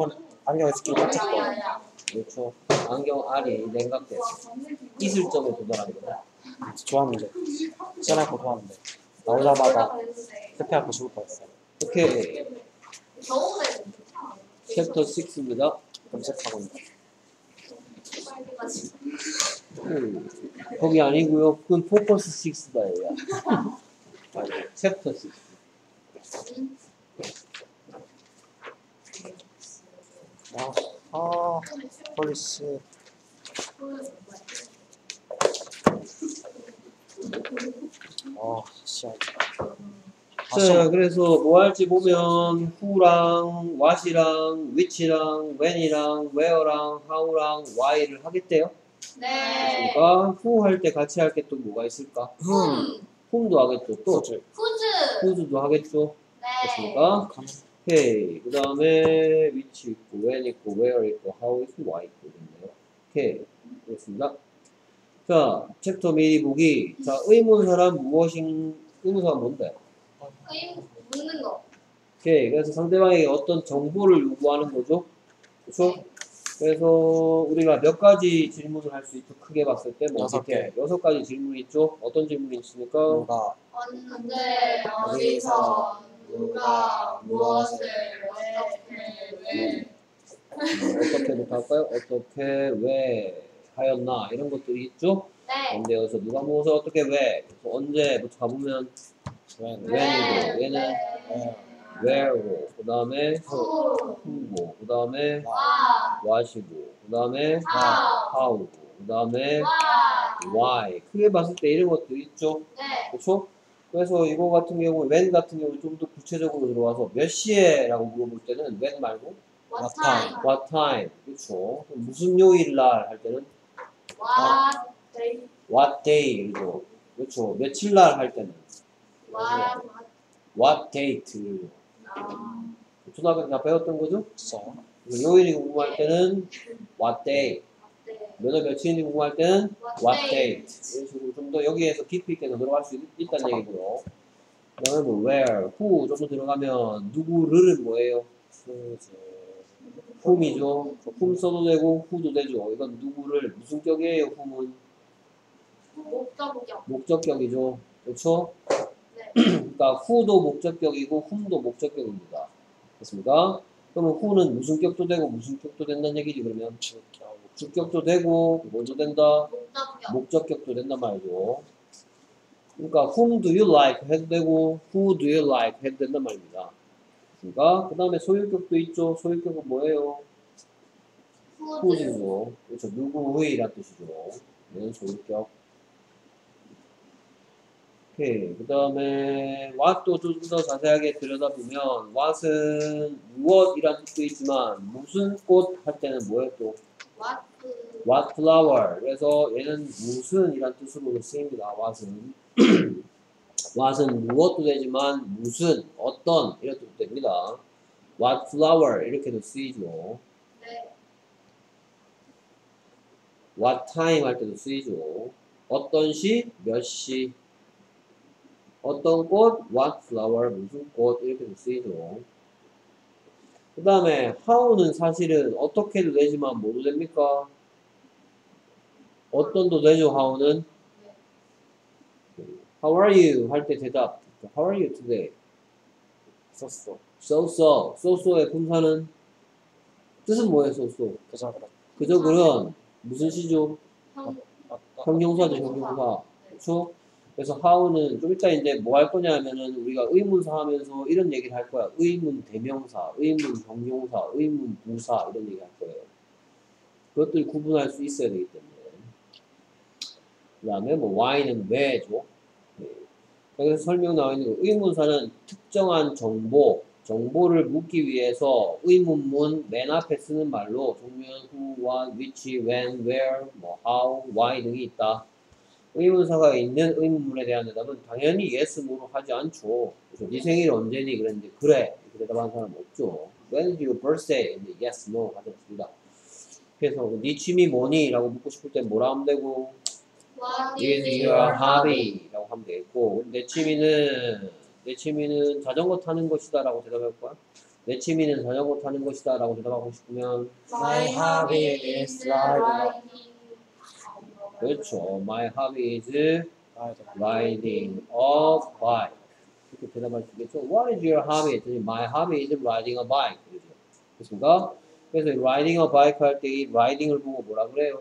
그건 안경에 스킨 놀라. 아니야. 그렇죠. 안경 알이 냉각돼서 이슬점에 도달하는 거다. 좋았는데. 시원하고 좋았는데. 나오자마자 스페하고 죽을 뻔했어요. 오케이. 챕터 6입니다. 검색하고. 빨개가지고. 음, 거기 아니고요. 그건 포커스 6다 얘야. 챕터 6. 아, 아, 폴리스. 아. 아, 자. 그래서 뭐 할지 보면 who랑 what이랑 which랑 when이랑 where랑 how랑 why를 하겠대요. 네. 그러니까 who 할때 같이 할 게 또 뭐가 있을까? 음, whom도 하겠죠. 또. whose. whose도 하겠죠. 네. 됐습니까? 오케이. 그 다음에 which 있고 when 있고 where 있고 how 있고 why 있고 있네요. 오케이. 그렇습니다. 자, 챕터 미리 보기. 자, 의문사란 무엇인, 의문사가 뭔데? 의 묻는 거. 오케이. 그래서 상대방에게 어떤 정보를 요구하는 거죠. 그렇죠? 그래서 우리가 몇 가지 질문을 할 수 있죠. 크게 봤을 때 뭐 여섯 이렇게 여섯 가지 질문이 있죠. 어떤 질문이 있습니까? 누가 언제 어디서 누가 무엇을 어떻게 왜 음, 어떻게부터 할까요? 어떻게 왜 하였나 이런 것들이 있죠. 네. 언제 여기서 누가 무엇을 어떻게 왜 그래서 언제부터 가보면 when이고, 얘는 네. where고 그 다음에 후, who고 그 다음에 와, what이고 그 다음에 how, how고 그 다음에 와, why 크게 봤을 때 이런 것들이 있죠. 네. 그렇죠? 그래서 이거 같은 경우 when 같은 경우 좀 더 구체적으로 들어와서 몇 시에 라고 물어볼 때는 when 말고 What time? what time 그렇죠? 무슨 요일 날 할 때는 What day? what day 그리고 그렇죠? 며칠 날 할 때는 What? what date 그리고 아, 초등학교 때다 배웠던 거죠? 요일이 궁금할 때는 what day 네. 몇월 며칠인지 궁금할 때는 What date? 이런 식으로 좀 더 여기에서 깊이 있게 더 들어갈 수 있, 있다는 얘기고요. 그 다음에 뭐 where, who 좀더 들어가면 누구를은 뭐예요? 수지. whom이죠. whom 써도 되고 who도 되죠. 이건 누구를 무슨 격이에요? whom은 목적격. 목적격이죠. 그렇죠? 네. 그러니까 who도 목적격이고 whom도 목적격입니다. 됐습니까? 그러면 who는 무슨 격도 되고 무슨 격도 된다는 얘기지 그러면 주격. 주격도 되고 뭐도 된다? 목적격. 목적격도 된단 말이죠. 그러니까 whom do you like 해도 되고 who do you like 해도 된단 말입니다. 그러니까 그 다음에 소유격도 있죠. 소유격은 뭐예요? who죠. 그렇죠. 누구의란 뜻이죠. 얘는 소유격. 오케이. 그 다음에 what도 좀 더 자세하게 들여다보면 what은 무엇이란 뜻도 있지만 무슨 꽃 할 때는 뭐예요 또? What? flower. 그래서 얘는 무슨 이란 뜻으로 쓰입니다. what은. what은 무엇도 되지만 무슨, 어떤 이런 뜻도 됩니다. what flower 이렇게도 쓰이죠. 네. what time 할 때도 쓰이죠. 어떤 시, 몇 시. 어떤 꽃, what flower, 무슨 꽃 이렇게도 쓰이죠. 그 다음에 how는 사실은 어떻게도 되지만 뭐도 됩니까? 어떤도 되죠, how는. How are you? 할 때 대답. How are you today? 썼어. So so. So so의 품사는 뜻은 뭐예요, so so? 그저 그렇. 그저 그런 무슨 시죠? 형용사죠, 형용사. 그렇죠? 그래서 how는 좀 이따 이제 뭐 할 거냐 하면은 우리가 의문사 하면서 이런 얘기를 할 거야. 의문 대명사, 의문 형용사, 의문 부사 이런 얘기 할 거예요. 그것들 구분할 수 있어야 되기 때문에. 그 다음에 뭐 why는 왜죠? 네. 여기서 설명 나와 있는 거 의문사는 특정한 정보, 정보를 묻기 위해서 의문문 맨 앞에 쓰는 말로 종류는 who, what, which, when, where, 뭐 how, why 등이 있다. 의문사가 있는 의문문에 대한 대답은 당연히 yes, no로 하지 않죠. 그래서 네 생일 언제니? 그랬는데 그래 이렇게 대답하는 사람 없죠. When is your birthday? 근데 yes, no 하지 않습니다. 그래서 네 취미 뭐니? 라고 묻고 싶을 땐 뭐라 하면 되고 What is your hobby? 라고 하면 되겠고 내 취미는 내 취미는 자전거 타는 것이다 라고 대답할 거야 내 취미는 자전거 타는 것이다 라고 대답하고 싶으면 My hobby is riding. 그렇죠. My hobby is riding a bike. 이렇게 대답할 수 있겠죠. What is your hobby? 했더니 My hobby is riding a bike. 그러죠. 됐습니까? 그래서 riding a bike 할 때 이 riding을 보고 뭐라 그래요?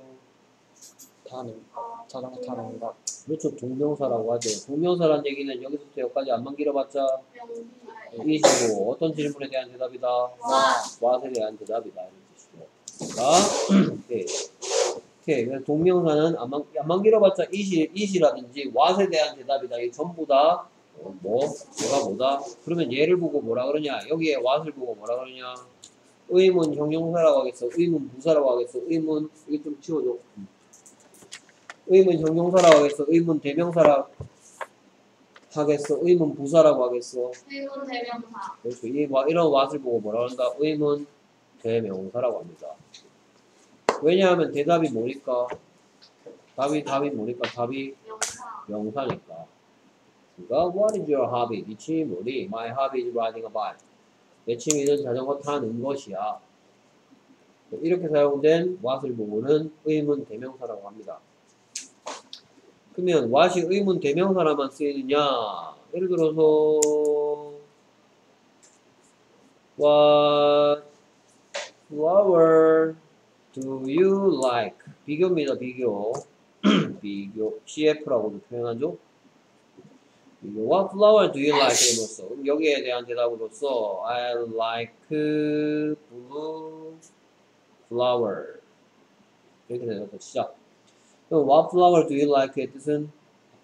타는 자전거 타는 것. 그렇죠. 동명사라고 하죠. 동명사란 얘기는 여기서부터 여기까지 안만 길어봤자 이시고 어떤 질문에 대한 대답이다? 와 what에 대한 대답이다. 이런 뜻이죠. 자, 오케이. 오케이. 그래서 동명사는 안만, 안만 길어봤자 이시, 이시라든지 what에 대한 대답이다. 이 전부 다 어, 뭐, 뭐가 뭐다? 그러면 얘를 보고 뭐라 그러냐? 여기에 what을 보고 뭐라 그러냐? 의문 형용사라고 하겠어? 의문 부사라고 하겠어? 의문, 이게 좀 치워줘. 의문 형용사라고 하겠어? 의문 대명사라고 하겠어? 의문 부사라고 하겠어? 의문 대명사 그렇죠. 이, 와- 이런 what을 보고 뭐라 한다? 의문 대명사라고 합니다. 왜냐하면 대답이 뭐니까? 답이, 답이 뭐니까? 답이 명사 명사 니까. 그러니까, what is your hobby? 네 취미 뭐니? My hobby is riding a bike. 내 취미는 자전거 타는 것이야. 이렇게 사용된 what을 보고는 의문 대명사라고 합니다. 그러면 what이 의문 대명사라만 쓰이느냐? 예를 들어서 What flower do you like? 비교입니다, 비교. 비교. CF라고도 표현하죠. 비교. What flower do you like? 이로써 그럼 여기에 대한 대답으로서 I like blue flower. 이렇게 대답해 시작. 그럼 What flower do you like?의 뜻은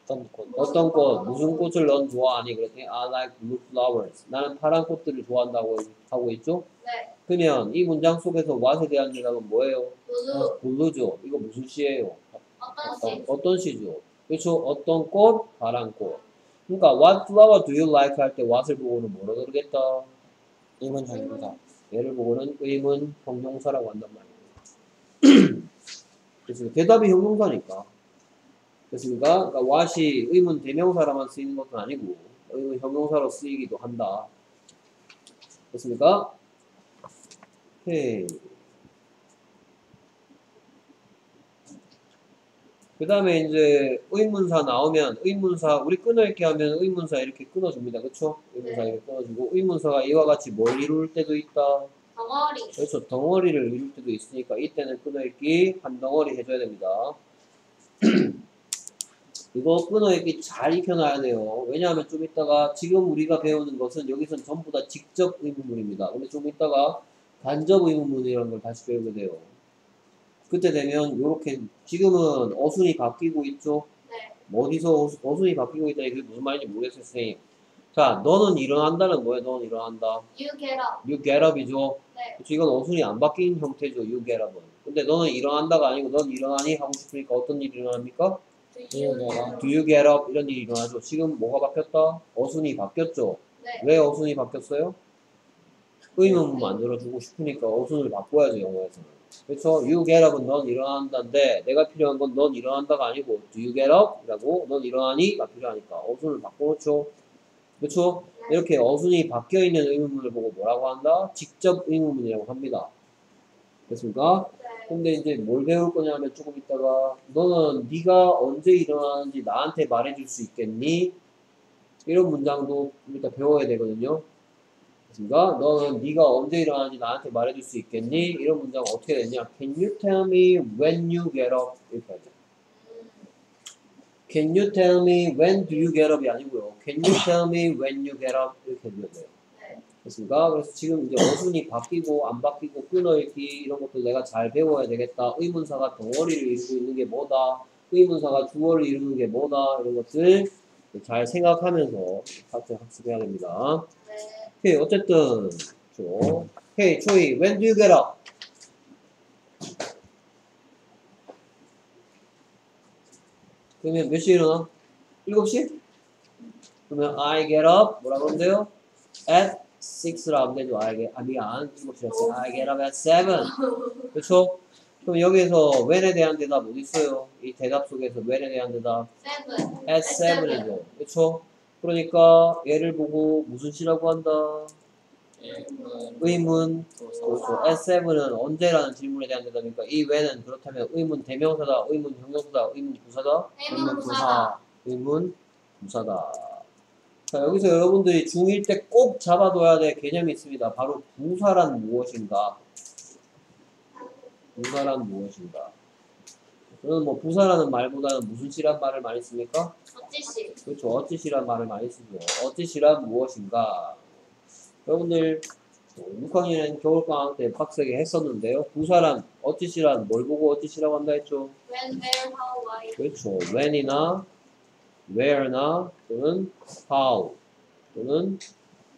어떤 곳. 어떤 꽃, 무슨 꽃을 넌 좋아하니? 그랬더니 I like blue flowers. 나는 파란 꽃들을 좋아한다고 하고 있죠? 네 그러면 이 문장 속에서 what에 대한 대답은 뭐예요? blue, blue죠. 이거 무슨 시예요? 어떤 어, 시 어떤 시죠? 그렇죠? 어떤 꽃? 파란 꽃. 그러니까 what flower do you like 할 때 what을 보고는 뭐라 그러겠다? 의문형입니다. 얘를 보고는 의문 형용사라고 한단 말이에요. 그래서 대답이 형용사니까. 됐습니까? 그러니까 what이 의문 대명사로만 쓰이는 것은 아니고 의문 형용사로 쓰이기도 한다. 됐습니까? 오케이. 그 다음에 이제 의문사 나오면 의문사 우리 끊어읽기 하면 의문사 이렇게 끊어줍니다. 그쵸? 의문사 네. 이렇게 끊어주고 의문사가 이와 같이 뭘 이룰 때도 있다. 덩어리 그래서 덩어리를 이룰 때도 있으니까 이때는 끊어읽기 한 덩어리 해줘야 됩니다. 이거 끊어읽기 잘 익혀놔야 돼요. 왜냐하면 좀 이따가 지금 우리가 배우는 것은 여기선 전부 다 직접 의문문입니다. 근데 좀 이따가 간접 의문문이라는 걸 다시 배우게 돼요. 그때 되면 요렇게 지금은 어순이 바뀌고 있죠. 네 어디서 어순이 바뀌고 있다니 그게 무슨 말인지 모르겠어요, 선생님. 자, 너는 일어난다는 뭐예요? 너는 일어난다. You get up You get up이죠. 네. 이건 어순이 안 바뀐 형태죠. You get up은. 근데 너는 일어난다가 아니고 넌 일어나니 하고 싶으니까 어떤 일이 일어납니까? Do You. Do you get up? 이런 일이 일어나죠. 지금 뭐가 바뀌었다? 어순이 바뀌었죠. 네 왜 어순이 바뀌었어요? 의문 만들어주고 싶으니까 어순을 바꿔야죠. 영어에서는. 그렇죠? You get up은 넌 일어난다인데 내가 필요한 건 넌 일어난다가 아니고 Do you get up? 라고 넌 일어나니?가 필요하니까 어순을 바꿔놓죠. 그렇죠? 네. 이렇게 어순이 바뀌어 있는 의문문을 보고 뭐라고 한다? 직접 의문문이라고 합니다. 됐습니까? 네 근데 이제 뭘 배울 거냐면 조금 있다가 너는 네가 언제 일어나는지 나한테 말해줄 수 있겠니? 이런 문장도 좀 이따 배워야 되거든요. 됐습니까? 너는 네가 언제 일어나는지 나한테 말해줄 수 있겠니? 이런 문장 어떻게 되냐? Can you tell me when you get up? 이렇게 하죠. 음, Can you tell me when do you get up이 아니고요. Can you tell me when you get up? 이렇게 해줘야 돼요. 네 됐습니까? 그래서 지금 이제 어순이 바뀌고 안 바뀌고 끊어읽기 이런 것들 내가 잘 배워야 되겠다. 의문사가 덩어리를 이루고 있는 게 뭐다. 의문사가 주어를 이루는 게 뭐다. 이런 것들 잘 생각하면서 파트 학습해야 됩니다. 네 오케이, 어쨌든 조. 오케이, 조이, when do you get up? 그러면 몇 시에 일어나? 7시? 그러면 I get up 뭐라 그러는데요? at 6라 하면 되죠. I get, 아 미안 7시였어요. I get up at 7 그렇죠? 그럼 여기에서 when에 대한 대답 어디 있어요? 이 대답 속에서 when에 대한 대답 seven at 7이죠. 그렇죠? 그러니까 얘를 보고 무슨 시라고 한다? 의문 의문 부사 그렇죠. S7은 언제라는 질문에 대한 대답이니까 이 when은 그렇다면 의문 대명사다, 의문 형용사다, 의문 부사다, 의문 부사다. 의문 부사다. 자, 여기서 여러분들이 중1 때 꼭 잡아둬야 될 개념이 있습니다. 바로 부사란 무엇인가? 부사란 무엇인가? 저는 뭐 부사라는 말보다는 무슨 시란 말을 많이 씁니까? 어찌시. 그렇죠. 어찌시란 말을 많이 쓰죠. 어찌시란 무엇인가? 여러분들 6학년 겨울방학 때 빡세게 했었는데요. 부사란 어찌시란 뭘 보고 어찌시라고 한다 했죠? When, where, how, why. 그렇죠. when이나 where나 또는 how 또는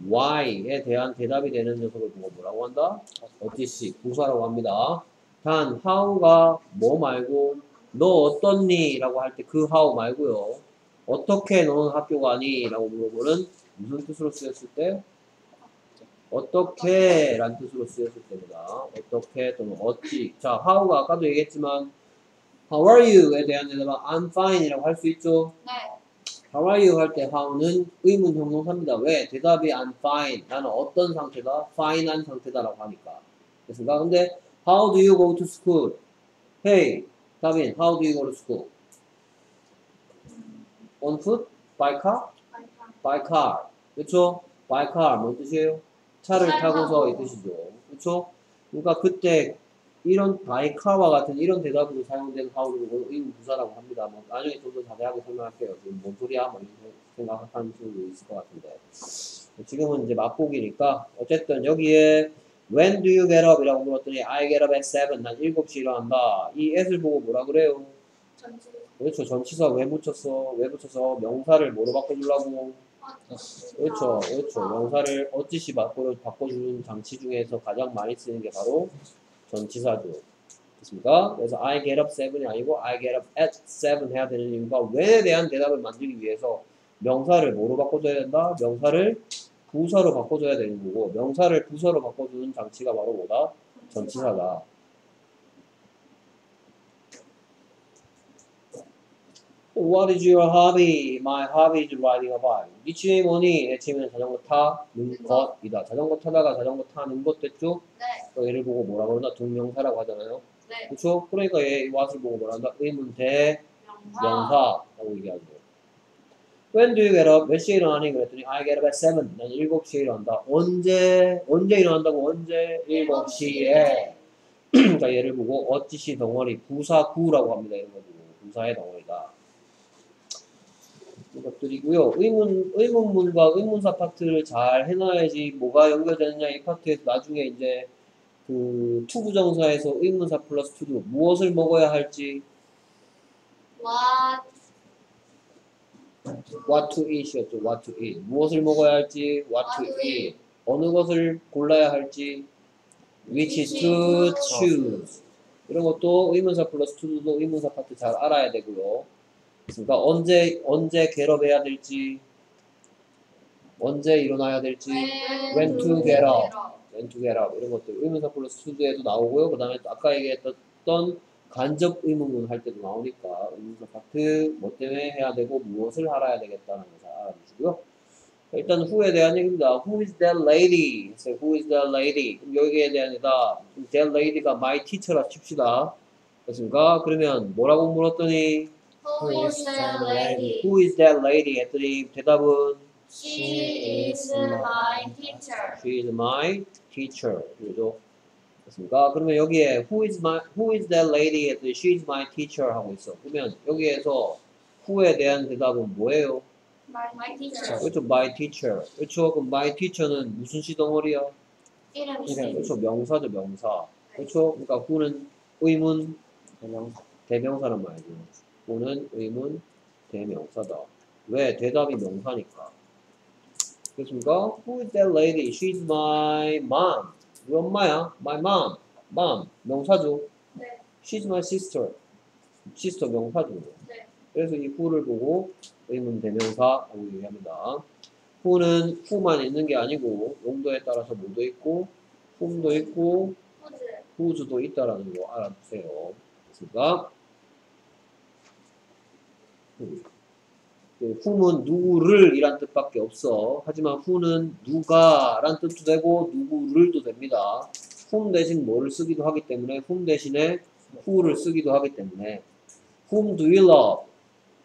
why에 대한 대답이 되는 녀석을 보고 뭐라고 한다? 어찌시 부사라고 합니다. 단 how가 뭐 말고 너 어떻니? 라고 할 때 그 how 말고요. 어떻게 너는 학교 가니? 라고 물어보는 무슨 뜻으로 쓰였을 때? 어떻게 란 뜻으로 쓰였을 때입니다. 어떻게 또는 어찌. 자, how가 아까도 얘기했지만 How are you?에 대한 대답은 I'm fine 이라고 할 수 있죠. 네. How are you 할 때 how는 의문 형용사입니다. 왜? 대답이 I'm fine. 나는 어떤 상태다? fine한 상태다 라고 하니까. 됐습니까? 근데 How do you go to school? Hey, 다빈, how do you go to school? On foot? By car? By car. 그렇죠? By car 뭔 뜻이에요? 차를 타고서 타고. 이 뜻이죠. 그렇죠? 그러니까 그때 이런 by car와 같은 이런 대답으로 사용된 how를 의문 부사라고 합니다. 뭐 나중에 좀 더 자세하게 설명할게요. 지금 뭔 소리야? 뭐 이런 생각하는 친구도 있을 것 같은데 지금은 이제 맛보기니까 어쨌든 여기에 When do you get up? 이라고 물었더니 I get up at 7. 난 7시 일어난다. 이 at을 보고 뭐라 그래요? 그렇죠. 전치사 왜 붙였어? 왜 붙여서 명사를 뭐로 바꿔주려고? 그렇죠. 그렇죠. 명사를 어찌시 바꿔, 바꿔주는 장치 중에서 가장 많이 쓰는 게 바로 전치사죠. 됐습니까? 그래서 I get up 7이 아니고 I get up at 7 해야 되는 이유가 when에 대한 대답을 만들기 위해서 명사를 뭐로 바꿔줘야 된다? 명사를 부사로 바꿔줘야 되는 거고 명사를 부사로 바꿔주는 장치가 바로 뭐다? 전치사다. What is your hobby? My hobby is riding a bike. 네 취미 뭐니? 내 취미는 자전거 타는 것이다. 자전거 타다가 자전거 타는 것 됐죠? 네. 그 얘를 보고 뭐라 그러나 동명사라고 하잖아요. 네. 그렇죠? 그러니까 얘이 what을 보고 뭐라 한다? 의문 대 명사. 명사라고 얘기하죠. When do you get up? 몇 시에 일어나니? 그랬더니 I get up at 7. 난 7시에 일어난다. 언제? 언제 일어난다고? 언제? 7시에. 그러니까 얘를 보고 어찌시 덩어리 부사구라고 합니다. 이런 거 보고 부사의 덩어리다. 이것들이고요. 의문 의문문과 의문사 파트를 잘 해놔야지 뭐가 연결되느냐 이 파트에서 나중에 이제 그 to부정사에서 의문사 플러스 to도 무엇을 먹어야 할지 What. What to eat이었죠. what to eat 무엇을 먹어야 할지 what to eat 어느 것을 골라야 할지 which to choose 이런 것도 의문사 플러스 투도 의문사 파트 잘 알아야 되고요. 그러니까 언제 언제 겟업해야 될지 언제 일어나야 될지 when to get up. when to get up 이런 것들 의문사 플러스 투도에도 나오고요. 그 다음에 아까 얘기했던 간접 의문문 할 때도 나오니까 의문사 파트 뭐 때문에 해야 되고 무엇을 알아야 되겠다는 것을 알아주시고요. 일단 who에 대한 얘기입니다. Who is that lady? 그래서 who is that lady? 그럼 여기에 대한 얘기다. that lady가 my teacher라 칩시다. 됐습니까? 그러면 뭐라고 물었더니 Who is the lady? who is that lady? 했더니 대답은 She is my teacher. She is my teacher. 그죠? 됐습니까? 그러면 여기에 who is my who is that lady? 했더니 she is my teacher 하고 있어. 그러면 여기에서 who에 대한 대답은 뭐예요? My, my teacher. 그렇죠, my teacher. 그렇죠. 그럼 my teacher는 무슨 시 덩어리야? 이름이 이름. 그렇죠, 명사죠, 명사. 그렇죠. 그러니까 who는 의문 대명사 대명사란 말이죠. who는 의문 대명사다. 왜? 대답이 명사니까. 그렇습니까? Who is that lady? She's my mom. 우리 엄마야. My mom. mom. 명사죠. 네. She's my sister. sister 명사죠. 네. 그래서 이 who를 보고 의문 대명사라고 얘기합니다. who는 who만 있는 게 아니고 용도에 따라서 뭐도 있고 whom도 있고 후즈. who's도 있다라는 거 알아두세요. 됐습니까? 음. 그 whom은 누구를 이란 뜻밖에 없어. 하지만 who는 누가 란 뜻도 되고 누구를도 됩니다. whom 대신 뭐를 쓰기도 하기 때문에 whom 대신에 who를 쓰기도 하기 때문에 whom do you love?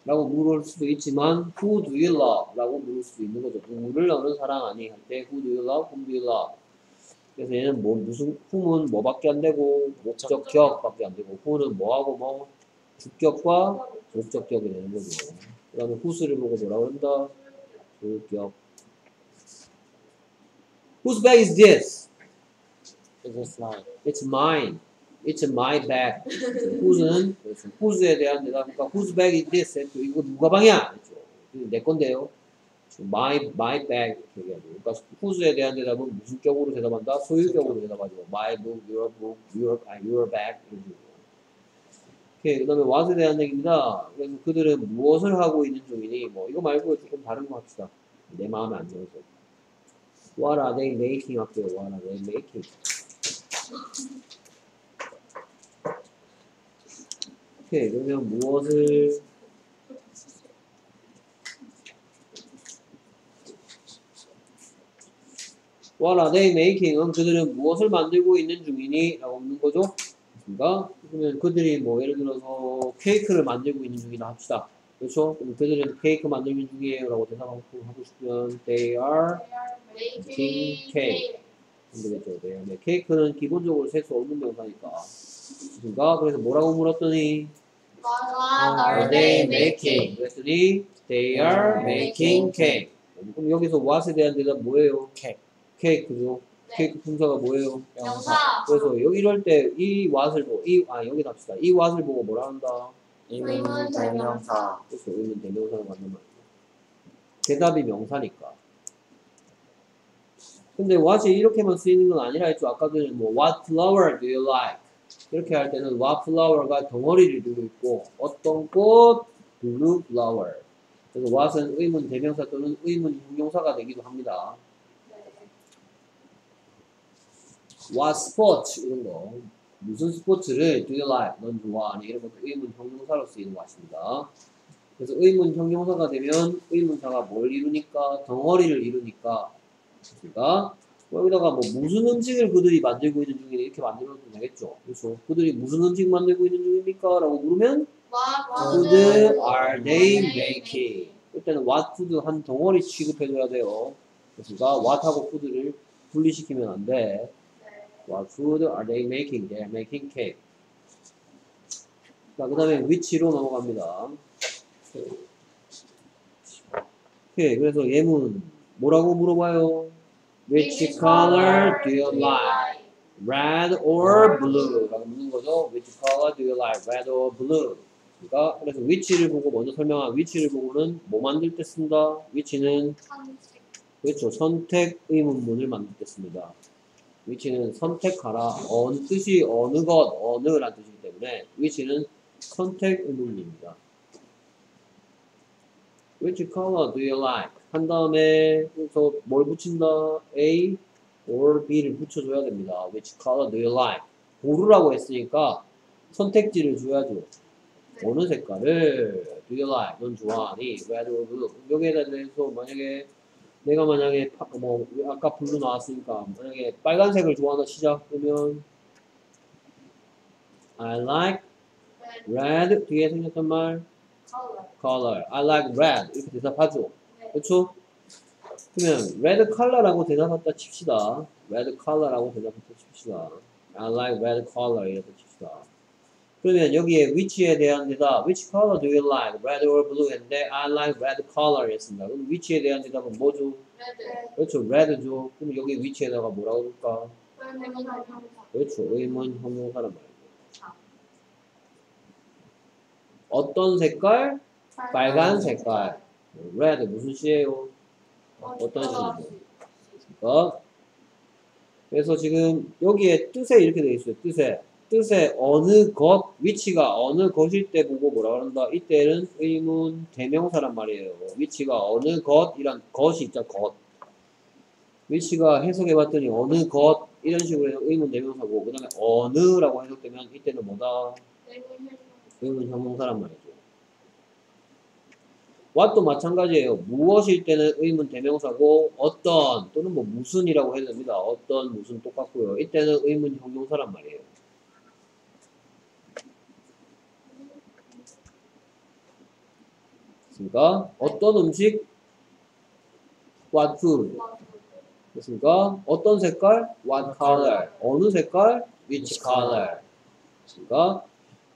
라고 물을 수도 있지만 who do you love? 라고 물을 수도 있는 거죠. 누구를 너는 사랑하니? 할 때 who do you love? whom do you love? 그래서 얘는 뭐 무슨 whom은 뭐밖에 안 되고 목적격밖에 안 되고 who는 뭐하고 뭐 주격과 목적격이 되는 거죠. 그 다음에 whose를 보고 뭐라고 한다? 주격. Whose bag is this? It is mine. It's mine. It's my bag. whose는 whose에 대한 대답이니까 whose bag is this? 했죠. 이거 누가? 그렇죠. 이거 내 건데요. my my bag 얘기하죠. 그러니까 whose에 대한 대답은 무슨 격으로 대답한다? 소유격으로 대답하죠. my book, your book, your 아, your bag 이런 식으로. 오케이. 그 다음에 what에 대한 얘기입니다. 그래서 그들은 무엇을 하고 있는 중이니 뭐 이거 말고 조금 다른 거 합시다. 내 마음에 안 들어서. What are they making 할게요. What are they making? 오케이. 그러면 무엇을 What are they making은 그들은 무엇을 만들고 있는 중이니? 라고 묻는 거죠. 그러면 그들이 뭐 예를 들어서 케이크를 만들고 있는 중이다 합시다. 그렇죠? 그럼 그들은 케이크 만들고 중이에요 라고 대답하고 하고 싶으면 they are Making cake. 안 되겠죠. 네. 네. 케이크는 기본적으로 셀수 없는 명사니까. 그러니까 그래서 뭐라고 물었더니 What are they making? 그랬더니 they are making cake. 그럼 여기서 what에 대한 대답 뭐예요? Cake. 케이크죠. 네. 케이크 품사가 뭐예요? 명사. 그래서 여기 이럴 때이 what을 보고 이아 여기 답시다. 이 what을 보고 뭐라 한다? 의문 대명사. 그래서 의문 대명사를 만든 말이에요. 대답이 명사니까. 근데 what이 이렇게만 쓰이는 건 아니라 했죠. 아까 전에 뭐 what flower do you like? 이렇게 할 때는 what flower가 덩어리를 이루고 있고 어떤 꽃 blue flower. 그래서 what은 의문 대명사 또는 의문 형용사가 되기도 합니다. What sport 이런 거 무슨 스포츠를 do you like? 넌 좋아하니? 이런 것도 의문 형용사로 쓰이는 것입니다. 그래서 의문 형용사가 되면 의문사가 뭘 이루니까 덩어리를 이루니까 그러니까 여기다가 뭐 무슨 음식을 그들이 만들고 있는 중이니 이렇게 만들면 되겠죠. 그렇죠. 그들이 무슨 음식 만들고 있는 중입니까? 라고 물으면 What food are they making? 일단은 what food 한 덩어리 취급해줘야 돼요. 그러니까 what하고 food를 분리시키면 안 돼. What food are they making? They are making cake. 자, 그 다음에 which로 넘어갑니다. 오케이, 그래서 예문 뭐라고 물어봐요? Which color do you like? Red or blue? 라고 묻는 거죠. Which color do you like? Red or blue? 그러니까 그래서 which를 보고 먼저 설명한 which를 보고는 뭐 만들 때 쓴다? which는 그렇죠. 선택 의문문을 만들 때 씁니다. Which는 선택하라. 어느 뜻이 어느 것, 어느란 뜻이기 때문에 which는 선택 의문문입니다. Which color do you like? 한 다음에 그래서 뭘 붙인다? A or B를 붙여줘야 됩니다. Which color do you like? 고르라고 했으니까 선택지를 줘야죠. 어느 색깔을 do you like? 넌 좋아하니? Red or blue? 여기에 대해서 만약에 내가 만약에 파- 뭐 아까 blue 나왔으니까 만약에 빨간색을 좋아한다 시작 그러면 I like red 뒤에 생겼던 말 color. color I like red 이렇게 대답하죠 네. 그렇죠? 그러면 red color라고 대답했다 칩시다 red color라고 대답했다 칩시다 I like red color 이렇게 칩시다 그러면 여기에 which에 대한 대답 which color do you like red or blue 했는데 I like red color 였습니다 그럼 which에 대한 대답은 뭐죠? Red. 그렇죠 red죠 그럼 여기 which에다가 뭐라고 할까? 그렇죠 의문 형용사란 말이죠 어떤 색깔? 빨간 색깔 red 무슨 시예요? 어떤 시죠? 그러니까 그래서 지금 여기에 뜻에 이렇게 되어 있어요. 뜻에 뜻에 어느 것 위치가 어느 것일 때 보고 뭐라 그런다. 이때는 의문 대명사란 말이에요. 위치가 어느 것이란 것이 있죠. 것. 위치가 해석해봤더니 어느 것 이런 식으로 해서 의문 대명사고 그 다음에 어느라고 해석되면 이때는 뭐다. 의문 형용사란 말이죠. what도 마찬가지예요. 무엇일 때는 의문 대명사고 어떤 또는 뭐 무슨이라고 해도 됩니다. 어떤 무슨 똑같고요. 이때는 의문 형용사란 말이에요. 됐습니까? 어떤 음식? Food? 됐습니까? 어떤 색깔? What color? 어느 색깔? Which color? 됐습니까?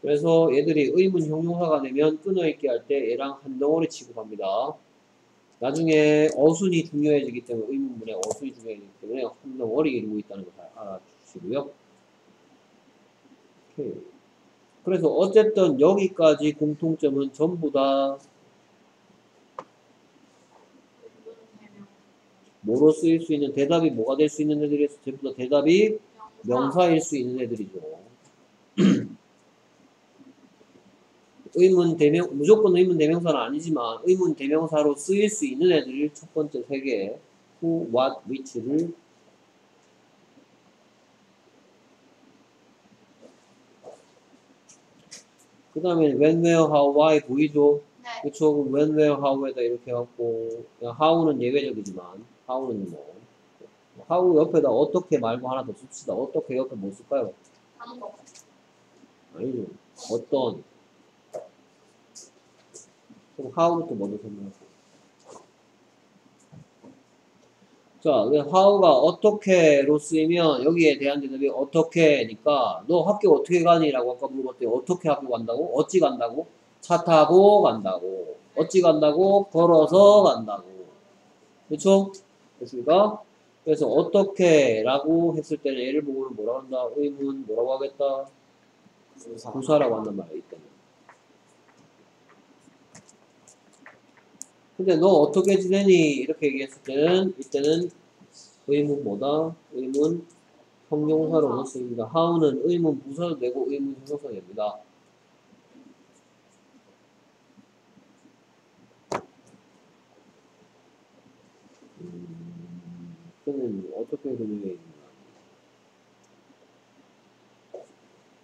그래서 얘들이 의문 형용사가 되면 끊어있게 할 때 얘랑 한 덩어리 취급합니다. 나중에 어순이 중요해지기 때문에 의문문에 어순이 중요해지기 때문에 한 덩어리 이루고 있다는 거잘 알아주시고요. 오케이. 그래서 어쨌든 여기까지 공통점은 전부 다 뭐로 쓰일 수 있는 대답이 뭐가 될 수 있는 애들이어서 전부 다 대답이 명사일 수 있는 애들이죠. 의문 대명 무조건 의문 대명사는 아니지만 의문 대명사로 쓰일 수 있는 애들이 첫 번째 세 개, who, what, which를 그 다음에 when, where, how, why 보이죠? 네. 그쵸? 그럼 when, where, how에다 이렇게 해갖고 how는 예외적이지만 how는 뭐 how 옆에다 어떻게 말고 하나 더 씁시다. 어떻게 옆에 뭐 쓸까요? 아니죠. 어떤 그럼 how부터 먼저 설명할게요. 자, 그 how가 어떻게로 쓰이면 여기에 대한 대답이 어떻게니까 너 학교 어떻게 가니?라고 아까 물어봤더니 어떻게 학교 간다고? 어찌 간다고? 차 타고 간다고. 어찌 간다고? 걸어서 간다고. 그렇죠? 됐습니까? 그래서 어떻게 라고 했을 때는 얘를 보고는 뭐라고 한다? 의문 뭐라고 하겠다? 부사. 부사 라고 한단 말이야 이때는. 근데 너 어떻게 지내니? 이렇게 얘기했을 때는 이때는 의문 뭐다? 의문 형용사로 쓰입니다. how는 의문 부사도 되고 의문 형용사 됩니다. 그는 어떻게 그녀에 있는가?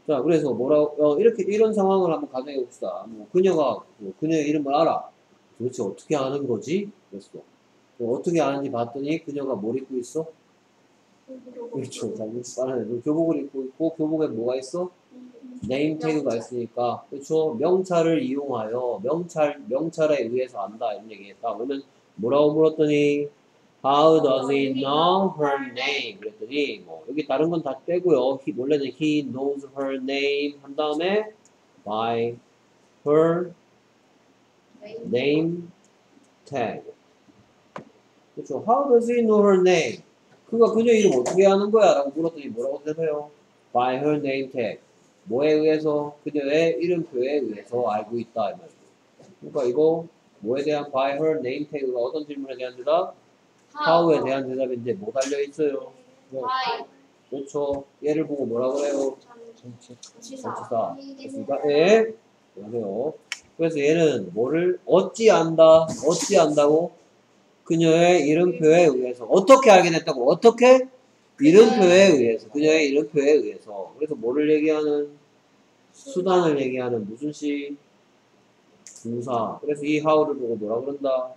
자, 그래서 뭐라, 어, 이렇게, 이런 상황을 한번 가정해 봅시다. 뭐, 그녀가, 뭐, 그녀의 이름을 알아. 도대체 어떻게 아는 거지? 그랬어. 그럼 어떻게 아는지 봤더니 그녀가 뭘 입고 있어? 그렇죠. 자, 말하네. 교복을 입고 있고, 교복에 뭐가 있어? 네임 태그가 있으니까, 그렇죠. 명찰을 이용하여, 명찰, 명찰에 의해서 안다. 이런 얘기 했다. 그러면 뭐라고 물었더니, How does he know her name? 그랬더니, 뭐, 여기 다른 건 다. He, 원래는 he knows her name 한 다음에, by her name tag. 그렇죠. How does he know her name? 그가 그녀 이름 어떻게 아는 거야? 라고 물었더니 뭐라고 대답해요? By her name tag. 뭐에 의해서? 그녀의 이름표에 의해서 알고 있다. 이 말이죠. 그러니까 이거 뭐에 대한 by her name tag가 어떤 질문에 대한 대답? How에 대한 대답인데 뭐 달려 있어요? 하이. 그렇죠. 얘를 보고 뭐라고 그래요? 전체. 전치사. 됐습니까? 예. 그러세요. 그래서 얘는 뭐를 어찌 안다? 어찌 안다고? 그녀의 이름표에 의해서 어떻게 알게 됐다고? 어떻게? 이름표에 의해서 그녀의 이름표에 의해서 그래서 뭐를 얘기하는 수단을 얘기하는 무슨 시 부사 그래서 이 how를 보고 뭐라 그런다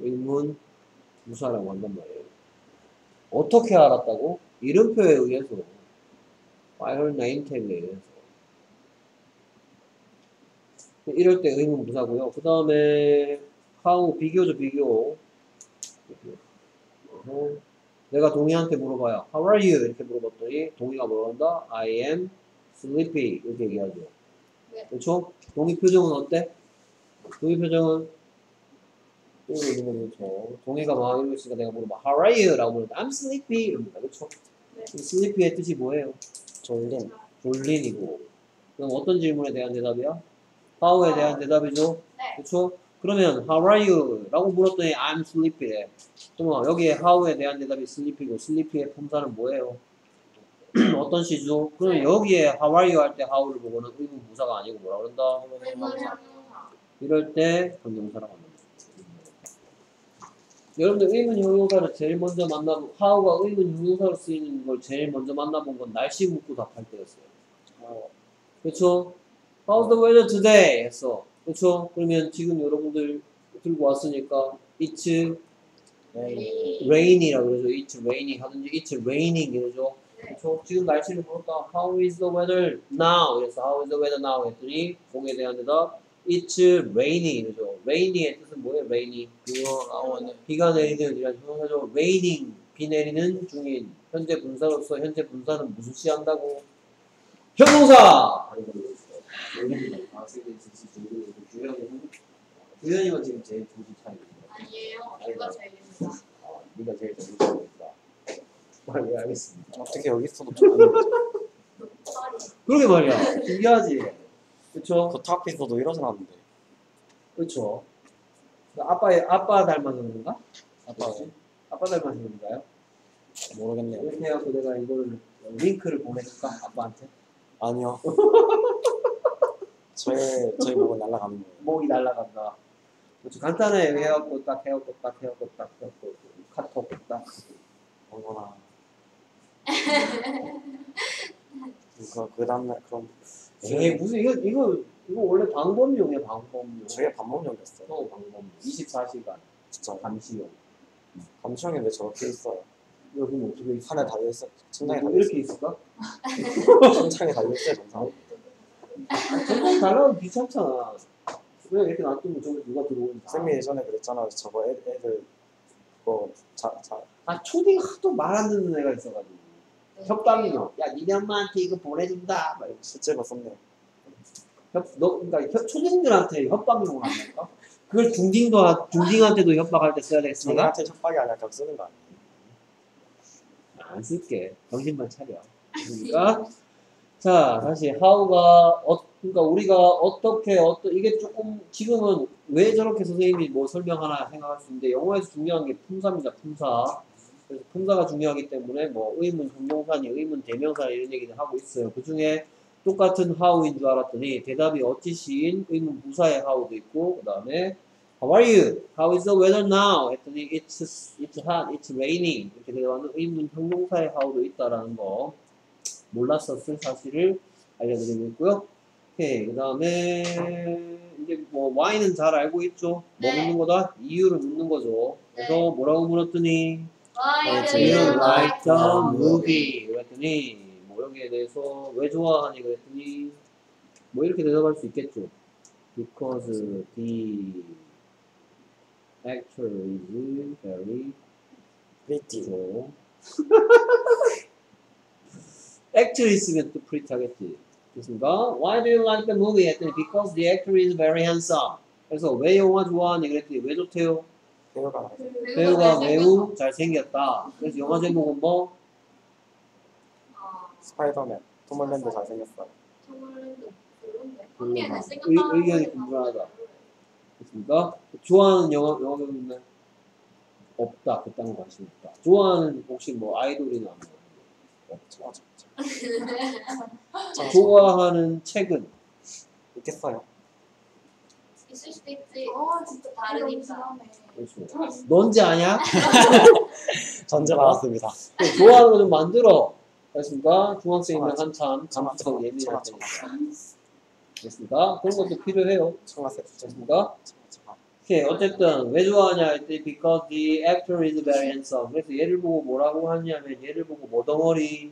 의문 부사라고 한단 말이에요 어떻게 알았다고? 이름표에 의해서 her name tag에 의해서 이럴 때 의문 부사고요. 그 다음에 how 비교죠 비교. 어, 내가 동희한테 물어봐요. How are you? 이렇게 물어봤더니 동희가 뭐라고 한다? I am sleepy 이렇게 얘기하죠. 네. 그렇죠? 동희 표정은 어때? 동희 표정은 있는 거죠. 그렇죠? 동희가 막 이러고 있으니까 내가 물어봐. How are you? 라고 물으면 I'm sleepy 이럽니다. 그렇죠? 네. sleepy의 뜻이 뭐예요? 졸림. 졸린이고 그럼 어떤 질문에 대한 대답이야? how에 대한 대답이죠? 네. 그쵸? 그러면 how are you? 라고 물었더니 I'm sleepy 그러면 여기에 how에 대한 대답이 sleepy고 sleepy의 품사는 뭐예요? 어떤 시죠? 그러면 네. 여기에 how are you 할 때 how를 보고는 의문 부사가 아니고 뭐라 그런다? 이럴 때 형용사라고 합니다. 여러분들 의문 형용사를 제일 먼저 만나본 how가 의문 형용사로 쓰이는 걸 제일 먼저 만나본 건 날씨 묻고 답할 때였어요. 어, 그렇죠? How's the weather today? 했어. 그렇죠? 그러면 지금 여러분들 들고 왔으니까 it's 네. rain이라고 그러죠. It's rainy 하든지 it's raining 이러죠. 그렇죠? 지금 날씨를 볼까? How is the weather now? 그래서 How is the weather now? 했더니 공에 대한 대답 It's rainy 이러죠. rainy의 뜻은 뭐예요? rainy 비가 내리는 이란 형용사죠. raining 비 내리는 중인 현재 분사로서 현재 분사는 무슨 시 한다고? 형용사. 주현이만 지금 제일 정신 차리고 있어요. 아니에요. 이거 제일입니다. 아, 네가 제일 있다. 말 예, 알겠습니다. 어떻게 여기 있어도 좀 아는 거지? sorry. 그러게 말이야. 신기하지. 그쵸? 그 앞에서도 이러진 않는데. 그쵸? 아빠의 아빠 닮아서 그런가? 아빠 아빠 닮아서 그런가요? 모르겠네요. 이렇게 해갖고 내가 이거를 링크를 보내줄까? 아빠한테? 아니요. 저희 저희 목은 날아가는 거예요. 목이 날라간다. 그렇죠. 간단해 해갖고 딱 해갖고 딱 해갖고 딱 해갖고 카톡 딱. 어머나. 이거 그 다음날 그럼 에이 무슨 이거 이거 이거 원래 방법용이야 방법용. 저게 반복용 됐어요. 어 방법. 24시간 진짜 감시용. 감시형이 왜 저렇게 있어요? 여기는 어떻게 있어? 산에 달려 있어. 천장에 뭐 달려 있어. 이렇게 있을까? 천장에 달려 있어요, 정상. 전장 달라면 귀찮잖아. 왜 이렇게 놔두면 저기 누가 들어오니까. 쌤이 예전에 그랬잖아요. 저거 애, 애들 그거 자, 자, 아 초딩 하도 말 안 듣는 애가 있어가지고. 협박이요. 야 니네 엄마한테 이거 보내준다. 막 이러고. 실제로 썼네요. 협, 너, 그러니까 협, 초딩들한테 협박용을 한다니까? 그걸 중딩도, 하- 중딩한테도 협박할 때 써야 되겠습니까? 저한테 협박이 아니라 격 쓰는 거 아니에요? 안 쓸게. 정신만 차려. 그러니까, 자, 다시, how가, 어, 그러니까 우리가 어떻게, 어떤, 이게 조금, 지금은 왜 저렇게 선생님이 뭐 설명하나 생각할 수 있는데, 영어에서 중요한 게 품사입니다, 품사. 그래서 품사가 중요하기 때문에, 뭐, 의문 형용사니, 의문 대명사 이런 얘기를 하고 있어요. 그 중에, 똑같은 how인 줄 알았더니 대답이 어찌 시인 의문 부사의 how도 있고 그 다음에 How are you? How is the weather now? 했더니 it's it's hot, it's raining 이렇게 대답하는 의문 형용사의 how도 있다라는 거 몰랐었을 사실을 알려드리고 있고요. 오케이 그 다음에 이제 뭐 why는 잘 알고 있죠? 뭐 네. 묻는 거다? 이유를 묻는 거죠. 그래서 뭐라고 물었더니 Why 어, do you like the movie? 그랬더니 뭐 여기에 대해서 왜 좋아하니 그랬더니 뭐 이렇게 대답할 수 있겠죠. Because the actor is very 프리티. 좋죠. actress면 또 pretty 하겠지. 됐습니까? Why do you like the movie? 했더니 because the actor is very handsome. 그래서 왜 영화 좋아하니 그랬더니 왜 좋대요? 배우가 배우가 매우 잘생겼다. 그래서 영화 제목은 뭐? 어, 스파이더맨. 별론데. 별로다. 한개는 의- 의견이. 분분하다. 됐습니까? 좋아하는 영화, 영화 배우 있나요? 없다. 그딴 거 관심 없다. 좋아하는 혹시 뭐 아이돌이나 뭐. 저, 저, 저. 저, 좋아하는 책은? 있겠어요. 있을 수도 있지. 어 진짜 다르니까. 그렇죠. 넌지 아냐? 전제 나왔습니다. 네, 좋아하는 거 좀 만들어. 됐습니까? 중학생이면 청아, 한참 청아, 예민할 테니까. 됐습니까? 그런 것도 필요해요. 청아색. 됐습니까? 오케이, 어쨌든 왜 좋아하냐 했더니 because the actor is very handsome. 그래서 얘를 보고 뭐라고 하냐면 얘를 보고 뭐 덩어리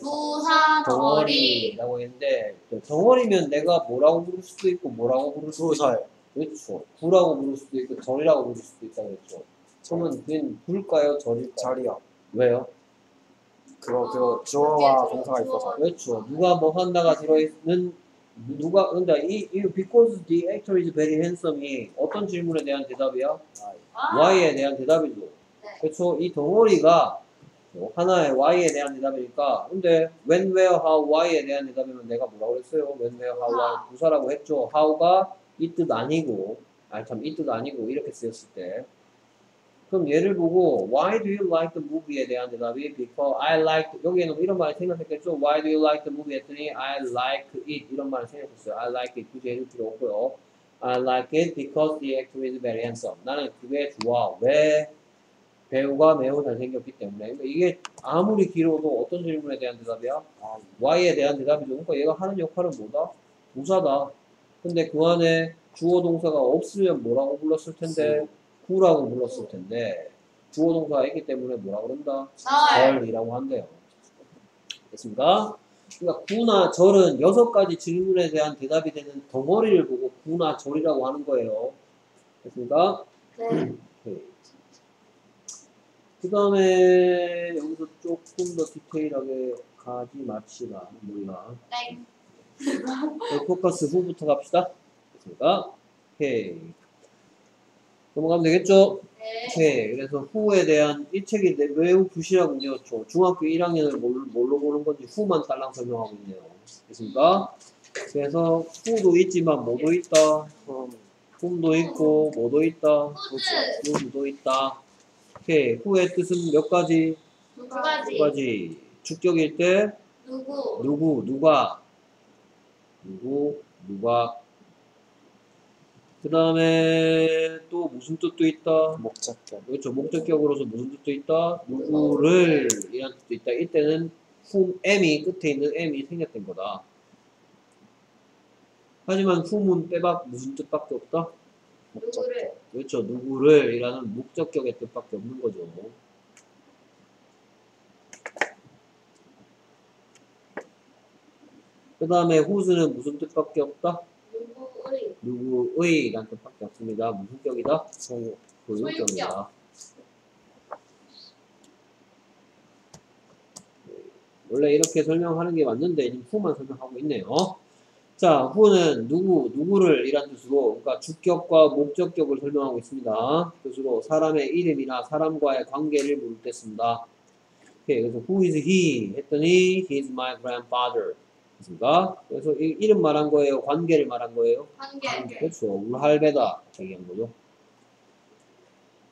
부사 덩어리. 덩어리라고 했는데 또 덩어리면 내가 뭐라고 부를 수도 있고 뭐라고 부를 수도 있고. 그렇죠. 부라고 부를 수도 있고 절이라고 부를 수도 있다 그랬죠. 그러면 그건 불까요? 절일까요? 자리요. 왜요? 그거 그거 주어와 동사가 있어서. 그렇죠. 누가 뭐 한다가 들어있는 누가 근데 이, 이 because the actor is very handsome이 어떤 질문에 대한 대답이야? 아, Y에 대한 대답이죠. 네. 그렇죠. 이 덩어리가 뭐 하나의 Y에 대한 대답이니까 근데 when, where, how, Y에 대한 대답이면 내가 뭐라고 했어요? when, where, how, why 부사라고 했죠. how가 이 뜻 아니고 아니 참 이 뜻 아니고 이렇게 쓰였을 때 그럼 얘를 보고 why do you like the movie에 대한 대답이 because I like 여기에는 이런 말을 생각했겠죠. why do you like the movie 했더니 I like it 이런 말을 생각했어요. I like it 굳이 해줄 필요 없고요. I like it because the actor is very handsome. 나는 그게 좋아. 왜? 배우가 매우 잘생겼기 때문에. 그러니까 이게 아무리 길어도 어떤 질문에 대한 대답이야? 아, Y에 대한 대답이죠. 그러니까 얘가 하는 역할은 뭐다? 부사다. 근데 그 안에 주어 동사가 없으면 뭐라고 불렀을 텐데 구라고 불렀을 텐데 주어 동사가 있기 때문에 뭐라 그런다? 절. 절이라고 한대요. 됐습니까? 그러니까 구나 절은 여섯 가지 질문에 대한 대답이 되는 덩어리를 보고 구나 절이라고 하는 거예요. 됐습니까? 네. 그 다음에 여기서 조금 더 디테일하게 가지 맙시다. 우리가 땡. 네, 포커스 후부터 갑시다. 됐습니까? 오케이. 넘어가면 되겠죠? 네. 오케이. 그래서 후에 대한 이 책이 내- 매우 부실하군요. 저 중학교 1학년을 뭘로, 뭘로 보는 건지 후만 딸랑 설명하고 있네요. 됐습니까? 그래서 후도 있지만 뭐도 있다. 그럼 홈도 있고 뭐도 있다. 후즈. 후도 있다. 오케이. 후의 뜻은 몇 가지? 두두 가지. 가지. 주격일 때 누구? 누구, 누가, 누구, 누가. 그 다음에 또 무슨 뜻도 있다. 목적격. 그렇죠. 목적격으로서 무슨 뜻도 있다. 누구를 이란 뜻도 있다. 이때는 whom, m이 끝에 있는 m이 생략된 거다. 하지만 whom은 빼박 무슨 뜻밖에 없다. 목적격. 누구를? 그렇죠. 누구를 이라는 목적격의 뜻밖에 없는 거죠. 그 다음에 whose는 무슨 뜻밖에 없다? 누구의? 누구의 라는 뜻밖에 없습니다. 무슨 격이다? 소유. 소유격이다. 원래 이렇게 설명하는 게 맞는데 지금 who만 설명하고 있네요. 자, who는 누구, 누구를 이란 뜻으로 그러니까 주격과 목적격을 설명하고 있습니다. 뜻으로 사람의 이름이나 사람과의 관계를 물을 때 씁니다. 오케이, 그래서 who is he 했더니 he is my grandfather. 됐습니까? 그래서 이, 이름 말한 거예요? 관계를 말한 거예요? 관계. 그렇죠. 우리 할배다 얘기한 거죠.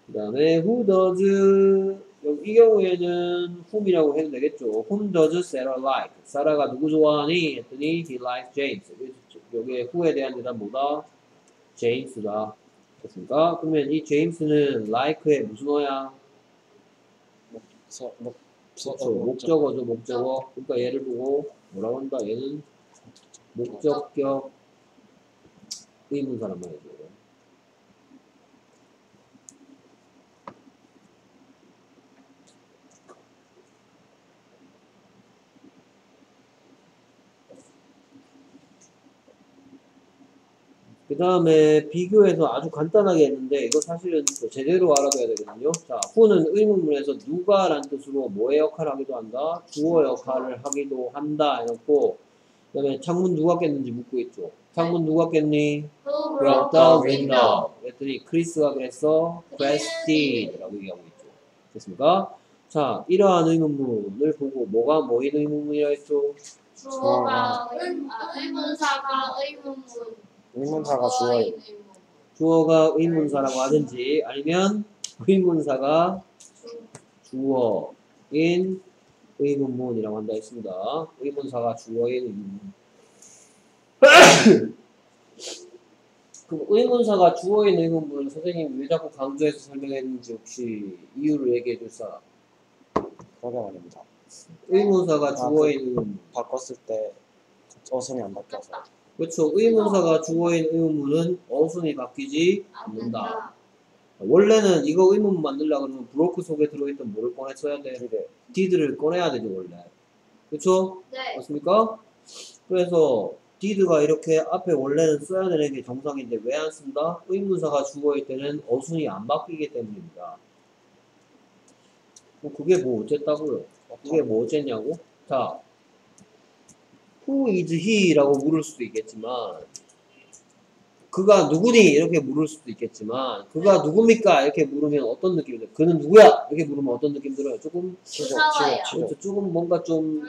그 다음에 who does 이 경우에는 whom이라고 해도 되겠죠. whom does Sarah like? 사라가 누구 좋아하니? 했더니 he likes James. 여기에 who에 대한 대답 뭐다? James다. 됐습니까? 그러면 이 James는 like의 무슨 어야? 서, 목, 서, 그렇죠. 목적어죠, 목적어. 그러니까 얘를 보고 뭐라고 한다? 얘는 목적격 의문사란 말이죠. 그 다음에 비교해서 아주 간단하게 했는데 이거 사실은 또 제대로 알아둬야 되거든요. 자, who는 의문문에서 누가란 뜻으로 뭐의 역할을 하기도 한다? 주어 역할을 하기도 한다 해놓고 그 다음에 창문 누가 깼는지 묻고 있죠. 창문 누가 깼니? Broke the window. 그랬더니 크리스가 그랬어. 크레스티라고 얘기하고 있죠. 됐습니까? 자, 이러한 의문문을 보고 뭐가 뭐인 의문문이라 했죠? 주어가 의, 아, 의문사가 의문문. 의문사가 주어예요. 주어가 의문사라고 하든지 아니면 의문사가 주- 주어인 의문문이라고 한다 했습니다. 의문사가 주어인 의문문. 그럼 의문사가 주어인 의문문을 선생님이 왜 자꾸 강조해서 설명했는지 혹시 이유를 얘기해 줄 사람? 그러게 말입니다. 의문사가 주어인 의문문. 바꿨을 때 어순이 안 바뀌어서. 그렇죠. 의문사가 주어인 의문문은 어순이 바뀌지 안 않는다. 원래는 이거 의문문 만들려고 그러면 브로크 속에 들어있던 뭐를 꺼냈어야 돼? 그게 did를 꺼내야 되죠, 원래. 그쵸? 네. 맞습니까? 그래서 did가 이렇게 앞에 원래는 써야 되는 게 정상인데 왜 안 쓴다? 의문사가 주어일 때는 어순이 안 바뀌기 때문입니다. 뭐 그게 뭐 어쨌다고요? 그게 뭐 어쨌냐고? 자, who is he라고 물을 수도 있겠지만 그가 누구니? 이렇게 물을 수도 있겠지만 그가 누굽니까? 이렇게 물으면 어떤 느낌이 들어요? 그는 누구야? 이렇게 물으면 어떤 느낌 들어요? 조금. 치죠, 치죠. 그렇죠. 조금 뭔가 좀.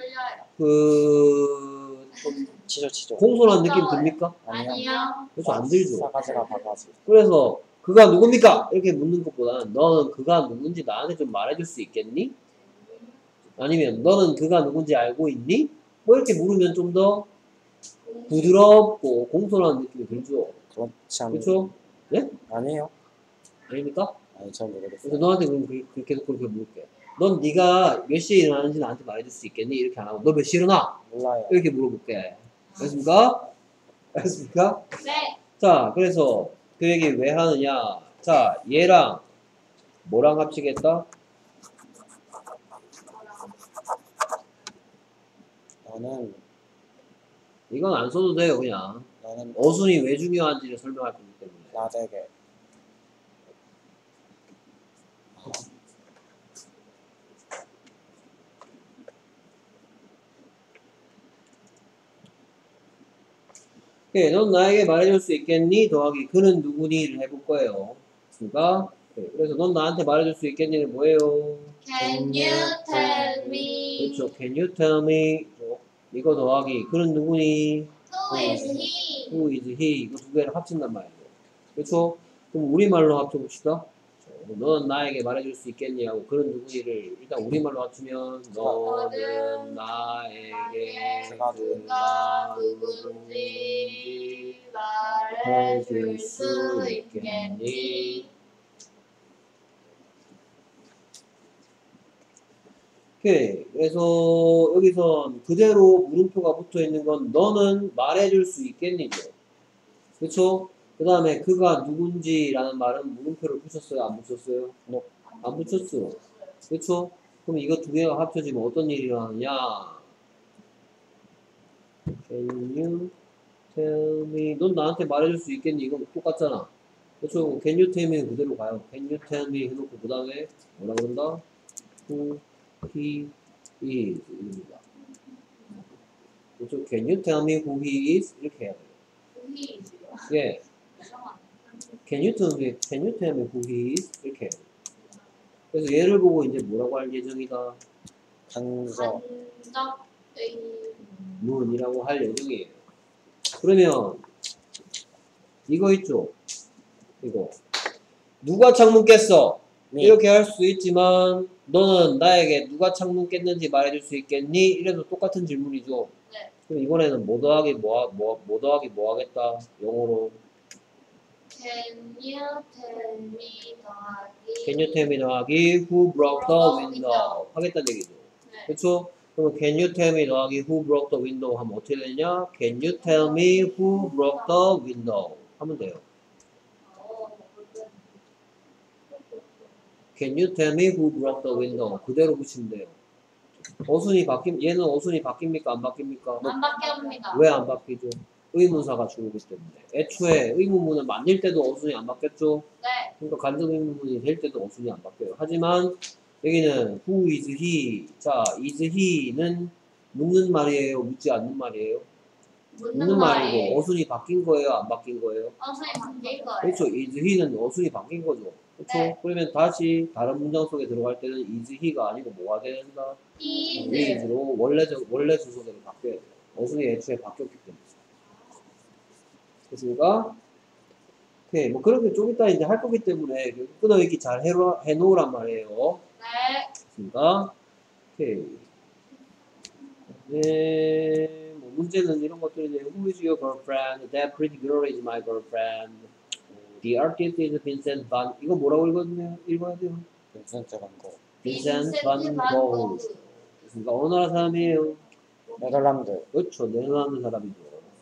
그... 좀 치죠, 치죠. 공손한 느낌. 듭니까? 아니요. 그렇죠. 안 들죠. 싸가지가 바가지. 그래서 그가 누굽니까? 이렇게 묻는 것보다는 너는 그가 누군지 나한테 좀 말해줄 수 있겠니? 아니면 너는 그가 누군지 알고 있니? 뭐 이렇게 물으면 좀 더 부드럽고 공손한 느낌이 들죠. 그렇지 않 그렇죠? 아니에요. 아닙니까? 아니, 전 그래서 모르겠어요. 너한테 그럼 그- 그- 계속 그렇게 물을게. 넌 네가 몇 시에 일어나는지 나한테 말해줄 수 있겠니? 이렇게 안 하고 너 몇 시에 일어나? 몰라요. 이렇게 물어볼게. 됐습니까? 알겠습니까? 네. 자, 그래서 그 얘기 왜 하느냐? 자, 얘랑 뭐랑 합치겠다? 너는 이건 안 써도 돼요, 그냥. 너는 어순이 왜 중요한지를 설명할 거기 때문에. 나에게 오케이, 넌 나에게 말해줄 수 있겠니? 더하기 그는 누구니를 해볼 거예요. 그러니까 오케이, 그래서 넌 나한테 말해줄 수 있겠니는 뭐예요? Can you tell me 그렇죠. Can you tell me? 이거 더하기 그는 누구니? who is he? Who is he? 이거 두 개를 합친단 말이에요. 그렇죠? 그럼 우리말로 합쳐봅시다. 너는 나에게 말해줄 수 있겠니? 하고 그런 누구니를 일단 우리말로 합치면 너는 나에게 그가 누가 누군지 말해줄 수 있겠니? 오케이. 그래서 여기선 그대로 물음표가 붙어 있는 건 너는 말해줄 수 있겠니죠. 그쵸? 그 다음에 그가 누군지라는 말은 물음표를 붙였어요? 안 붙였어요? No. 안 붙였어. 그쵸? 그럼 이거 두 개가 합쳐지면 어떤 일이 일어나냐? Can you tell me? 넌 나한테 말해줄 수 있겠니? 이건 똑같잖아. 그쵸? Can you tell me는 그대로 가요. Can you tell me 해놓고 그 다음에 뭐라 그런다? Who he is 입니다. 그렇죠? Can you tell me who he is? 이렇게 해야 돼요. Who is? 예. Can you tell me, can you tell me who he is? 이렇게 해야 돼요. 그래서 얘를 보고 이제 뭐라고 할 예정이다? 간접의 문이라고 할 예정이에요. 그러면 이거 있죠? 이거. 누가 창문 깼어? 미 이렇게 할 수 있지만 너는 나에게 누가 창문 깼는지 말해줄 수 있겠니? 이래도 똑같은 질문이죠. 네. 그럼 이번에는 뭐 더하기 뭐, 하- 뭐, 뭐 더하기 뭐 하겠다? 영어로 Can you tell me 더하기 Can you tell me 더하기 Who broke the window? 하겠다는 얘기죠. 네. 그렇죠? 그러면 Can you tell me 더하기 Who broke the window 하면 어떻게 되냐? Can you tell me who broke the window? 하면 돼요. Can you tell me who broke the window? 그대로 돼요. 어순이 바뀜 얘는 어순이 바뀝니까 안 바뀝니까? 안 바뀝니다. 왜 안 바뀌죠? 의문사가 주어기 때문에. 애초에 의문문을 만들 때도 어순이 안 바뀌었죠? 네. 그러니까 간접 의문문이 될 때도 어순이 안 바뀌어요. 하지만 여기는 who is he? 자, is he는 묻는 말이에요? 묻지 않는 말이에요? 묻는 묻는 말이 말이고 어순이 바뀐 거예요? 안 바뀐 거예요? 어순이 바뀔 거예요. 그렇죠. is he는 어순이 바뀐 거죠. 그렇죠? 네. 그러면 다시 다른 문장 속에 들어갈 때는 is he가 아니고 뭐가 돼야 된다? He is is로 원래 저- 원래 순서대로 바뀌어야 돼요. 어순이 애초에 바뀌었기 때문에. 됐습니까? 오케이. 뭐 그렇게 좀 이따 이제 할 거기 때문에 끊어읽기 잘 해놓, 해놓으란 말이에요. 네. 됐습니까? 오케이. 네, 뭐 문제는 이런 것들이네. Who is your girlfriend? That pretty girl is my girlfriend. The artist is Vincent van. 이거 뭐라고 읽거든요? 읽어야 돼요. 빈센트 반고 Vincent 빈센트 van 반 Gogh. 고흐. 됐습니까? 어느 나라 사람이에요? 네덜란드 그렇죠. 네덜란드 사람이죠.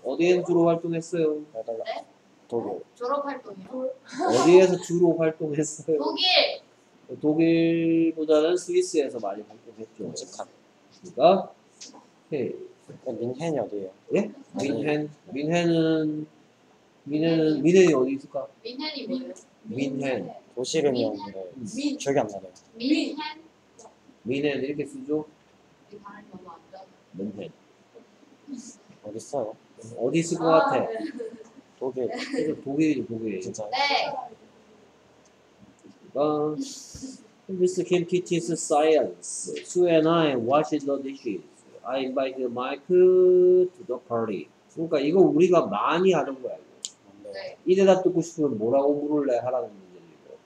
어디에 주로 활동했어요? 네덜란드 네? 독일 졸업 활동이요. 어디에서 주로 활동했어요? 독일. 독일보다는 스위스에서 많이 활동했죠. 끔찍한 그러니까 오케이. 민헨이 어디예요? 예? 민헨. 민헨은 민헨은 민헨이 어디 있을까? 민헨이 뭐예요? 민헨. 도시 이름이었는데 민 기억이 안 나네요 민헨. 민헨 이렇게 쓰죠? 이 발음이 너무 안 좋아. 민헨. 어디 있어요? 어디 있을 것 같아? 독일 그래서 독일이죠, 독일. 진짜 네. 그러니까 Mr. Kim teaches science. Sue and I wash the dishes. I invite Mike to the party. 그러니까 이거 우리가 많이 하는 거야. 네. 이 대답 듣고 싶으면 뭐라고 물을래 하라는 문제이고.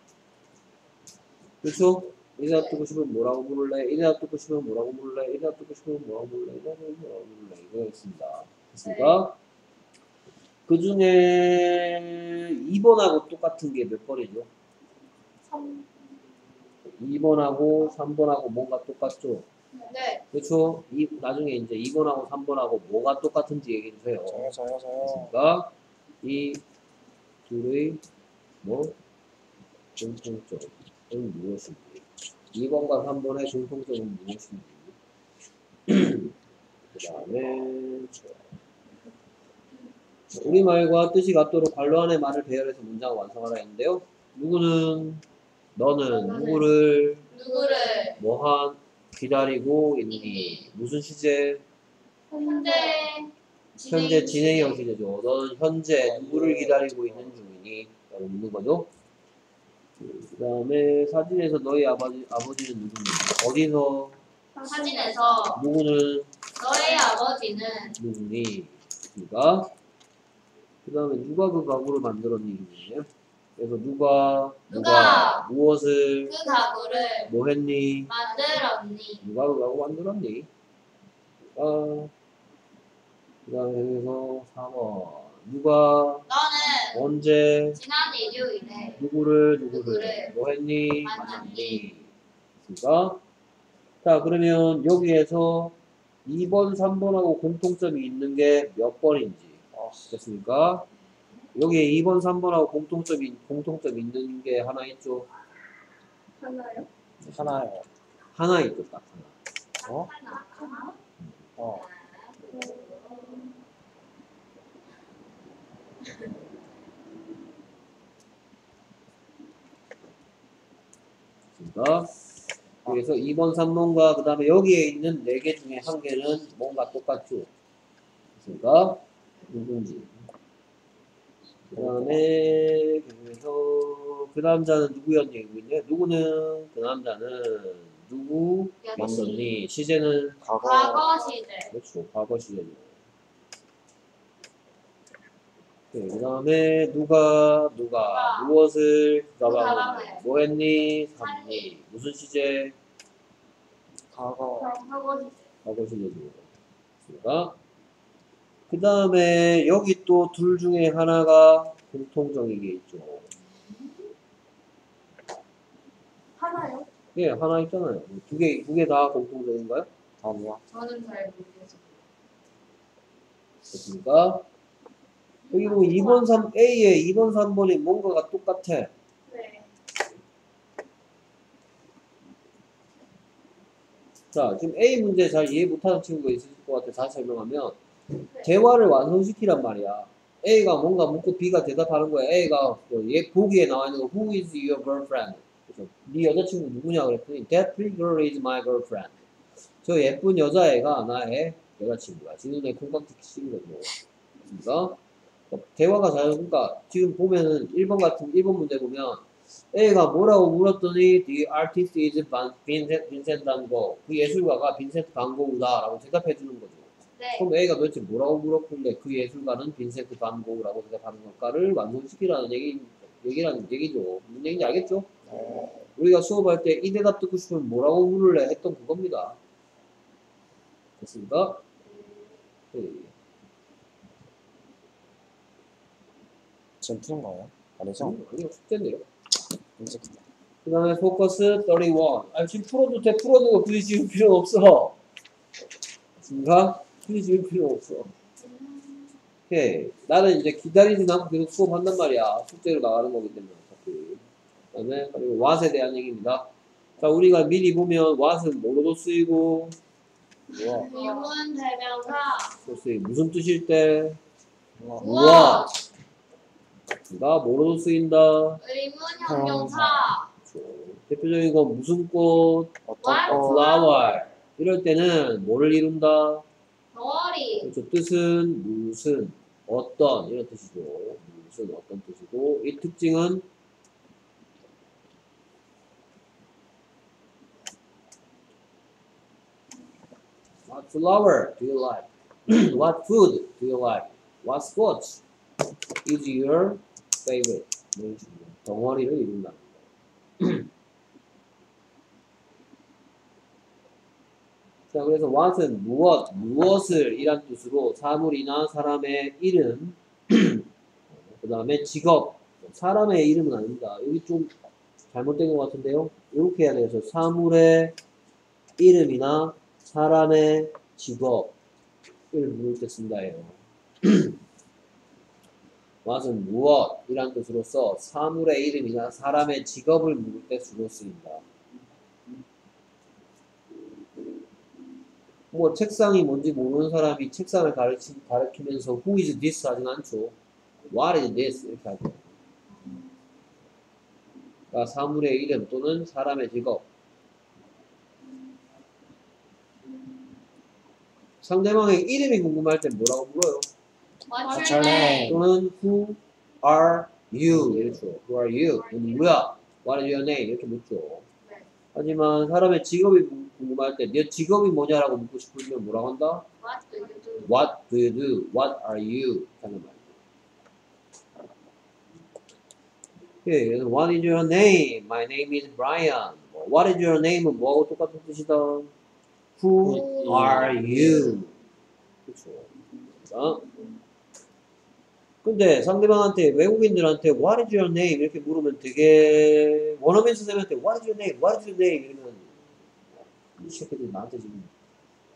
그렇죠? 이 대답 듣고 싶으면 뭐라고 물을래? 이 대답 듣고 싶으면 뭐라고 물을래? 이 대답 듣고 싶으면 뭐라고 물을래? 이 대답 듣고 싶으면 뭐라고 물을래? 이거였습니다. 됐습니까? 그 중에 2번하고 똑같은 게 몇 번이죠? 삼. 2번하고 3번하고 뭔가 똑같죠? 네. 그렇죠? 이, 나중에 이제 2번하고 3번하고 뭐가 똑같은지 얘기해 주세요. 저요 저요 저요. 그러니까 이 둘의 뭐 공통점은 무엇인지 2번과 3번의 공통점은 무엇인지 그 다음에 우리말과 뜻이 같도록 괄호 안에 말을 배열해서 문장을 완성하라 했는데요. 누구는 너는 누구를 누구를 뭐한 기다리고 있니? 무슨 시제? 현재 현재 진행형 시제죠. 너는 현재 누구를 기다리고 있는 중이니? 라고 묻는 거죠. 그 다음에 사진에서 너희 아버지, 아버지는 누구니? 어디서? 사진에서 누구는 너의 아버지는 누구니? 누가? 그 다음에 누가 그 가구를 만들었니? 그래서 누가, 누가 무엇을, 그 가구를 뭐 했니? 만들었니? 누가 그 가구 만들었니? 아, 그 다음에 여기서 4번. 누가, 너는 언제, 지난 일요일에 누구를 누구를 누구를 뭐 했니 만났니? 만났니 그니까 자 그러면 여기에서 2번 3번하고 공통점이 있는 게 몇 번인지 어, 됐습니까 여기에 2번 3번하고 공통점이 공통점 있는 게 하나 있죠 하나요? 하나요. 하나 있죠 딱 하나 어? 하나? 어. 그러니까 그래서 2번 3번과 그 다음에 여기에 있는 4개 중에 한 개는 뭔가 똑같죠? 그러니까 누군지 그 다음에 그래서 그 남자는 누구였니 있냐? 누구는? 그 남자는 누구였었니 시제는? 과거. 과거 시제. 그렇죠. 과거 시제죠 네, 그 다음에 누가 누가 누가 무엇을 그 가방을 가방을 뭐 했니 샀니. 샀니 무슨 시제 과거. 과거 시제 과거 시제죠 그러니까 그 다음에 여기 또 둘 중에 하나가 공통적인 게 있죠 하나요? 예, 하나 있잖아요. 두 개, 두 개 다 공통적인가요? 아니요. 저는 잘 모르겠어요 됐습니까? 여기 보면 2번 3, A에 2번 3번이 뭔가가 똑같아. 네 자, 지금 A 문제 잘 이해 못하는 친구가 있을 것 같아. 다시 설명하면. 대화를 완성시키란 말이야. A가 뭔가 묻고 B가 대답하는 거야. A가 뭐얘 보기에 나와 있는 거 Who is your girlfriend? 그래서 네 여자친구 누구냐 그랬더니 That pretty girl is my girlfriend. 저 예쁜 여자애가 나의 여자친구야. 지눈에 콩깍지 씌는 거죠. 그러니까 대화가 잘 그러니까 지금 보면은 1번 같은 1번 문제 보면 A가 뭐라고 물었더니 The artist is Van- Vincent, Vincent van Gogh. 그 예술가가 빈센트 반 고흐다라고 대답해 주는 거죠. 네. 그럼 A가 도대체 뭐라고 물었길래 그 예술가는 빈센트 반 고흐라고 대답하는 것까를 완성시키라는 얘기, 얘기라는 얘기죠. 무슨 얘기인지 알겠죠? 네. 우리가 수업할 때 이 대답 듣고 싶으면 뭐라고 물을래 했던 그겁니다. 됐습니까? 네. 지금 푸는 거예요? 아니죠? 음, 아니요, 숙제인데요. 이제 그 다음에 포커스 31. 아, 지금 풀어도 돼. 풀어도 거 굳이 지울 필요 없어. 됐습니까? 굳이 지울 필요 없어. 오케이. 나는 이제 기다리진 않고 계속 수업한단 말이야. 숙제로 나가는 거기 때문에. 어차피. 그 다음에, 그리고 what에 대한 얘기입니다. 자, 우리가 미리 보면 what은 뭐로도 쓰이고, 뭐야? 미문 대명사 무슨 뜻일 때, 뭐야? 무엇. 가 뭐로도 쓰인다. 의문 형용사 그렇죠. 대표적인 건 무슨 꽃, 어떤 What? 거? flower. 이럴 때는 뭐를 이룬다? 덩어리 그렇죠. 뜻은 무슨, 어떤 이런 뜻이죠. 무슨 어떤 뜻이고 이 특징은 What flower do you like? What food do you like? What sports is your favorite? 덩어리를 이룬다. 자, 그래서 what은 무엇, 무엇을 이란 뜻으로 사물이나 사람의 이름, 그 다음에 직업, 사람의 이름은 아닙니다. 여기 좀 잘못된 것 같은데요. 이렇게 해야 돼서 사물의 이름이나 사람의 직업을 물을 때 쓴다예요. what은 무엇 이란 뜻으로서 사물의 이름이나 사람의 직업을 물을 때 주로 쓰인다. 뭐 책상이 뭔지 모르는 사람이 책상을 가르치, 가르치면서 who is this 하진 않죠. what is this 이렇게 하죠. 그러니까 사물의 이름 또는 사람의 직업. 상대방의 이름이 궁금할 때 뭐라고 물어요? What's your name? 또는 who are you 이렇죠. who are you? 너는 누구야? what is your name? 이렇게 묻죠. 네. 하지만 사람의 직업이 궁- 궁금할 때내 직업이 뭐냐라고 묻고 싶으면 뭐라고 한다? What do you do? What do you do? What are you? 하는. 예, 그래서 What is your name? My name is Brian. 뭐, What is your name은 뭐하고 똑같은 뜻이다? Who Who are you? 그렇죠. 자, 근데 상대방한테 외국인들한테 What is your name? 이렇게 물으면 되게 원어민 선생님한테 What is your name? What is your name? 이러면 이 새끼들 나한테 지금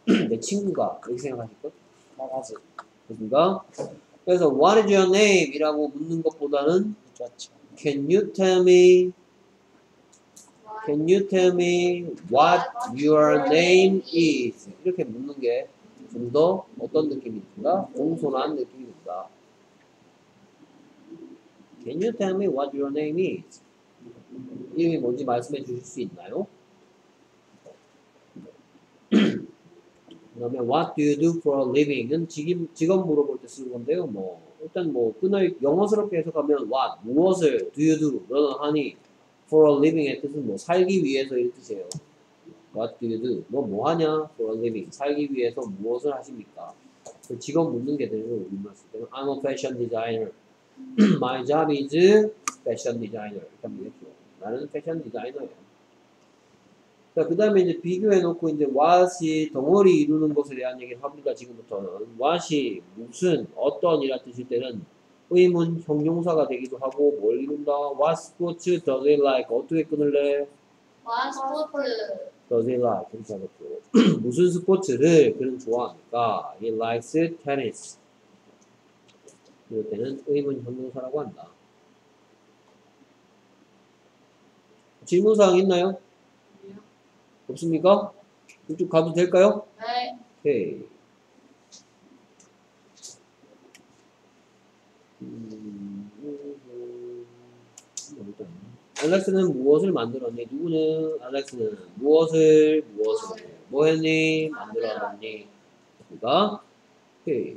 내 친구가 이렇게 생각하실걸? 나가지. 그렇습니까? 그래서 What is your name? 이라고 묻는 것보다는 좋죠. Can you tell me Can you tell me what your name is? 이렇게 묻는 게 좀 더 어떤 느낌이 든다? 공손한 느낌이 든다. Can you tell me what your name is? 이름이 뭔지 말씀해 주실 수 있나요? 그 다음에 What do you do for a living?은 직업, 직업 물어볼 때 쓰는 건데요. 뭐 일단 뭐 끊어 영어스럽게 해석하면 What 무엇을 do you do 너는 하니 for a living의 뜻은 뭐 살기 위해서 이 뜻이에요. What do you do? 너 뭐 하냐? For a living. 살기 위해서 무엇을 하십니까? 그 직업 묻는 게 되는 우리말 쓸 때는 I'm a fashion designer. My job is fashion designer. 이렇게 되겠죠. 나는 패션 디자이너예요. 자, 그 다음에 이제 비교해놓고 이제 what이 덩어리 이루는 것에 대한 얘기를 합니다. 지금부터는. what이 무슨, 어떤 이란 뜻일 때는 의문, 형용사가 되기도 하고 뭘 이룬다? What sports does he like? 어떻게 끊을래? What sport? does he like? 이렇게 하겠죠. 무슨 스포츠를 그는 좋아합니까? He likes tennis. 이럴 때는 의문 형용사라고 한다. 질문사항 있나요? 없습니까? 이쪽 가도 될까요? 네. 오케이. 음, 음, 알렉스는 무엇을 만들었니? 누구는 알렉스는 무엇을 무엇을 뭐 했니? 만들었니? 그러니까 오케이.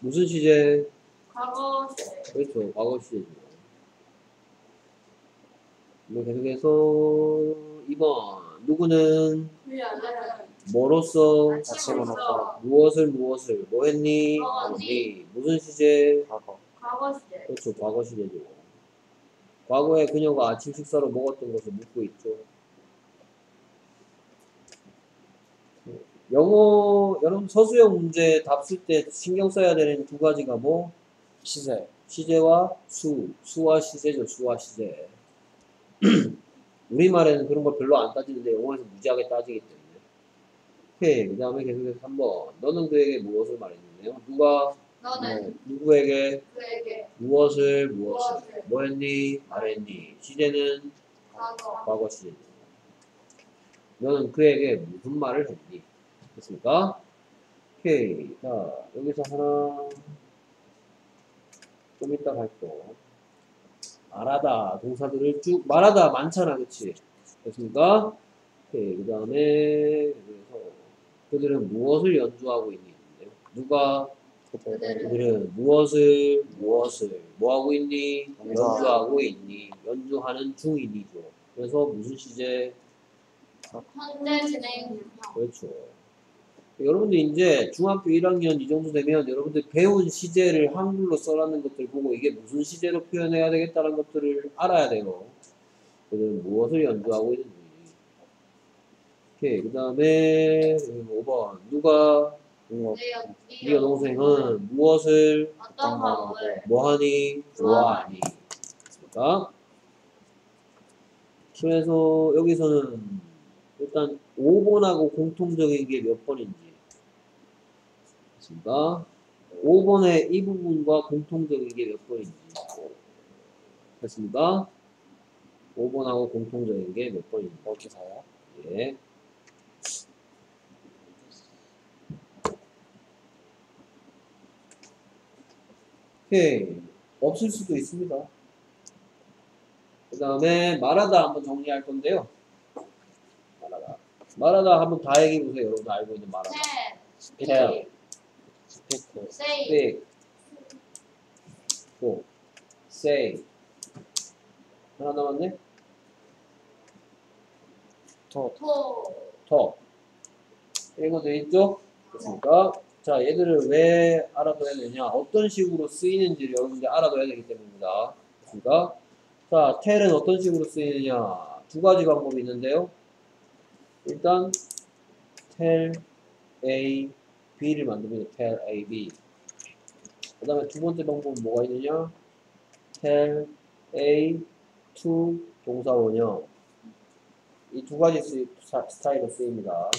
무슨 시제? 과거 시제. 그렇죠. 과거 시제죠. 뭐 계속해서 2번 누구는 뭐로써 아침으로써 무엇을 무엇을 뭐 했니? 먹었니? 무슨 시제? 과거. 과거 시제. 그렇죠. 과거 시제죠. 과거에 그녀가 아침 식사로 먹었던 것을 묻고 있죠. 영어 여러분 서수형 문제 답쓸 때 신경 써야 되는 두 가지가 뭐 시제. 시제와 수, 수와 시제죠. 수와 시제. 우리 말에는 그런 거 별로 안 따지는데 영어에서 무지하게 따지기 때문에. 오케이. 그 다음에 계속해서 3번. 너는 그에게 무엇을 말했는데요? 누가 너는 네, 누구에게 그에게 무엇을 무엇을 무엇을 뭐 했니? 말했니? 시제는 과거 과거 시제죠. 너는 그에게 무슨 말을 했니? 됐습니까? 오케이. 자, 여기서 하나 좀 이따 갈 거. 말하다 동사들을 쭉 말하다 많잖아, 그치? 됐습니까? 오케이. 그 다음에 그래서 그들은 무엇을 연주하고 있니? 누가 그들은 그들은 무엇을 무엇을 뭐 하고 있니? 연주하고. 연주하고 있니? 연주하는 중이니죠. 그래서 무슨 시제? 현재 진행 중형. 그렇죠. 여러분들 이제 중학교 1학년 이 정도 되면 여러분들 배운 시제를 한글로 써라는 것들 보고 이게 무슨 시제로 표현해야 되겠다는 것들을 알아야 돼요. 그들은 무엇을 연주하고 있는지. 오케이. 그 다음에 5번. 누가 이거 네 여- 네 여동생은 무엇을 어떤 과목을 뭐하니? 좋아하니? 됐습니까? 그래서 여기서는 일단 5번하고 공통적인 게 몇 번인지. 됐습니까? 5번의 이 부분과 공통적인 게 몇 번인지. 됐습니까? 5번하고 공통적인 게 몇 번인지. 여기서요? 예. 오케이. 없을 수도 있습니다. 그 다음에 말하다 한번 정리할 건데요. 말하다. 말하다 한번 다 얘기해 보세요. 여러분 알고 있는 말하다. tell, Say, speak, 또 say. 하나 남았네? 토 talk, talk. 읽어져 있죠? 됐습니까? 자, 얘들을 왜 알아둬야 되냐? 어떤 식으로 쓰이는지를 여러분들 알아둬야 되기 때문입니다. 됐습니까? 자, tell은 어떤 식으로 쓰이느냐? 두 가지 방법이 있는데요. 일단, tell A, B를 만듭니다. tell A, B. 그 다음에 두 번째 방법은 뭐가 있느냐? tell A to 동사 원형. 이 두 가지 스타일로 쓰입니다.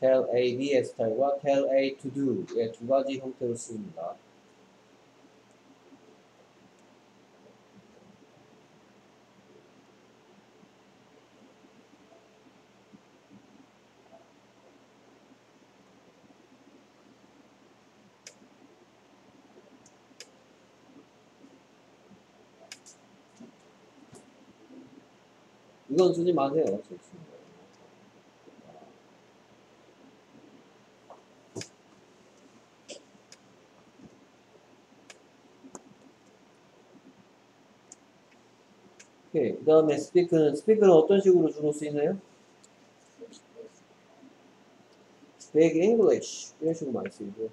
tell A, B의 스타일과 tell A to do의 두 가지 형태로 쓰입니다. 이건 쓰지 마세요. 오케이. 그 다음에 스피크는, 스피크는 어떤 식으로 주로 쓰이나요? Speak English. 이런 식으로 많이 쓰이죠.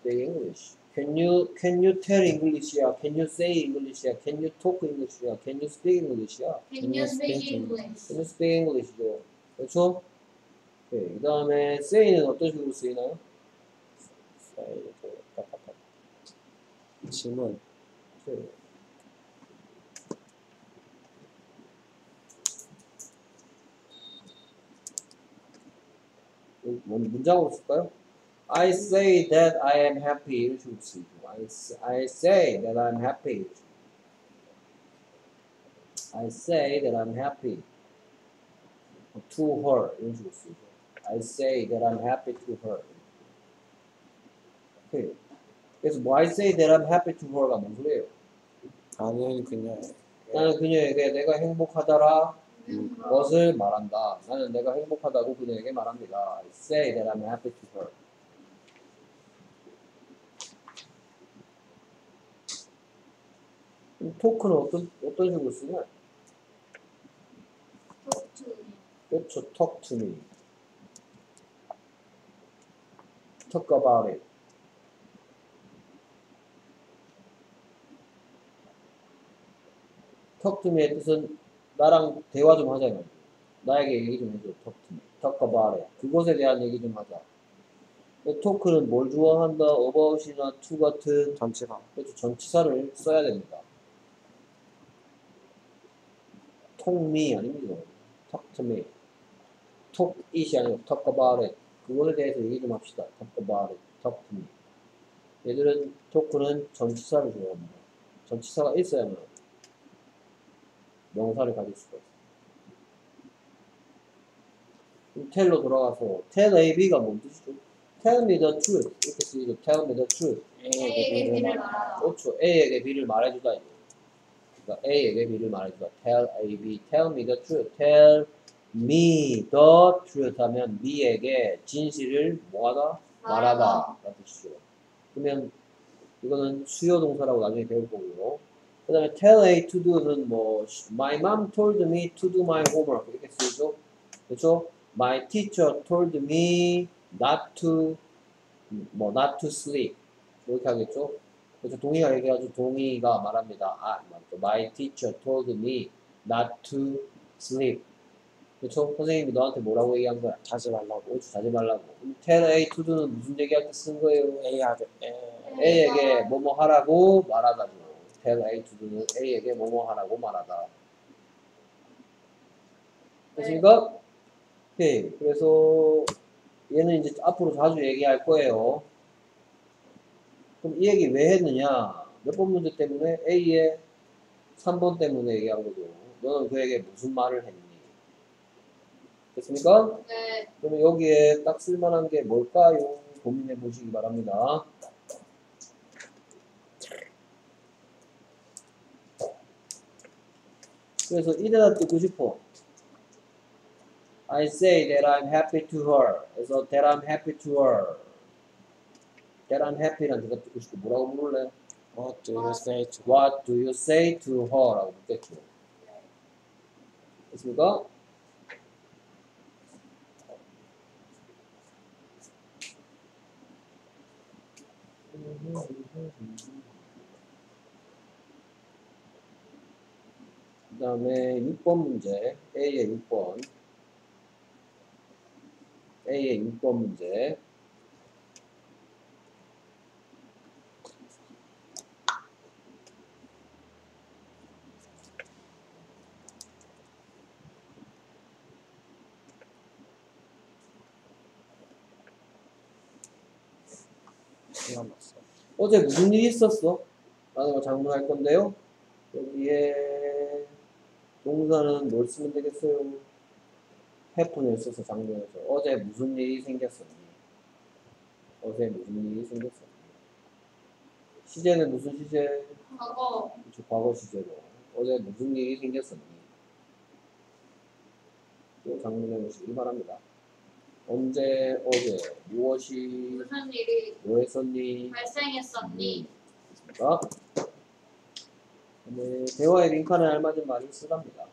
Speak English. Can you, can you tell English야? Can you say English야? Can you talk English야? Can you speak English야? can you speak English? Can you speak English죠. 그렇죠? 그 다음에 say는 어떤 식으로 쓰이나요? 질문. 뭐 문장으로 쓸까요? I say that I am happy 이런 식으로 쓰이고 I, s- I say that I'm happy I say that I'm happy to her 이런 식으로 쓰이고 I say that I'm happy to her 오케이. 그래서 뭐 I say that I'm happy to her가 뭔 소리예요? 나는 그녀 나는 그녀에게 내가 행복하다라 음, 것을 말한다. 나는 내가 행복하다고 그녀에게 말합니다. I say that I'm happy to her. 토크는 어떤 어떤 식으로 쓰냐? talk to me. 그렇죠. Talk to me. Talk about it. Talk to me의 뜻은 나랑 대화 좀 하자. 나에게 얘기 좀 해줘. Talk to me. Talk about it. 그것에 대한 얘기 좀 하자. 토크는 뭘 좋아한다? about이나 to 같은 전체가 그렇죠. 전치사를 써야 됩니다. Talk me 아닙니다. talk to me. talk it이 아니고 talk about it. 그것에 대해서 얘기 좀 합시다. talk about it. talk to me. 얘들은 토크는 전치사를 좋아합니다. 전치사가 있어야만 명사를 가질 수가 있어요. 그럼 tell로 돌아가서 tell AB가 뭔 뜻이죠? tell me the truth 이렇게 쓰이죠. tell me the truth. A에게 B를 말하다. 그렇죠. A에게 B를 말해주다. 그러니까 A에게 B를 말해주다. Tell A, B. Tell me the truth. Tell me the truth 하면 B에게 진실을 뭐하다? 말하다. 라는 뜻이죠. 그러면 이거는 수요 동사라고 나중에 배울 거고요. 그 다음에 tell A to do는 뭐 My mom told me to do my homework 이렇게 쓰이죠. 그렇죠? My teacher told me not to 뭐 not to sleep 이렇게 하겠죠. 그래서 동의가 얘기하죠. 동의가 말합니다. 아, 맞죠. My teacher told me not to sleep. 그렇죠? 선생님이 너한테 뭐라고 얘기한 거야? 자지 말라고 그렇죠. 자지 말라고. tell A to do는 무슨 얘기할 때 쓴 거예요? A A A에게 뭐뭐 하라고 말하다죠. tell A to do는 A에게 뭐뭐 하라고 말하다. 됐습니까? 오케이. 그래서 얘는 이제 앞으로 자주 얘기할 거예요. 그럼 이 얘기 왜 했느냐? 몇 번 문제 때문에 A의 3번 때문에 얘기한 거죠. 너는 그에게 무슨 말을 했니? 됐습니까? 네. 그러면 여기에 딱 쓸만한 게 뭘까요? 고민해 보시기 바랍니다. 그래서 이래다 듣고 싶어. I say that I'm happy to her. 그래서 that I'm happy to her. that I'm happy란 대답 듣고 싶고 뭐라고 물을래? What do you say to What do you say to her? 라고 묻겠죠. 됐습니까? 그 다음에 6번 문제, A의 6번. A의 6번 문제. 어. 어제 무슨 일이 있었어? 라는 걸 장문할 건데요. 여기에 동사는 뭘 쓰면 되겠어요? 해프를 써서 장문해서 어제 무슨 일이 생겼었니? 어제 무슨 일이 생겼었니? 시제는 무슨 시제? 과거. 그쵸, 과거 시제로 어제 무슨 일이 생겼었니? 또 장문해 보시기 바랍니다. 언제, 어제, 무엇이, 무슨 일이 뭐 했었니? 발생했었니? 됐습니까? 네, 대화에 링컨에 알맞은 말을 쓰랍니다.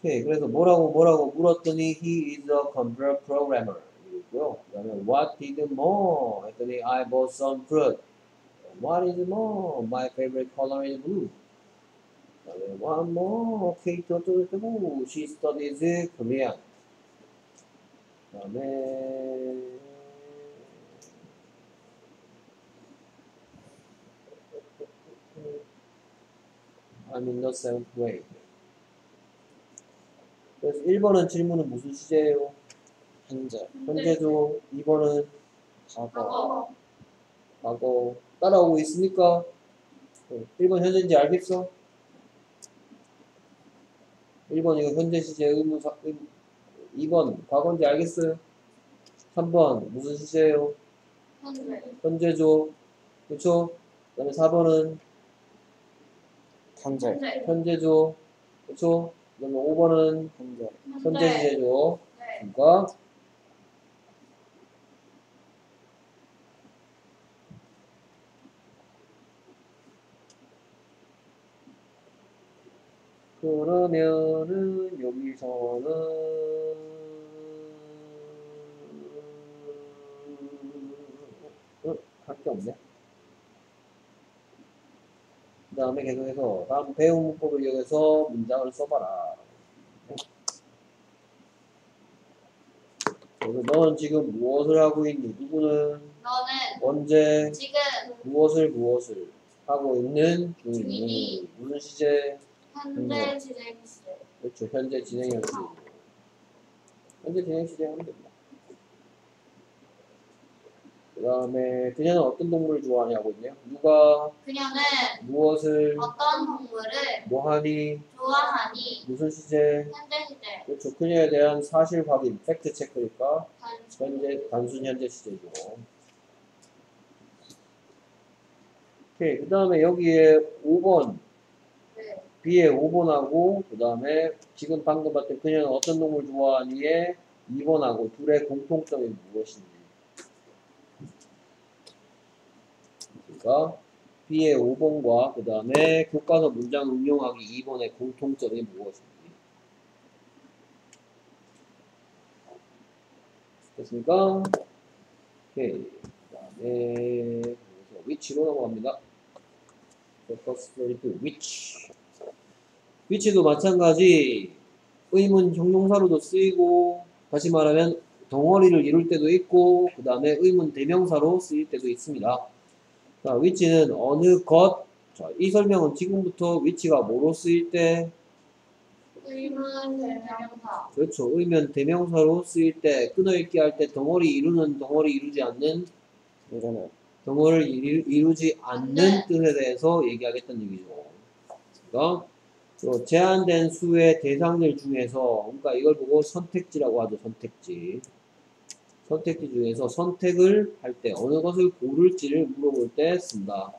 오케이, 그래서 뭐라고 뭐라고 물었더니 he is a computer programmer 이고요. 그다음에 what did more 했더니 I bought some fruit. What is more? My favorite color is blue. 그다음에 one more Kate 어쩌고 저쩌고 she studies Korean. 그다음에 I'm in the seventh grade. 그래서 1번은 질문은 무슨 시제예요? 현재, 현재죠. 2번은 과거, 과거. 따라오고 있으니까 1번 현재인지 알겠어? 1번 이거 현재 시제 의무사, 의- 2번 과거인지 알겠어요? 3번 무슨 시제예요? 현재. 현재죠. 그쵸? 그 다음에 4번은 현재, 현재. 현재죠. 그쵸? 그 다음에 5번은 현재, 현재 시제죠. 네. 그러니까 그러면은 여기서는 할 게 없네. 그 다음에 계속해서 다음 배움 문법을 이용해서 문장을 써봐라. 너는 지금 무엇을 하고 있니? 누구는 너는 언제 지금 무엇을 무엇을 하고 있는 중이니? 무슨 시제? 현재 진행 시제. 그렇죠. 현재 진행 현재. 현재 진행 시제 하면 됩니다. 그 다음에 그녀는 어떤 동물을 좋아하냐고 있네요. 누가 그녀는 무엇을 어떤 동물을 뭐하니? 좋아하니? 무슨 시제? 현재 시제. 그렇죠. 그녀에 대한 사실 확인, 팩트 체크니까 단순. 현재 단순 현재 시제죠. 오케이. 그 다음에 여기에 5번 네. B의 5번하고 그 다음에 지금 방금 봤던 그녀는 어떤 동물 좋아하니에 2번하고 둘의 공통점이 무엇인지 그러니까 B의 5번과 그 다음에 교과서 문장 응용하기 2번의 공통점이 무엇인지. 됐습니까? 오케이. 그 다음에 위치로 넘어갑니다. Focus 32 which. 위치도 마찬가지. 의문 형용사로도 쓰이고 다시 말하면 덩어리를 이룰 때도 있고 그 다음에 의문 대명사로 쓰일 때도 있습니다. 자, 위치는 어느 것. 자, 이 설명은 지금부터 위치가 뭐로 쓰일 때 의문 대명사. 그렇죠. 의면 대명사로 쓰일 때 끊어읽기 할 때 덩어리 이루는 덩어리 이루지 않는 이거는 덩어리를 이루, 이루지 않는 네. 뜻에 대해서 얘기하겠다는 얘기죠. 그러니까 또 제한된 수의 대상들 중에서 그러니까 이걸 보고 선택지라고 하죠. 선택지. 선택지 중에서 선택을 할 때 어느 것을 고를지를 물어볼 때 쓴다.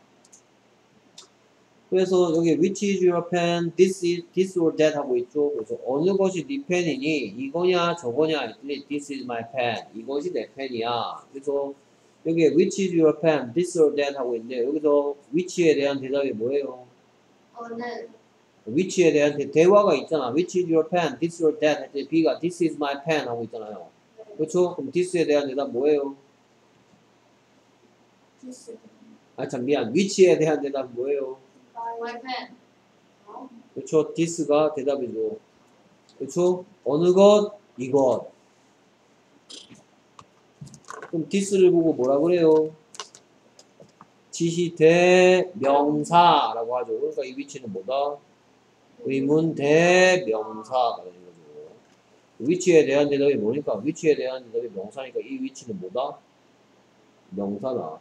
그래서 여기 which is your pen, this is this or that 하고 있죠. 그래서 어느 것이 네 펜이니 이거냐 저거냐 했더니 this is my pen. 이것이 내 펜이야. 그래서 여기에 which is your pen, this or that 하고 있는데 여기서 which에 대한 대답이 뭐예요? 어느 which에 대한 대, 대화가 있잖아. which is your pen, this or that 했더니 B가 this is my pen 하고 있잖아요. 그렇죠? 그럼 this에 대한 대답 뭐예요? this. 아 참 미안. which에 대한 대답 뭐예요? 그렇죠? this가 대답이죠. 그렇죠? 어느 것, 이것. 그럼 this를 보고 뭐라 그래요? 지시 대명사라고 하죠. 그러니까 이 위치는 뭐다? 의문 대명사가 되는 거죠. 위치에 대한 대답이 뭐니까? 위치에 대한 대답이 명사니까 이 위치는 뭐다? 명사다.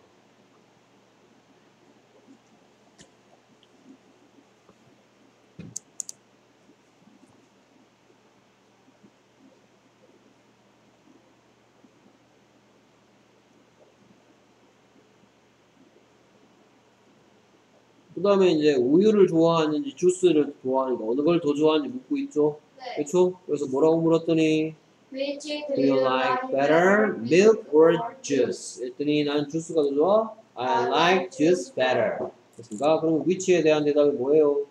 그 다음에 이제 우유를 좋아하는지 주스를 좋아하는지 어느 걸 더 좋아하는지 묻고 있죠. 네. 그렇죠? 그래서 뭐라고 물었더니 Which Do you like better milk or juice? 했더니 난 주스가 더 좋아. I like juice better. 됐습니까? 그럼 which에 대한 대답이 뭐예요?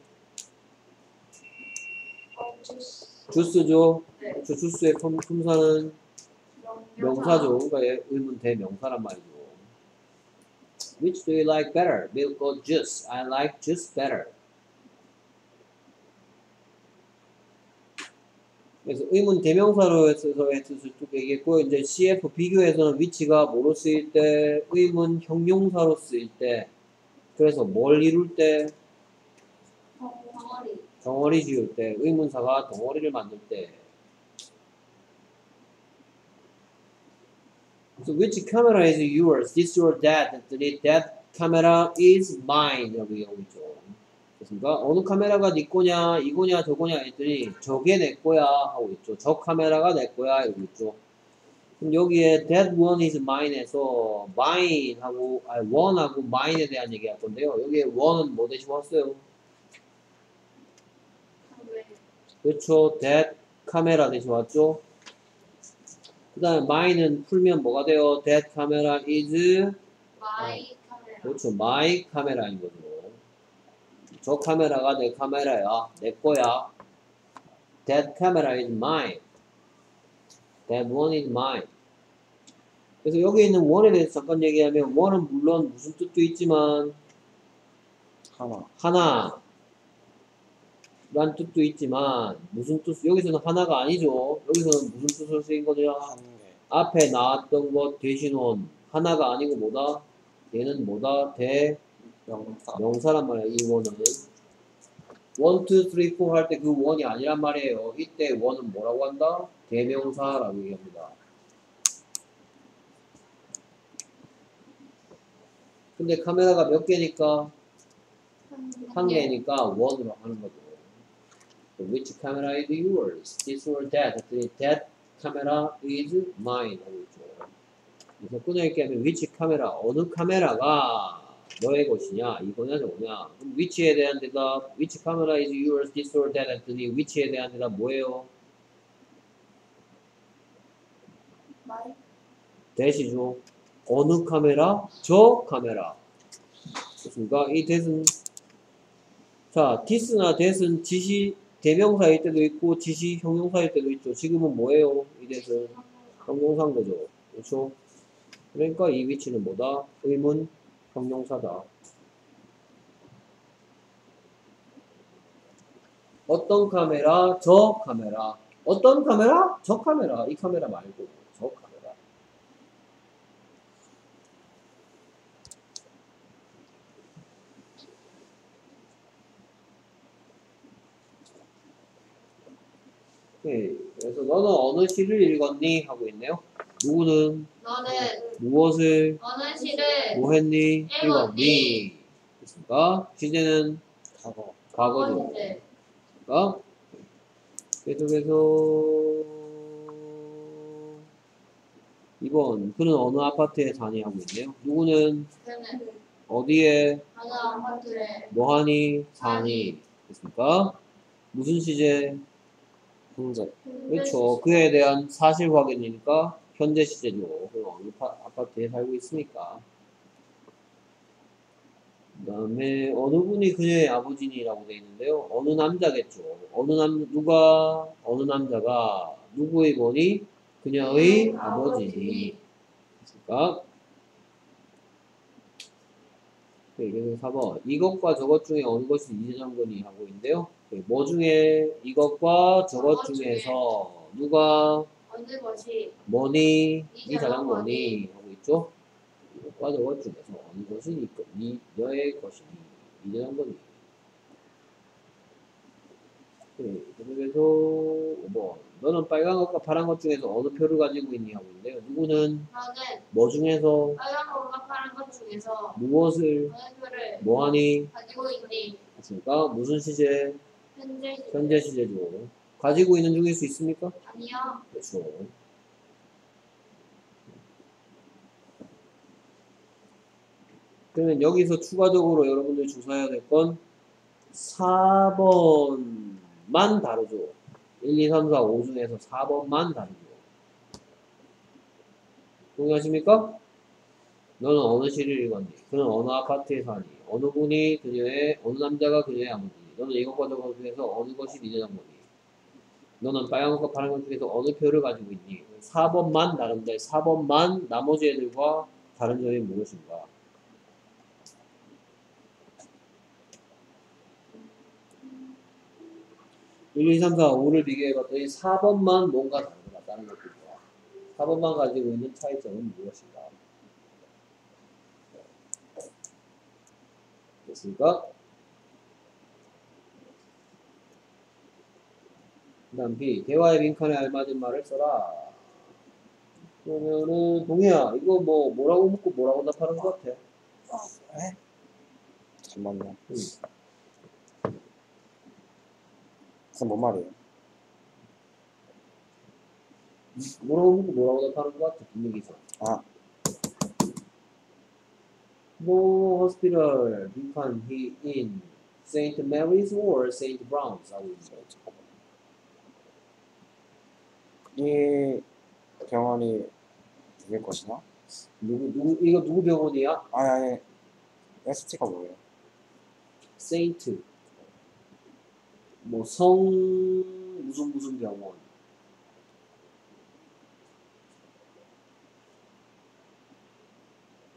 어, 주스. 주스죠. 네. 저 주스의 품, 품사는 명사. 명사죠. 그러니까 얘 의문 대명사란 말이죠. Which do you like better? Milk or juice? I like juice better. 그래서 의문 대명사로 해서의 뜻을 쭉 얘기했고 이제 CF 비교에서는 위치가 뭐로 쓰일 때 의문 형용사로 쓰일 때 그래서 뭘 이룰 때 덩어리. 덩어리 지을 때 의문사가 덩어리를 만들 때 So which camera is yours? This or that? 했더니 that camera is mine 여기 여기죠. 됐습니까? 어느 카메라가 네 거냐, 이거냐, 저거냐 했더니 저게 내 거야 하고 있죠. 저 카메라가 내 거야 이러고 있죠. 그럼 여기에 that one is mine에서 mine 하고 아 one하고 mine에 대한 얘기 할 건데요. 여기에 one은 뭐 대신 왔어요? 왜? 그렇죠. that 카메라 대신 왔죠. 그 다음에 mine은 풀면 뭐가 돼요? that camera is my camera. 그렇죠. my 카메라인 거죠. 저 카메라가 내 카메라야. 내 거야. That camera is mine. That one is mine. 그래서 여기 있는 one에 대해서 잠깐 얘기하면 one은 물론 무슨 뜻도 있지만 하나 하나 란 뜻도 있지만 무슨 뜻 여기서는 하나가 아니죠. 여기서는 무슨 뜻으로 쓰인 거죠? 한개 앞에 나왔던 것 대신 원 하나가 아니고 뭐다? 얘는 뭐다? 대 명사 명사란 말이야, 이 원은. 1, 2, 3, 4할때 그 원이 아니란 말이에요. 이때 원은 뭐라고 한다? 대명사라고 얘기합니다. 근데 카메라가 몇 개니까? 한 개니까 one으로 하는 거죠. Which camera is yours? This or that? that camera is mine. 그래서 끊어 읽게 하면 which camera, 어느 카메라가 너의 것이냐, 이거냐 저거냐. 그럼 which에 대한 대답, which camera is yours, this or that 했더니 which에 대한 대답 뭐예요? 아니 that이죠. 어느 카메라? 저 카메라. 그렇습니까? 이 대은 자, this나 that은 지시 대명사일 때도 있고 지시 형용사일 때도 있죠. 지금은 뭐예요? 이 대은 형용사인 거죠. 그렇죠? 그러니까 이 위치는 뭐다? 의문 형용사다. 어떤 카메라? 저 카메라. 어떤 카메라? 저 카메라. 이 카메라 말고 저 카메라. 오케이. 그래서 너는 어느 시를 읽었니? 하고 있네요. 누구는 너는 무엇을 어느 시를 뭐 했니? 읽었니? 읽었니? 됐습니까? 시제는 과거. 과거죠. 시를 어? 계속해서 2번 그는 어느 아파트에 사니 하고 있네요. 누구는 그는 어디에 어느 아파트에 뭐하니 사니 됐습니까? 무슨 시제? 현재. 그렇죠. 그에 대한 사실 확인이니까 현재 시제죠. 어느 파- 아파트에 살고 있으니까. 그 다음에 어느 분이 그녀의 아버지니라고 되어 있는데요. 어느 남자겠죠. 어느 남 누가 어느 남자가 누구의 뭐니? 그녀의 아버지니. 네, 그래서 4번 이것과 저것 중에 어느 것이 이재정근이 하고 있는데요. 네, 뭐 중에 이것과 저것 중에서 누가 어느 것이 뭐니 이 자랑 뭐니 하고 있죠. 이것과 저것 중에서 어느 것이 이, 거- 이 너의 것이니 이 뭐니. 네, 그래서 5번 너는 빨간 것과 파란 것 중에서 어느 표를 가지고 있니 하고 있는데요. 누구는 뭐 중에서 빨간 것과 파란 것 중에서 무엇을 뭐하니 가지고 있니? 했습니까? 무슨 시제? 현재 시 현재 시제죠. 가지고 있는 중일 수 있습니까? 아니요. 그렇죠. 그러면 여기서 추가적으로 여러분들이 조사해야 될 건 4번만 다르죠. 1, 2, 3, 4, 5 중에서 4번만 다르죠. 동의하십니까? 너는 어느 시를 읽었니? 그는 어느 아파트에 사니? 어느 분이 그녀의, 어느 남자가 그녀의 아버지니? 너는 이것과 저것 중에서 어느 것이 네 자전거니? 너는 빨간 것과 파란 것 중에서 어느 표를 가지고 있니? 4번만 다른데 4번만 나머지 애들과 다른 점이 무엇인가? (1, 2, 3, 4, 5를 비교해봤더니 4번만 뭔가 다른 것 같다는 것들이야 4번만 가지고 있는 차이점은 무엇인가 됐습니까? 그 다음 B. 대화의 빈칸에 알맞은 말을 써라. 그러면은, 동희야, 이거 뭐, 뭐라고 묻고 뭐라고 답하는 것 같아? 에? 잠깐만요. 응. 그건 뭔 말이에요? 뭐라고 묻고 뭐라고 답하는 것 같아? 분위기상. 아. No hospital 빈칸 he in St. Mary's or St. Brown's 하고. 이 병원이 누굴 것이냐? 누구, 누구, 이거 누구 병원이야? 아니, 아니. ST가 뭐예요? 세인트. 뭐, 성, 무슨 무슨 병원.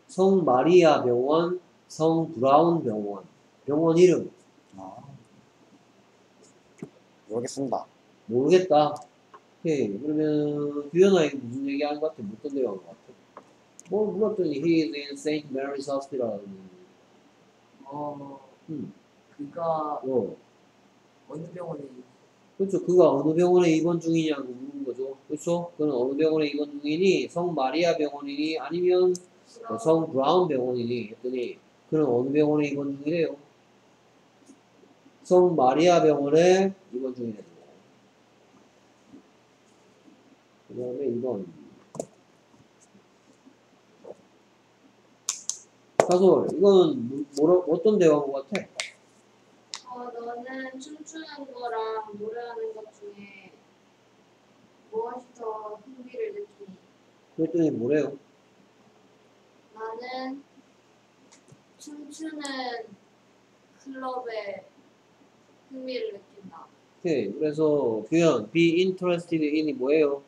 성 마리아 병원, 성 브라운 병원. 병원 이름. 아. 모르겠습니다. 모르겠다. 오케이. 그러면, 규현아, 이거 무슨 얘기하는 것 같아? 묻던 내용 것 같아. 뭐, 물었더니, he is in St. Mary's Hospital. 어, 음, 그가 어. 어느 병원에 그렇죠. 그가 어느 병원에 입원 중이냐고 묻는 거죠. 그렇죠? 그는 어느 병원에 입원 중이니? 성 마리아 병원이니? 아니면 어, 성 브라운 병원이니? 했더니 그는 어느 병원에 입원 중이래요? 성 마리아 병원에 입원 중이래요. 그 다음에 이건 가솔 이건 뭐- 뭐라, 어떤 대화인 것 같아? 어, 너는 춤추는 거랑 노래하는 것 중에 무엇이 더 흥미를 느끼니? 그랬더니 뭐래요? 나는 춤추는 클럽에 흥미를 느낀다. 오케이. 그래서 규현 be interested in이 뭐예요?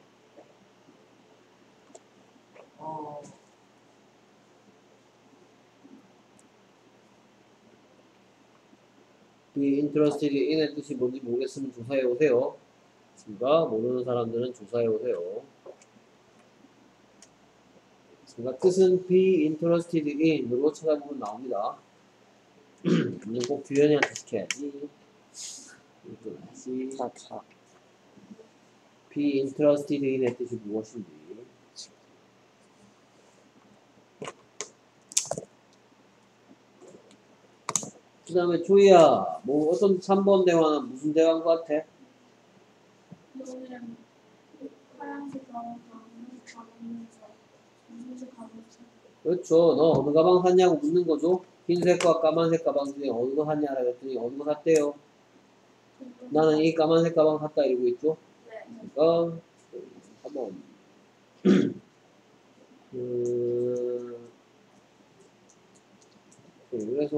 어, be interested in의 뜻이 뭔지 모르겠으면 조사해 오세요. 그러니까 모르는 사람들은 조사해 오세요. 그러니까 뜻은 be interested in으로 찾아보면 나옵니다. 이제 꼭 규현이한테 시켜야지. 이거 해야지. be interested in의 뜻이 무엇인지. 그 다음에 조이야, 뭐 어떤 3번 대화는 무슨 대화인 것 같아? 그렇죠. 너 어느 가방 샀냐고 묻는 거죠. 흰색과 까만색 가방 중에 어느 거 샀냐 그랬더니 어느 거 샀대요. 나는 이 까만색 가방 샀다 이러고 있죠. 네. 그러니까 한번 그 네, 그래서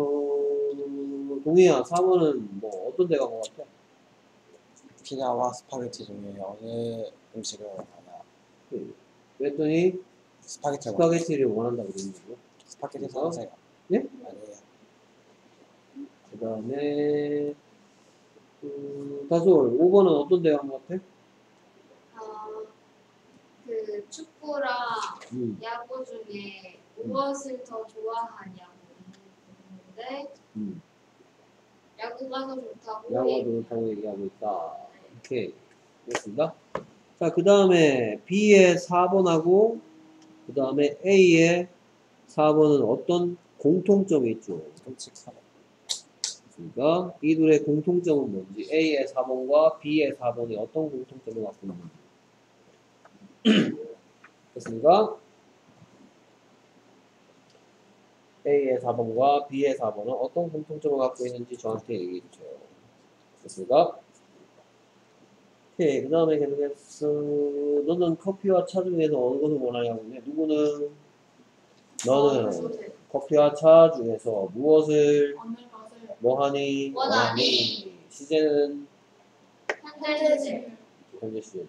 동희야 4번은 뭐 어떤 데가 것 같아? 피자와 스파게티 중에 어느 음식을 원하냐? 그랬더니 스파게티 원 스파게티를 원한다고 그러는 거고 스파게티? 사세요. 예? 아니에요. 그 다음에 음, 다솔 5번은 어떤 데가 것 같아? 아, 그 축구랑 음, 야구 중에 무엇을 더 좋아하냐 고 묻는데 음. 야구가 더 좋다고 야구가. 좋다고 얘기하고 있다. 오케이. 됐습니다. 자, 그 다음에 B의 4번하고, 그 다음에 A의 4번은 어떤 공통점이 있죠? 끔찍하네. 그러니까 이 둘의 공통점은 뭔지, A의 4번과 B의 4번이 어떤 공통점을 갖고 있는지. 됐습니까? A의 4번과 B의 4번은 어떤 공통점을 갖고 있는지 저한테 얘기해 주세요. 됐습니까? 오케이, 그 다음에 계속해서, 너는 커피와 차 중에서 어느 것을 원하냐고 했네. 누구는? 너는 커피와 차 중에서 무엇을 뭐하니? 원하니? 시제는 현재 시제 현재 시제죠.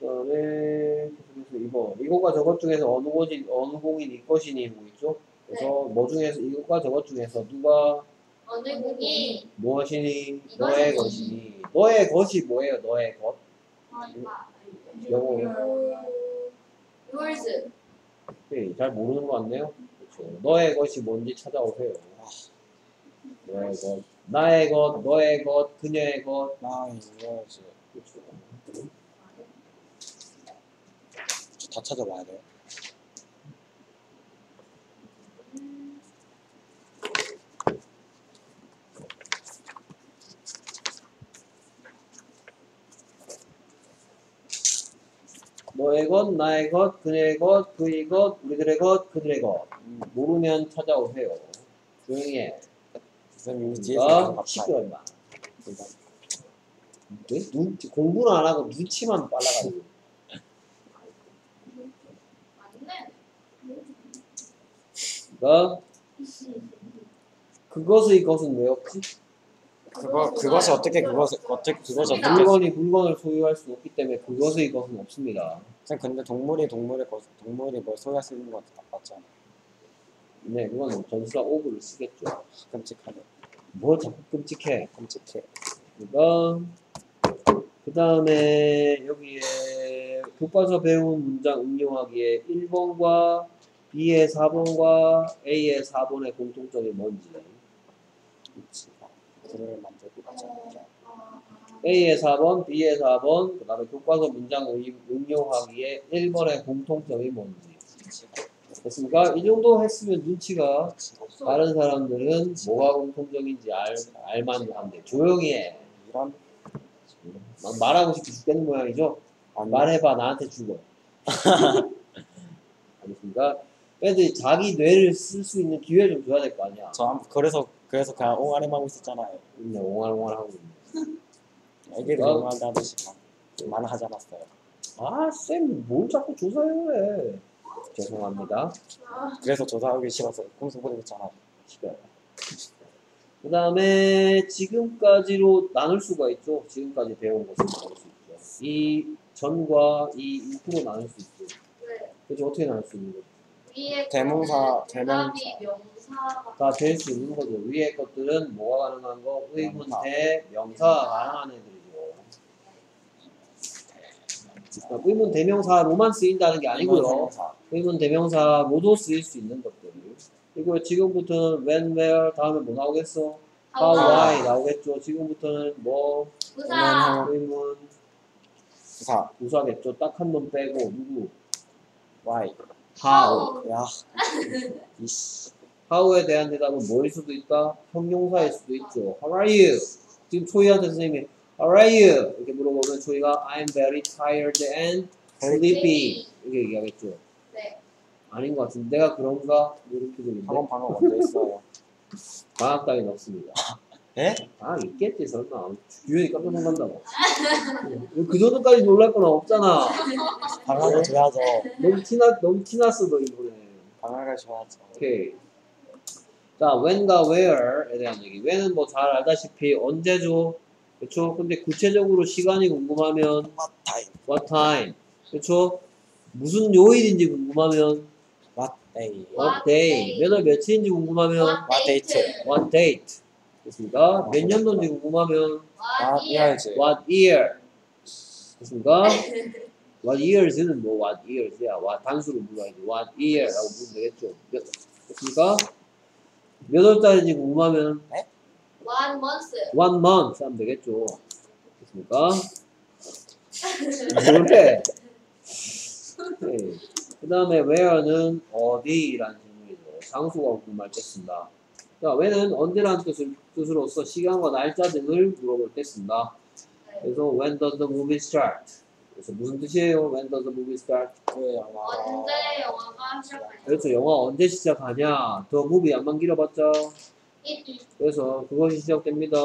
아, 그 다음에 계속해서 이거 이거가 저것 중에서 어느 곳이 어느 공이 네 것이니 뭐 있죠? 그래서 뭐 중에서 이것과 저것 중에서 누가 어느 공이 무엇이니 너의 것이니 너의 것이 뭐예요? 너의 것 영어 yours 네, 잘 모르는 것 같네요. 그렇죠. 너의 것이 뭔지 찾아오세요. 너의 것, 나의 것, 너의 것, 그녀의 것. 나이 이거지. 그렇죠. 다 찾아봐야 돼요. 너의 것, 나의 것, 그녀의 것, 그의 것, 우리들의 것, 그들의 것. 음, 모르면 찾아오세요. 조용히 해. 그러니까 같아요. 시끄러 임마. 공부는 안 하고 눈치만 빨라가지고. 맞네 그러니까 그것의 이것은 왜 없지? 그거 그것이 어떻게 그것을 어떻게 그것이. 어떻게 물건이 물건을 소유할 수 없기 때문에 그것의 이것은 없습니다. 선생님 근데 동물이 동물의 것 동물이 뭘 소유할 수 있는 것 맞잖아. 네, 그건 전수사 오브를 쓰겠죠. 끔찍하네. 뭐 자꾸 끔찍해. 끔찍해. 그러니까 그 다음에 여기에 교과서 배운 문장 응용하기에 1번과 B의 4번과 A의 4번의 공통점이 뭔지. A의 4번, B의 4번, 그 다음에 교과서 문장 응- 응용하기에 1번의 공통점이 뭔지. 됐습니까? 이 정도 했으면 눈치가 다른 사람들은 뭐가 공통점인지 알, 알만 한데 조용히 해. 막 말하고 싶어 죽겠는 모양이죠? 말해봐 나한테 죽어. 알겠습니까? 애들이 자기 뇌를 쓸 수 있는 기회 좀 줘야 될 거 아니야 저 아무- 그래서 그래서 그냥 옹알이만 하고 있었잖아요. 그냥 옹알옹알 하고 있네 애기를 어? 옹알하듯이 말하지 않았어요. 아 쌤 뭘 자꾸 조사해요 그래 죄송합니다 그래서 조사하기 싫어서 공수 보내줬잖아요. 시간. 그 다음에 지금까지로 나눌 수가 있죠. 지금까지 배운 것을 나눌 수 있죠. 이 전과 이 이후로 나눌 수 있죠. 네. 그래서 어떻게 나눌 수 있는 거죠? 대명사, 대명사 대명사. 명사가 다될수 있는 거죠. 위에 것들은 뭐가 가능한 거? 의문, 명사. 대, 명사가 가능한 애들이죠. 그러니까 의문, 대명사로만 쓰인다는 게 아니고요. 대명사. 의문, 대명사로도 쓰일 수 있는 것들. 그리고 지금부터는 when, where, 다음에 뭐 나오겠어? how, 하와 why 나오겠죠. 지금부터는 뭐 부사. 의문 부사 부사겠죠. 딱한놈 빼고 누구? Y how. 야 이씨 how에 대한 대답은 뭐일 수도 있다? 형용사일 수도 있죠. How are you? 지금 초이한테 선생님이 How are you? 이렇게 물어보면 초이가 I'm very tired and sleepy 이렇게 얘기하겠죠. 네. 아닌 것 같은데 내가 그런가? 이렇게 들리는데 학원 방금 언제 했어요? 방학 따윈 없습니다. 예? 방학 있겠지 설마. 유연이 깜짝 놀란다고. 그 정도까지 놀랄 건 없잖아. 방학을 줘야죠 너무 티나 너무 티났어 너 이번에. 방학을 줘야죠 오케이. 자, when과 where에 대한 얘기. when은 뭐 잘 알다시피 언제죠? 그렇죠? 근데 구체적으로 시간이 궁금하면 What time? what time. 그렇죠? 무슨 요일인지 궁금하면 What day? what What day. day. 몇월 며칠인지 궁금하면 What date? what date. 됐습니까? 몇 년도인지 궁금하면 What years? what year. 됐습니까? what years는 뭐 what years야. what 단수로 물어야지. what year라고 부르면 되겠죠. 몇, 됐습니까? 몇 월달인지 궁금하면 One month. one month 하면 되겠죠. 됐습니까? 그래. 네. 그 다음에 where는 어디라는 질문이죠. 장소가 궁금할 때 쓴다. 자, when은 언제라는 뜻을, 뜻으로서 시간과 날짜 등을 물어볼 때 쓴다. 그래서 when does the movie start? 그래서 무슨 뜻이에요? When does the movie start? 그 영화 언제 영화가 시작하냐? 그렇죠. 영화 언제 시작하냐? The movie 안만 길어봤자. It 그래서 그것이 시작됩니다.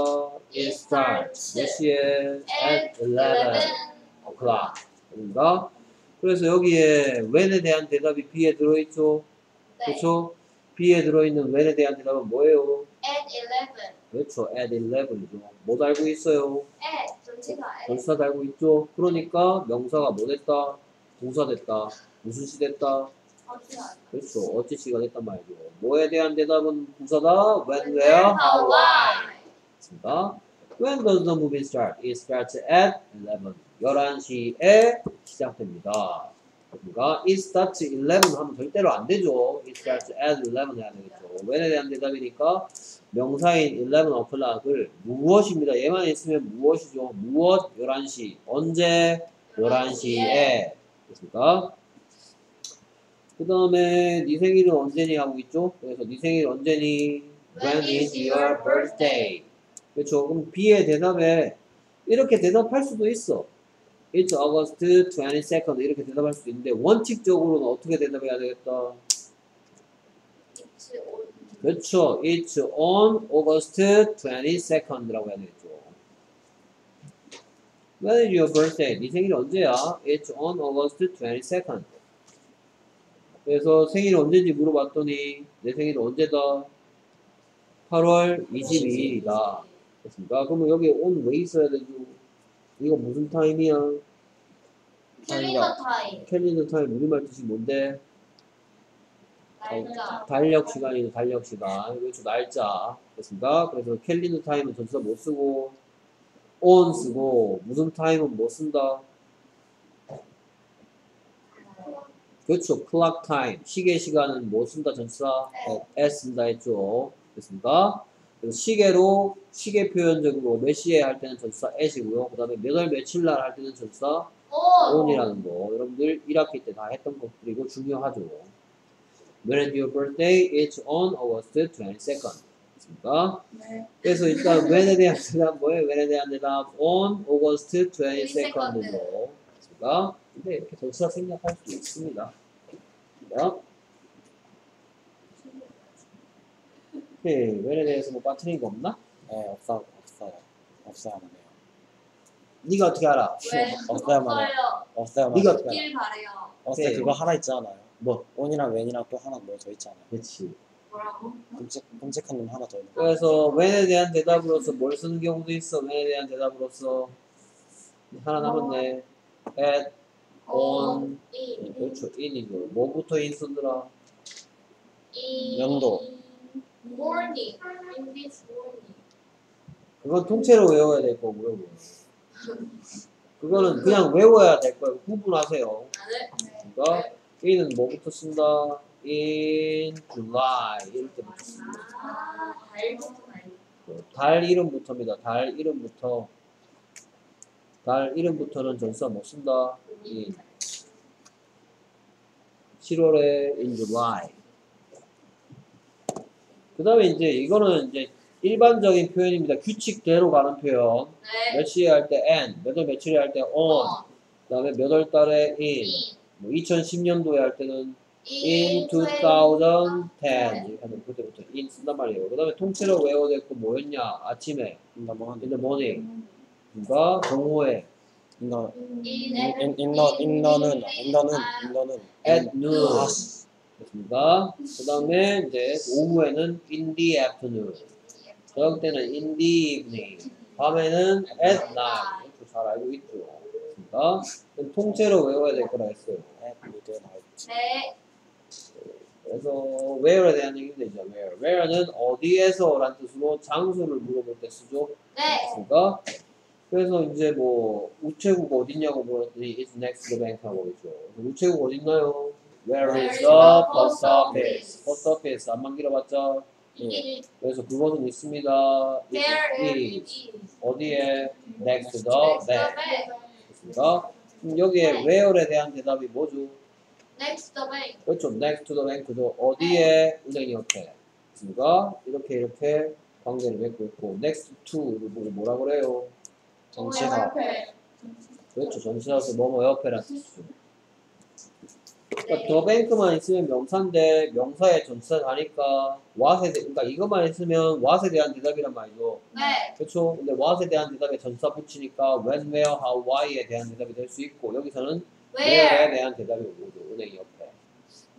It starts. 몇 시에? At 11 o'clock. 그런가? 그래서 여기에 when에 대한 대답이 B에 들어있죠. 네. 그렇죠? B에 들어있는 when에 대한 대답은 뭐예요? At 11. 그렇죠. at 11이죠. 뭐 달고 있어요? At 전치사 at. 전치사 달고 있죠. 그러니까 명사가 뭐 됐다? 동사 됐다. 무슨 시 됐다? 그렇죠. 어찌 시가 됐단 말이죠. 뭐에 대한 대답은 부사다. When, where, how, why. 있습니다. When does the movie start? It starts at 11. 11시에 시작됩니다. 그러니까 it starts 11 하면 절대로 안 되죠. It starts at 11 해야 되겠죠. when에 대한 대답이니까 명사인 11 o'clock을 무엇입니다. 얘만 있으면 무엇이죠? 무엇? 11시. 언제? 11시에. 됐습니까? 그 다음에 네 생일은 언제니 하고 있죠? 그래서 네 생일 언제니? When is your birthday? 그렇죠. 그럼 B의 대답에 이렇게 대답할 수도 있어. It's August 22nd 이렇게 대답할 수도 있는데 원칙적으로는 어떻게 대답해야 되겠다? 그렇죠. It's on August 22nd라고 해야 되겠죠. When is your birthday? 네 생일 언제야? It's on August 22nd. 그래서 생일 언제인지 물어봤더니 내 생일 언제다? 8월 22일이다. 됐습니까? 그러면 여기 on 왜 있어야 되죠? 이거 무슨 타임이야? calendar time. calendar time 우리말 뜻이 뭔데? 날짜. 달력 시간이죠, 달력 시간. 그렇죠, 날짜. 됐습니까? 그래서 calendar time은 전치사 뭐 쓰고, on 쓰고, 무슨 타임은 못 쓴다? 그렇죠, clock time. 시계 시간은 못 쓴다, 전치사. s 쓴다 했죠. 됐습니까? 시계로, 시계 표현적으로 몇 시에 할 때는 전치사 at이고요. 그 다음에 몇월 며칠 날 할 때는 전치사 on. on이라는 거 여러분들 1학기 때 다 했던 것들이고 중요하죠. When is your birthday? It's on August 22nd. 됐습니까? 네. 그래서 일단 when에 대한 대답 뭐예요? when에 대한 대답 on August 22nd로 됐습니까? 근데 이렇게 전치사 생략할 수 있습니다. 자, 오케이. when에 대해서 뭐 빠뜨린 거 없나? 네 없어 없어요 없어야만 해요 네가 어떻게 알아? 왜? 없어야만 해요 없어요. 해요 없길 바래요. 어제 네. 그거 하나 있잖아요 뭐? 온이랑 웬이랑 또 하나 뭐더 있잖아요 그렇지. 뭐라고? 끔찍, 끔찍한 놈 하나 더 있는 그래서 when에 대한 대답으로서 뭘 쓰는 경우도 있어. when에 대한 대답으로서 하나 남았네. at, on, in. 그렇죠. in이죠. 뭐부터 in in. 명도. 그건 통째로 외워야 될 거고요. 그거는 그냥 외워야 될 거예요. 구분하세요. 그러니까 in은 뭐부터 쓴다? in July 이럴 때부터 씁니다. 달. 달 이름부터입니다. 달 이름부터 달 이름부터는 전사 못 쓴다. in 7월에 in July. 그 다음에 이제 이거는 이제 일반적인 표현입니다. 규칙대로 가는 표현. 네. 몇 시에 할 때 n, 몇월 며칠에 할 때 on, 어. 그 다음에 몇 월 달에 in. 뭐 2010년도에 할 때는 in in 2010 이렇게 하면 그때부터 in 쓴단 말이에요. 그 다음에 통째로 외워야 될거 뭐였냐? 아침에 In the morning. in the morning 누가 정오에 In the in in in the in the는 in the는 in the는 at noon 아, 됐습니까? 그 다음에 이제 오후에는 in the afternoon 저녁 때는 in the evening 밤에는 at night 이것도 잘 알고 있죠. 됐습니까? 통째로 외워야 될 거라 했어요. at midnight. 네. 그래서 where에 대한 얘기는 되죠. where. where는 어디에서 라는 뜻으로 장소를 물어볼 때 쓰죠. 네. 됐습니까? 그래서 이제 뭐 우체국 어딨냐고 물었더니 it's next to the bank 하고 있죠. 우체국 어딨나요? Where is the post office? post office 안만 길어봤자 이 그래서 그것은 있습니다. there it is is 어디에 next to the bank bank 됐습니까? 그럼 여기에 where에 대한 대답이 뭐죠? next bank 그렇죠. next to the bank도 어디에 은행 옆에 있습니까? 이렇게 이렇게 관계를 맺고 있고 next to를 보고 뭐라 그래요? 정치사. 그렇죠. 전치사에서 뭐뭐 옆에란 뜻이죠. 그러니까 더 뱅크만 있으면 명사인데 명사에 전치사 다니까 what에 대, 그러니까 이것만 있으면 what에 대한 대답이란 말이죠. 네. 그렇죠. 근데 what에 대한 대답에 전치사 붙이니까 when, where, how, why에 대한 대답이 될 수 있고 여기서는 where에 where 대한 대답이 오죠. 은행 옆에.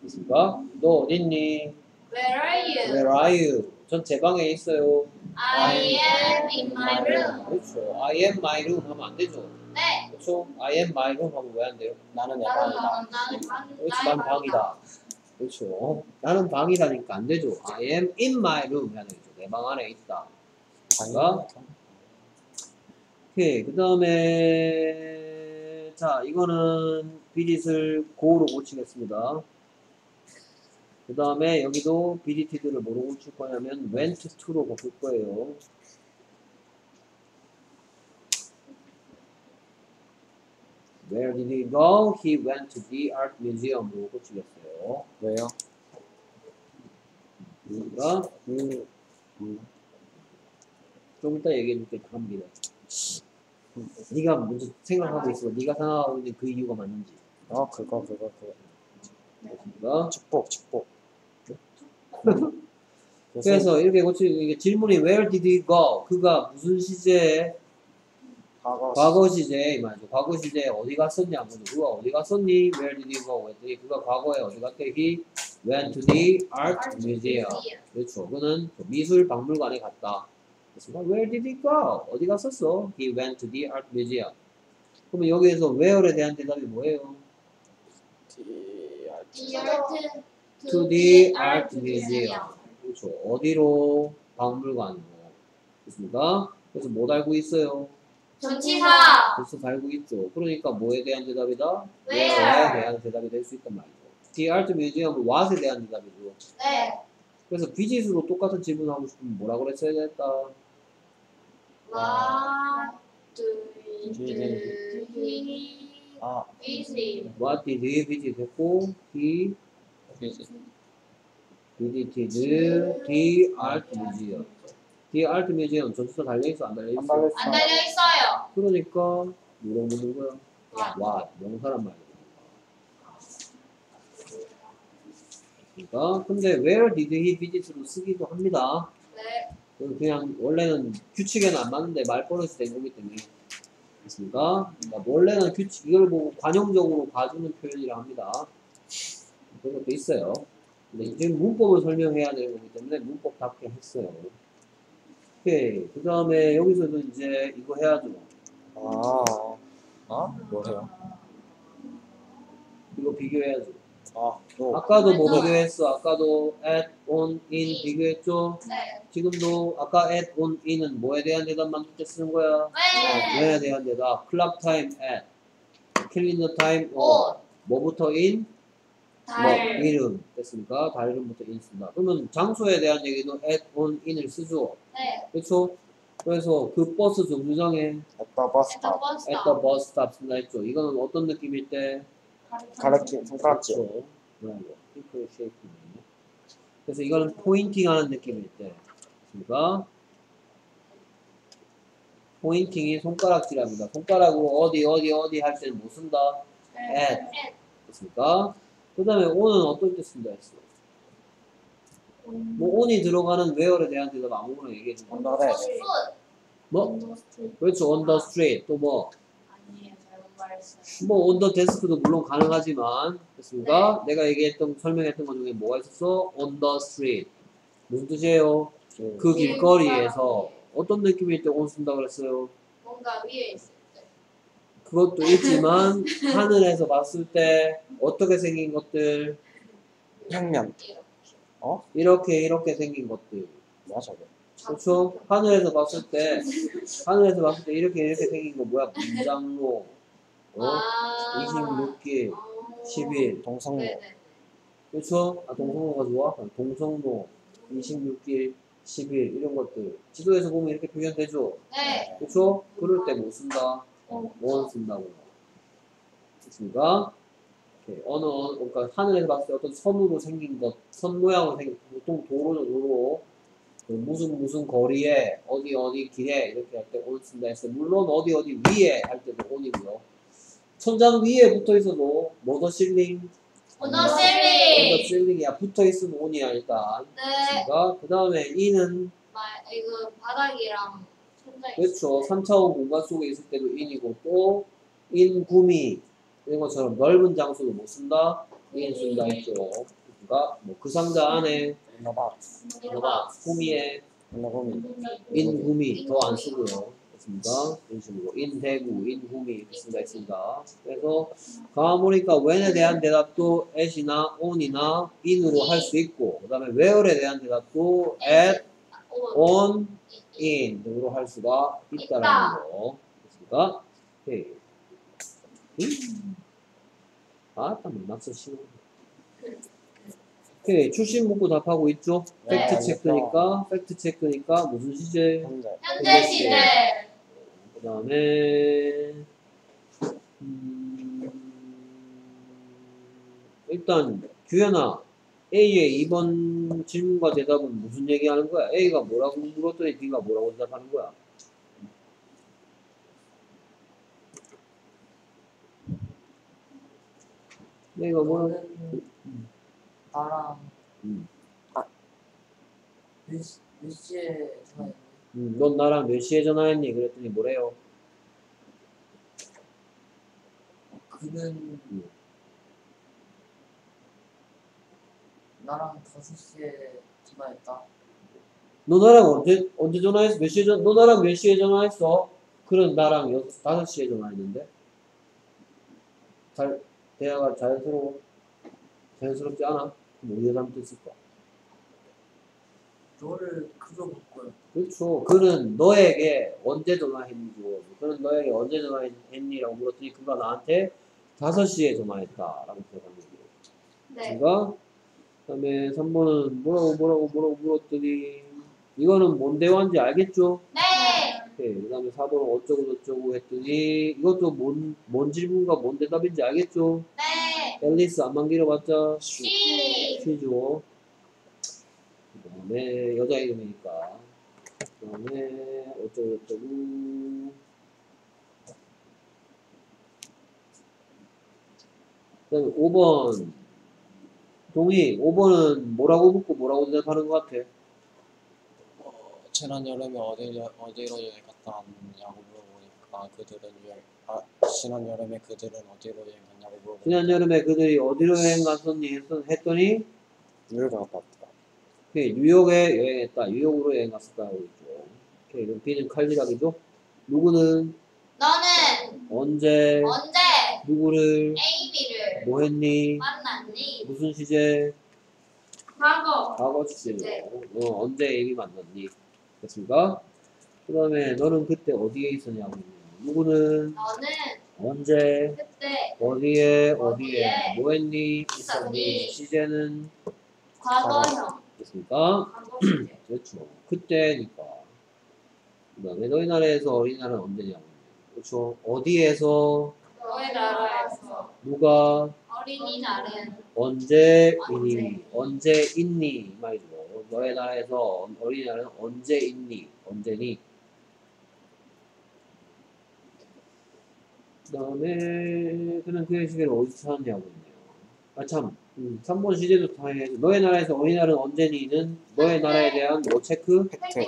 됐습니까? 너 어딨니? where are you Where are you? 전 제 방에 있어요. I am in my room 그렇죠. I am my room 하면 안 되죠. 네 그렇죠. I am my room 하면 왜안 돼요? 나는 내 방이다. 나는 방 그렇지, 난 방이다. 그렇죠. 어? 나는 방이다니까 안 되죠. I am in my room 해야 되죠. 내 방 안에 있다. 방이다. 오케이. 그 다음에, 자, 이거는 비릿을 고로 고치겠습니다. 그 다음에 여기도 BDT들을 뭐로 고칠 거냐면 went to로 바꿀 거예요. Where did he go? He went to the art museum으로 고치겠어요. 왜요? 그러니까 음, 음, 좀 이따 얘기해 줄게 답니다. 네가 먼저 생각하고 있어. 네가 생각하고 있는 그 이유가 맞는지. 어 그거 그거 그거. 그렇습니까? 축복 축복. 그래서 이렇게 고치 이게 질문이 Where did he go? 그가 무슨 시제에 과거 과거 시제에 이 말이죠. 과거 시제에 어디 갔었냐고. 그가 어디 갔었니? Where did he go? 했더니 그가 과거에 어디 갔대? He went to the art museum. 그렇죠. 그는 그 미술 박물관에 갔다. 그렇습니다. Where did he go? 어디 갔었어? He went to the art museum. 그러면 여기에서 where에 대한 대답이 뭐예요? The art To the art museum. 그렇죠. 어디로? 박물관으로. 됐습니까? 그래서 못 알고 있어요? 전치사 벌써 알고 있죠. 그러니까 뭐에 대한 대답이다? Where? where에 대한 대답이 될 수 있단 말이죠. The art museum은 what에 대한 대답이죠. 네 그래서 비짓으로 똑같은 질문하고 싶으면 뭐라 그랬어야 됐다? What do Did he 아 visit? What did he visit 했고 he visit. visited the art museum. The art museum 전치사 달려있어 안안 달려있어? 안 달려 있어요. 그러니까 묻는 거야? What 명사란 말이야. 그러니까 근데 where did he visit로 쓰기도 합니다. 네. 그냥 원래는 규칙에는 안 맞는데 말버릇이 된 거기 때문에 됐습니까? 그러니까 원래는 규칙 이걸 보고 관용적으로 봐주는 표현이라 합니다. 그런 것도 있어요. 근데 지금 문법을 설명해야 되는 거기 때문에 문법답게 했어요. 오케이. 그 다음에 여기서도 이제 이거 해야죠. 아, 아, 뭐래요? 이거 비교해야죠. 아, 또 아까도 뭐 비교했어? 아까도 at, on, in 비교했죠? 네. 지금도 아까 at, on, in은 뭐에 대한 대답만 둘때 쓰는 거야? 네. 왜에 대한 대답. clock time at, calendar time on. 옷. 뭐부터 in? 뭐 달. 이름. 됐습니까? 달 이름부터 쓴다. 그러면 장소에 대한 얘기도 at, on, in을 쓰죠. 네. 그렇죠? 그래서 그 버스 정류장에 at the bus stop. bus at the bus stop 쓴다 했죠. 이거는 어떤 느낌일 때? 가르침, 손가락질. 그렇죠. 뭐라고? finger shake. 그래서 이거는 pointing 하는 느낌일 때. 그러니까 포인팅이 손가락질합니다. 손가락으로 어디 어디 어디 할 때는 못 쓴다. at. 됐습니까? 그 다음에 on은 어떨 때 쓴다 했어? 뭐 on이 들어가는 where에 대한 대답 아무거나 얘기해 the desk. 뭐? 그렇죠. on the street. 또 뭐? 뭐 on the desk도 물론 가능하지만 됐습니까? 내가 얘기했던 설명했던 것 중에 뭐가 있었어? on the street. 무슨 뜻이에요? 그그 길거리에서 어떤 느낌일 때 on 쓴다 그랬어요? 뭔가 위에 때. 그것도 있지만 하늘에서 봤을 때 어떻게 생긴 것들 평면. 이렇게. 이렇게 이렇게 생긴 것들 저게? 그렇죠? 하늘에서 봤을 때 하늘에서 봤을 때 이렇게 이렇게 생긴 거 뭐야? 문장로 어? 아. 26길 어. 10일 동성로. 네네. 그렇죠? 아 동성로가 좋아? 동성로 26길 10일 이런 것들 지도에서 보면 이렇게 표현되죠? 네. 그렇죠? 그럴 때 못 쓴다 어. 원 쓴다고 됐습니까? 오케이. 어느 어느 그러니까 하늘에서 봤을 때 어떤 선으로 생긴 것, 선 모양으로 생긴 보통 도로죠 도로 그 무슨 무슨 거리에 어디 어디 길에 이렇게 할 때 온 쓴다 했어요. 물론 어디 어디 위에 할 때도 온이고요. 천장 위에 붙어 있어도 모더 실링, 오너 모더 셀리. 실링이야 붙어 있으면 온이야 일단. 네. 그 다음에 이는 마, 이거 바닥이랑. 그렇죠. 3차원 공간 속에 있을 때도 인이고 또 인구미 이런 것처럼 넓은 장소도 못 쓴다. 인 쓴다 했죠. 그러니까 뭐 그 상자 안에 In. 봐봐 구미에 In. 인구미 더 안 쓰고요. 됐습니다. 이런 식으로 in 대구, in 구미 이렇게 쓴다 했습니다. 그래서 가만 보니까 when에 대한 대답도 at이나 on이나 in으로 할 수 있고 그 다음에 where에 대한 대답도 at, 오. on, in 등으로 할 수가 있다라는 거. 됐습니까? 오케이. 음. 아, 땀 낙서 쉬워. 오케이. 출신 묻고 답하고 있죠? 네, 팩트 체크니까, 팩트 체크니까 무슨 시제? 현재. 시대. 그 다음에, 음, 일단, 규현아, A의 2번 질문과 대답은 무슨 얘기 하는 거야? A가 뭐라고 물었더니 B가 뭐라고 대답하는 거야? A가 뭐라고? 나랑 음. 몇, 시- 몇 시에 전화했니? 음, 넌 나랑 몇 시에 전화했니? 그랬더니 뭐래요? 그는 음. 나랑 5시에 전화했다. 너 나랑 언제, 언제 전화했어? 몇 시에 전, 너 나랑 몇 시에 전화했어? 그런 나랑 여, 5시에 전화했는데? 잘, 대화가 자연스러워? 자연스럽지 않아? 그럼 우리가 잘못했을까? 너를 그거 묻고요. 그렇죠. 그는 너에게 언제 전화했니죠? 그는 너에게 언제 전화했니라고 물었더니 그가 나한테 5시에 전화했다라고 대답한 거예요. 네. 그가 그 다음에 3번은 뭐라고 뭐라고 뭐라고 물었더니 이거는 뭔 대화인지 알겠죠? 네. 네, 그 다음에 4번은 어쩌고 저쩌고 했더니 이것도 뭔, 뭔 질문과 뭔 대답인지 알겠죠? 네. 앨리스 안만 길어봤자 시. 쉬죠. 그 다음에 여자 이름이니까 그 다음에 어쩌고 저쩌고 그 다음에 5번 동의 5번은 뭐라고 묻고 뭐라고 대답하는 것 같아? 어, 지난 여름에 어디 어디로 여행 갔다 왔냐고 물어보니까 그들은 여행 아 지난 여름에 그들은 어디로 여행 갔냐고 물어보니까 지난 여름에 그들이 어디로 여행 갔었니 했- 했더니 뉴욕에 갔다 왔다. 오케이, 뉴욕에 여행했다. 뉴욕으로 여행 갔었다고 했죠. 오케이, 그럼 B는 칼질하기죠. 누구는 너는 언제 언제 누구를 AB를 뭐 했니? 만났니? 무슨 시제? 과거. 과거 시제죠. 네. 너 언제 애비 만났니? 됐습니까? 그 다음에 너는 그때 어디에 있었냐고? 누구는 너는 언제 그때 어디에 어디에 뭐 했니? 있었니? 있었니? 시제는 과거형. 됐습니까? 과거 시제. 그렇죠. 그때니까. 그 다음에 너희 나라에서 어린이날은 언제냐고. 그렇죠. 어디에서 너의 나라에서 누가 어린이날은 언제? 있니? 언제 있니? 이 말이죠. 너의 나라에서 어린이날은 언제 있니? 언제니? 그 다음에 그는 그의 시계를 어디서 찾았냐고 했네요. 아 참, 음, 3번 시제도 다 해. 너의 나라에서 어린이날은 언제니는 너의 나라에 대한 뭐 체크? 팩트 체크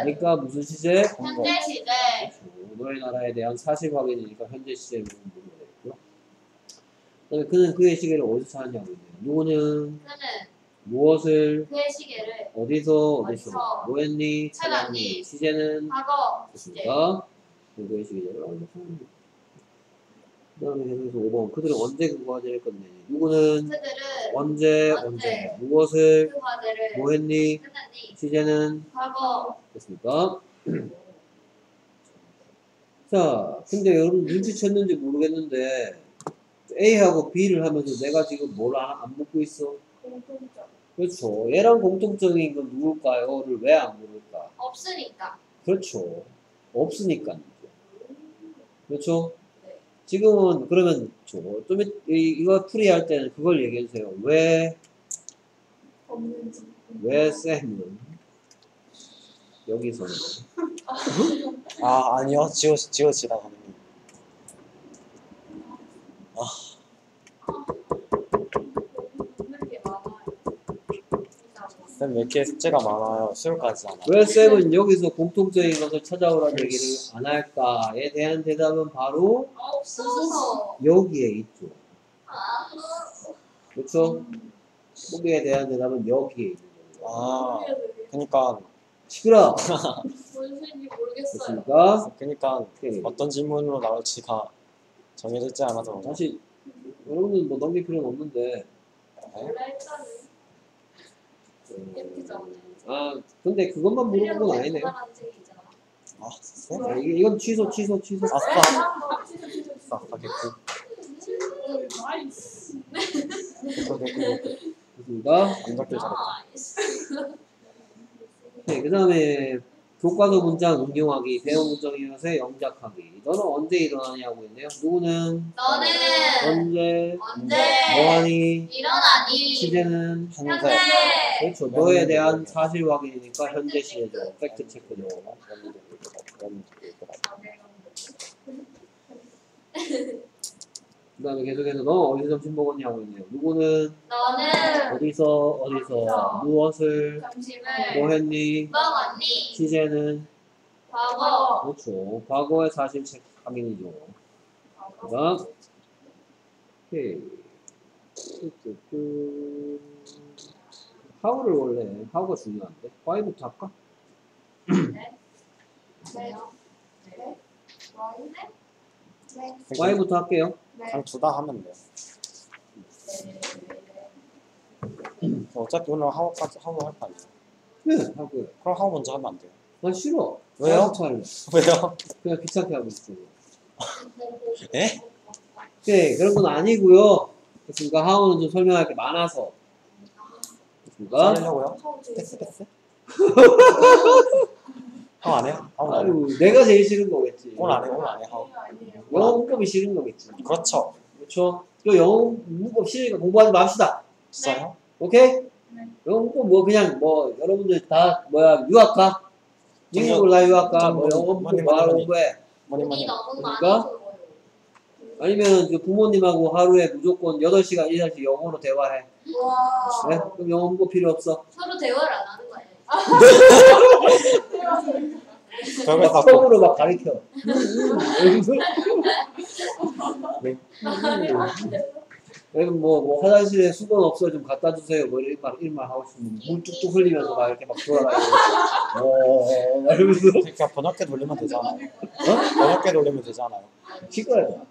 그러니까 무슨 시제? 현재 시대 그렇죠. 너의 나라에 대한 사실 확인이니까 현재 시제를 물으면 되겠고요. 그다음에 그는 그의 시계를 어디서 찾았냐고 했네요. 누구는 그는 무엇을 그의 시계를 어디서 어디서 뭐 했니? 찾았니? 시제는 과거 됐습니까? 그의 시계를 어디서 찾았니? 그 다음에 계속해서 5번 그들은 언제 그거 하자를 건데 누구는 그들은 언제 언제? 무엇을 그 과제를 뭐 했니? 시제는 과거 됐습니까? 자, 근데 여러분 눈치챘는지 모르겠는데 A하고 B를 하면서 내가 지금 뭘 안 묻고 있어? 공통점 그렇죠. 얘랑 공통적인 건 누굴까요?를 왜 안 물을까? 없으니까 그렇죠. 없으니까. 그렇죠? 네. 지금은 그러면 저, 좀 이거 풀이할 때는 그걸 얘기해 주세요. 왜, 없는지 왜 쌤은 여기서는 아 아니요. 지워 지워지다 감독님 많아요 쌤왜 이렇게 숙제가 많아요? 수요까지 하나 왜 쌤은 여기서 공통적인 것을 찾아오라는 얘기를 안 할까에 대한 대답은 바로 없어서. 여기에 있죠. 아, 그렇죠? 거기에 대한 대답은 여기에 있는 거예요. 아 그니까 시끄러. 뭔지 모르겠어요 됐습니까? 그니까 오케이. 어떤 질문으로 나올지가 정해졌지 않아서 그런가? 사실 여러분은 뭐 넘길 필요는 없는데. 원래 이렇게 적어요 아 근데 그것만 물어본 건 아니네요. 아 쌤? 아, 이게- 이건 취소 취소 취소. 아싸 아싸 개꿀 개꿀 개꿀 개꿀 됐습니다. 안 적길 잘했다 네, 그 다음에 교과서 문장 응용하기, 배운 문장 이어서 영작하기. 너는 언제 일어나냐고 했네요. 누구는 너는 언제 언제 뭐하니? 일어나니 시제는 현재 그렇죠. 너에 대한 사실 확인이니까 현재 시제죠. 팩트 체크죠. 그 다음에 계속해서 너 어디서 점심 먹었냐고 했네요. 누구는 너는 어디서 어디서 무엇을 점심을 뭐 했니? 먹었니 시제는 과거 그렇죠. 과거의 사실 책 확인이죠. 그다음 오케이. 하우를 원래 하우가 중요한데 why부터 할까? 네. 네. 네. 네. why부터 할게요. 그냥 둘다 하면 돼요 어차피 오늘 하우까지 하우 할거 아니에요 네, 하고요. 그럼 하우 먼저 하면 안 돼요 난 싫어. 왜요? 할래. 왜요? 그냥 귀찮게 하고 있어. 예? 네, 그런 건 아니고요. 됐습니까? 하우는 좀 설명할 게 많아서. 됐습니까? 자르려고요? 패스 패스? 하우 안 해요? 하우 안 해요? 아유, 내가 제일 싫은 거겠지. 오늘 안 해요? 오늘 안 해요? 하우? 영어 문법이 싫은 거겠지. 그렇죠 그렇죠? 또 영어 문법 싫으니까 공부하지 맙시다. 진짜요? 오케이? 네. 영어 문법 뭐 그냥 뭐 여러분들 다 뭐야 유학 가? 미국을 다 유학 가? 뭐 영어 문법 뭐 하러 맞네, 공부해? 뭐니 너무 그러니까? 아니면 그 부모님하고 하루에 무조건 8시간, 1시간씩 영어로 대화해. 와 네? 그럼 영어 문법 필요 없어. 서로 대화를 안 하는 거 아니에요? 벽을 막 닫고 처음으로 막 가리켜. 네. 여러분 뭐, 뭐 화장실에 수건 없어요. 좀 갖다 주세요. 뭐 이런 말, 이런 말 하고 싶으면 물 뚝뚝 흘리면서 막 이렇게 막 돌아다니고. 어 막 이러면서. 그러니까 번역기 돌리면 되잖아요. 어? 번역기 돌리면 되잖아요. 시끄러요.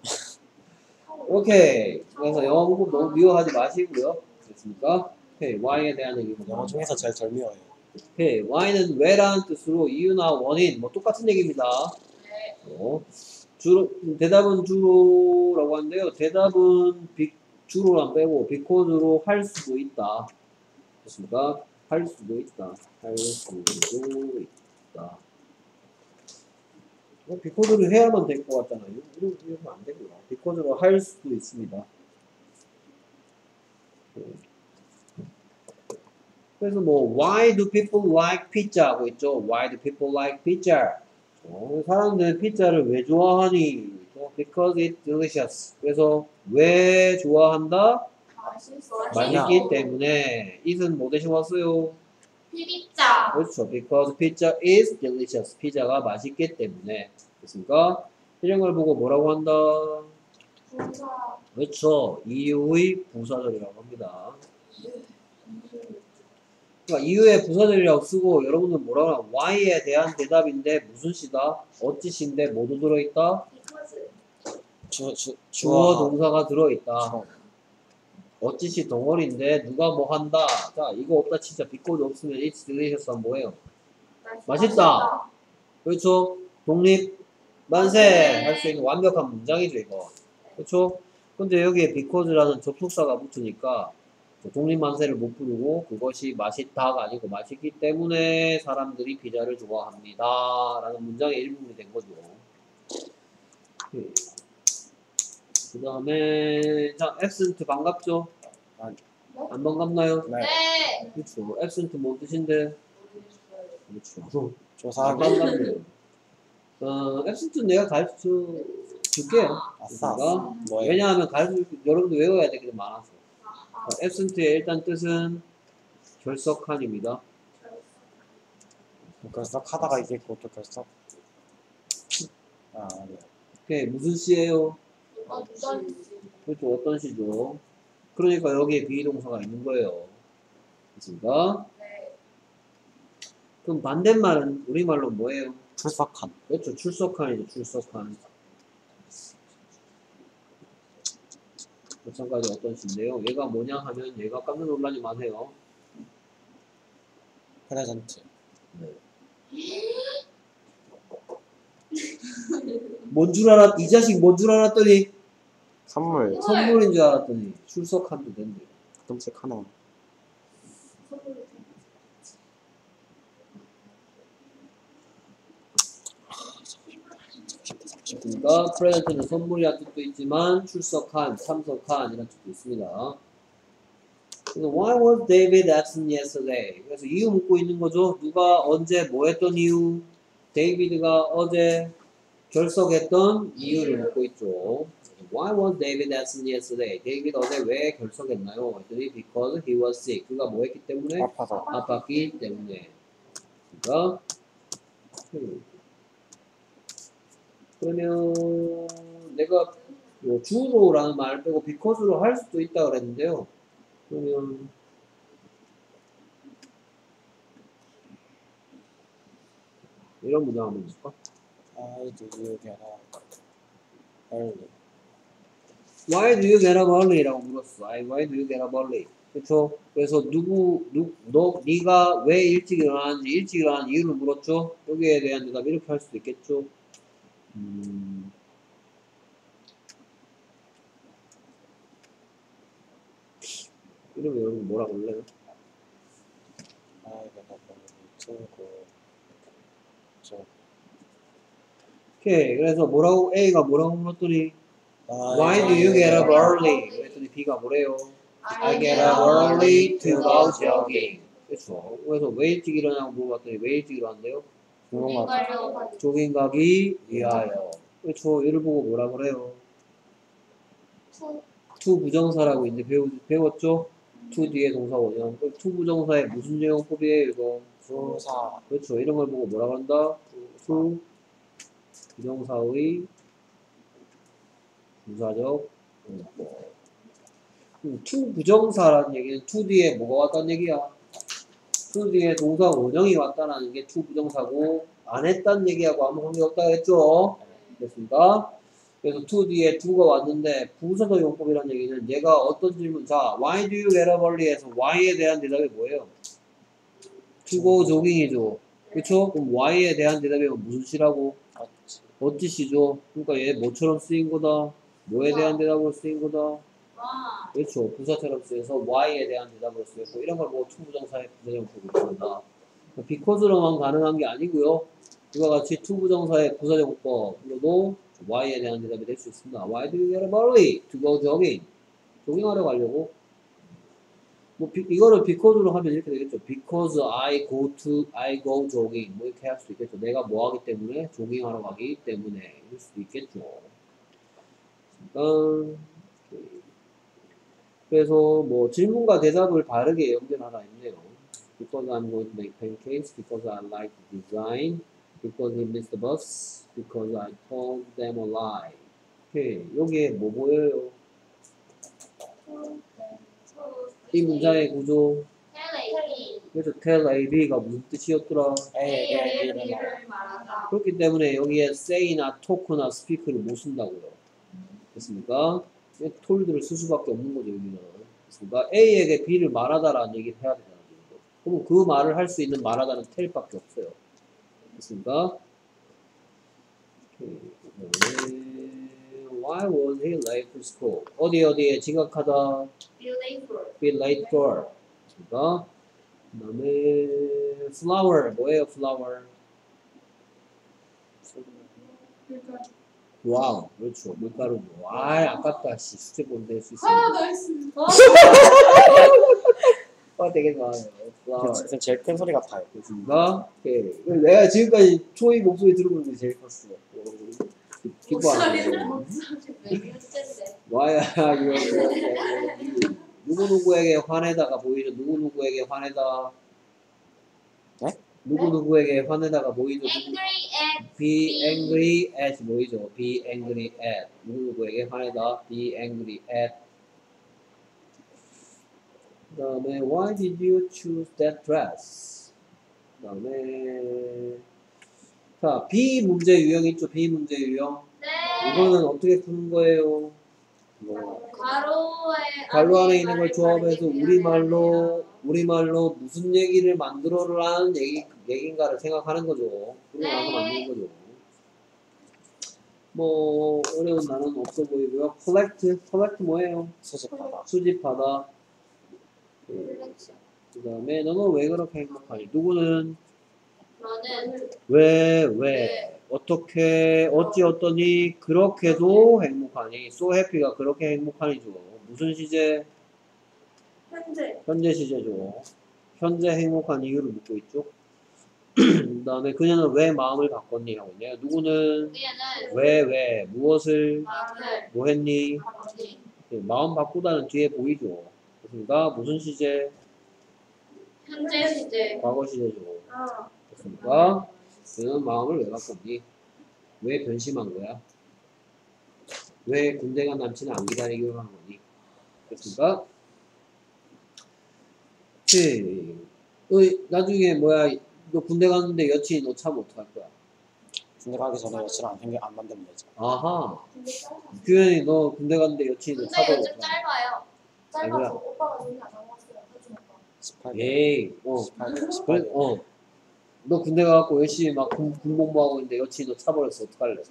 오케이. 그래서 영어 공부 너무 미워하지 마시고요. 됐습니까? 오케이. Y에 대한 얘기입니다 영어 중에서 제일 덜 미워요 오케이 Y는 왜라는 뜻으로 이유나 원인 뭐 똑같은 얘기입니다 네. 어, 주로 대답은 주로라고 하는데요. 대답은 비, 주로랑 빼고 비코즈로 할 수도 있다. 됐습니까? 할 수도 있다. 할 수도 있다. 뭐 비코드를 해야만 될 것 같잖아요. 이러- 이러면 안 되고요. 비코드로 할 수도 있습니다. 그래서 뭐 Why do people like pizza 하고 있죠. Why do people like pizza? 어, 사람들은 피자를 왜 좋아하니? 어, Because it's delicious. 그래서 왜 좋아한다? 맛있기 때문에 it은 뭐 대신 왔어요? 피리자. 그렇죠. Because pizza is delicious. 피자가 맛있기 때문에. 됐습니까? 이런 걸 보고 뭐라고 한다? 부사. 그렇죠. 이유의 부사절이라고 합니다. 그러니까 이유의 부사절이라고 쓰고 여러분은 뭐라고 하나? why에 대한 대답인데 무슨 시다? 어찌 시인데 모두 들어있다? 주, 주, 주어 동사가 들어있다. 어찌 시 덩어리인데 누가 뭐 한다? 자 이거 없다 진짜 비꼬드 없으면 it's delicious 뭐예요? 맛있다. 그렇죠? 독립 만세 할 수 있는 완벽한 문장이죠 이거. 그렇죠? 근데 여기에 because라는 접속사가 붙으니까 독립 만세를 못 부르고 그것이 맛있다가 아니고 맛있기 때문에 사람들이 피자를 좋아합니다. 라는 문장의 일부분이 된 거죠. 그 다음에 자 액센트 반갑죠? 아, 안 반갑나요? 네. 네. 그렇죠. 액센트 뭔 뜻인데? 그렇죠. 안 조사하기 반갑네요. 어, 액센트 내가 가르쳐 줄게요. 아싸 그러니까 뭐예요? 왜냐하면 가르쳐 여러분도 외워야 될게 많아서. 어, 액센트의 일단 뜻은 결석한입니다. 결석 하다가 이게 그것도 결석 아 아니요 오케이 무슨 시예요? 어떤 그렇죠 어떤 시죠? 그러니까 여기에 비동사가 있는 거예요. 됐습니까? 네. 그럼 반대말은 우리말로 뭐예요? 출석한 그렇죠 출석한이죠 출석한. 마찬가지 어떤 시인데요? 얘가 뭐냐 하면 얘가 깜짝 놀라지 마세요. 프레젠트 뭔줄 알았? 이 자식 뭔 줄 알았더니 선물 선물인 줄 알았더니 출석한도 된대. 끔찍하네요 그러니까 present는 선물이라는 뜻도 있지만 출석한, 참석한 이런 뜻도 있습니다. 그래서 Why was David absent yesterday? 그래서 이유 묻고 있는 거죠. 누가 언제 뭐 했던 이유? 데이비드가 어제 결석했던 이유를 묻고 있죠. Why was David absent yesterday? 데이비드 어제 왜 결석했나요? 했더니 because he was sick. 그가 뭐 했기 때문에? 아파서 아팠기 때문에. 그러니까 음. 그러면 내가 뭐 주로라는 말 빼고 비커스로 할 수도 있다 그랬는데요. 그러면 이런 문장 한번 볼까? I do you get up early Why do you get up early?라고 물었어. I, why do you get up early? 그렇죠? 그래서 누구, 누, 너, 네가 왜 일찍 일어나는지 일찍 일어난 이유를 물었죠. 여기에 대한 대답 이렇게 할 수도 있겠죠. 음, 이러면 여러분 뭐라고 할래요? I get up early to go 저 오케이. 그래서 뭐라고 A가 뭐라고 물었더니 I Why do you get up early? 그랬더니 B가 뭐래요? I get up early to go jogging. 그렇죠. 그래서 왜 일찍 일어나냐고 물어봤더니 왜 일찍 일어난대요? 조깅하러 가기 위하여. 그렇죠. 얘를 보고 뭐라 그래요? to 부정사라고 이제 배우, 배웠죠? to 뒤에 동사 원형. 그럼 to 부정사의 무슨 용법이에요, 이거? 부사 그렇죠. 이런 걸 보고 뭐라 그런다? to 부정사의 부사적 용법. to 부정사라는 얘기는 to 뒤에 뭐가 왔다는 얘기야? to 뒤에 동사 원형이 왔다는 게 to 부정사고 안 했다는 얘기하고 아무 관계없다 했죠? 됐습니까? 그래서 to 뒤에 do가 왔는데 부사적 용법이라는 얘기는 얘가 어떤 질문 자 why do you get up early에서 why에 대한 대답이 뭐예요? to go jogging이죠 그쵸? 그럼 why에 대한 대답이 무슨 씨라고? 어찌 어찌 씨죠? 그러니까 얘 뭐처럼 쓰인 거다? 뭐에 대한 대답으로 쓰인 거다? why. 그렇죠 부사처럼 쓰여서 why에 대한 대답으로 쓰였고 이런 걸 보고 to 부정사의 부사적 용법이라 부른다 because로만 가능한 게 아니고요 이와 같이 to부정사의 부사적 용법으로도 why에 대한 대답이 될 수 있습니다. Why do you get up early to go jogging? 조깅하러 가려고? 뭐 비- 이거를 because로 하면 이렇게 되겠죠. Because I go to I go jogging 뭐 이렇게 할 수도 있겠죠. 내가 뭐 하기 때문에 조깅하러 가기 때문에 이럴 수도 있겠죠. 잠깐 그래서 뭐 질문과 대답을 다르게 연결하나 있네요. Because I'm going to make pancakes, because I like the design, because he missed the bus, because I told them a lie. 오케이. 여기에 뭐 보여요? 이 문장의 구조. 그래서 tell A, B가 무슨 뜻이었더라? A에게 B를 말하 A를 말하다. 그렇기 때문에 여기에 say나 talk나 speak를 못 쓴다고요. 됐습니까? Told를 쓸 수밖에 없는 거죠, 여기는. 됐습니까? A에게 B를 말하다라는 얘기를 해야 되잖아요. 그럼 그 말을 할 수 있는 말하다는 tell밖에 없어요. 됐습니까? 그다음에 Why was he late for school? 어디 어디에 지각하다 be late for. be late for. 됐습니까? 그 다음에 flour 뭐예요 flour? 와우 그렇죠. 밀가루죠 아 아깝다 씨. 숙제 본데 할수 있어. 하나 더 했습니다. 아 되게 좋아요. 그 제일 큰 소리 같아요. 됐습니까? 오케이. 내가 지금까지 초이 목소리 들어본 게 제일 컸어. 기뻐하는 왜 그랬는데? 와야 이거. 누구 누구에게 화내다가 보이죠? 누구 누구에게 화내다. 네? 누구 누구에게 화내다가 보이죠 누구 Angry at be angry at 뭐이죠? be angry at 누구 누구에게 화내다 be angry at 그 다음에 why did you choose that dress 그 다음에 자 B 문제 유형 있죠? B 문제 유형 네. 이거는 어떻게 푸는 거예요? 뭐 가로에 갈로 안에 있는 걸 조합해서 우리말로 우리말로 무슨 얘기를 만들어라는 얘기 얘긴가를 생각하는 거죠. 그러고 나서 네. 만드는 거죠. 뭐 어려운 단어는 없어 보이고요. collect, collect 뭐예요? 수집하다. 수집하다. 그 다음에 너는 왜 그렇게 행복하니? 누구는 저는 왜 왜? 어떻게 어찌 어떠니 그렇게도 행복하니? so happy가 그렇게 행복하니죠. 무슨 시제? 현재 현재 시제죠. 현재 행복한 이유를 묻고 있죠. 그 다음에 그녀는 왜 마음을 바꿨니 하고 있네요. 누구는 왜, 왜, 무엇을, 뭐 했니? 네, 마음 바꾸다는 뒤에 보이죠. 그렇습니까? 무슨 시제? 현재 시제 과거 시제죠. 어. 됐습니까? 그는 마음을 왜 바꿨니? 왜 변심한 거야? 왜 군대 간 남친을 안 기다리기로 한 거니? 오케이. 어이, 나중에 뭐야, 너 군대 갔는데 여친이 너 차면 어떡할 거야? 군대 가기 전에 여친 안 생겨 안 만들면 되죠. 아하. 규현이 너 군대 갔는데 여친이 너 근데 차버려. 요즘 짧아요 짧아서 오빠가 눈이 안 왔어요 사진 오빠 18개. 에이, 어. 18개. 그래, 18개. 어. 너 군대 가갖고 열심히 막 군, 군복무하고 있는데 여친이 너 차버렸어. 어떡할래?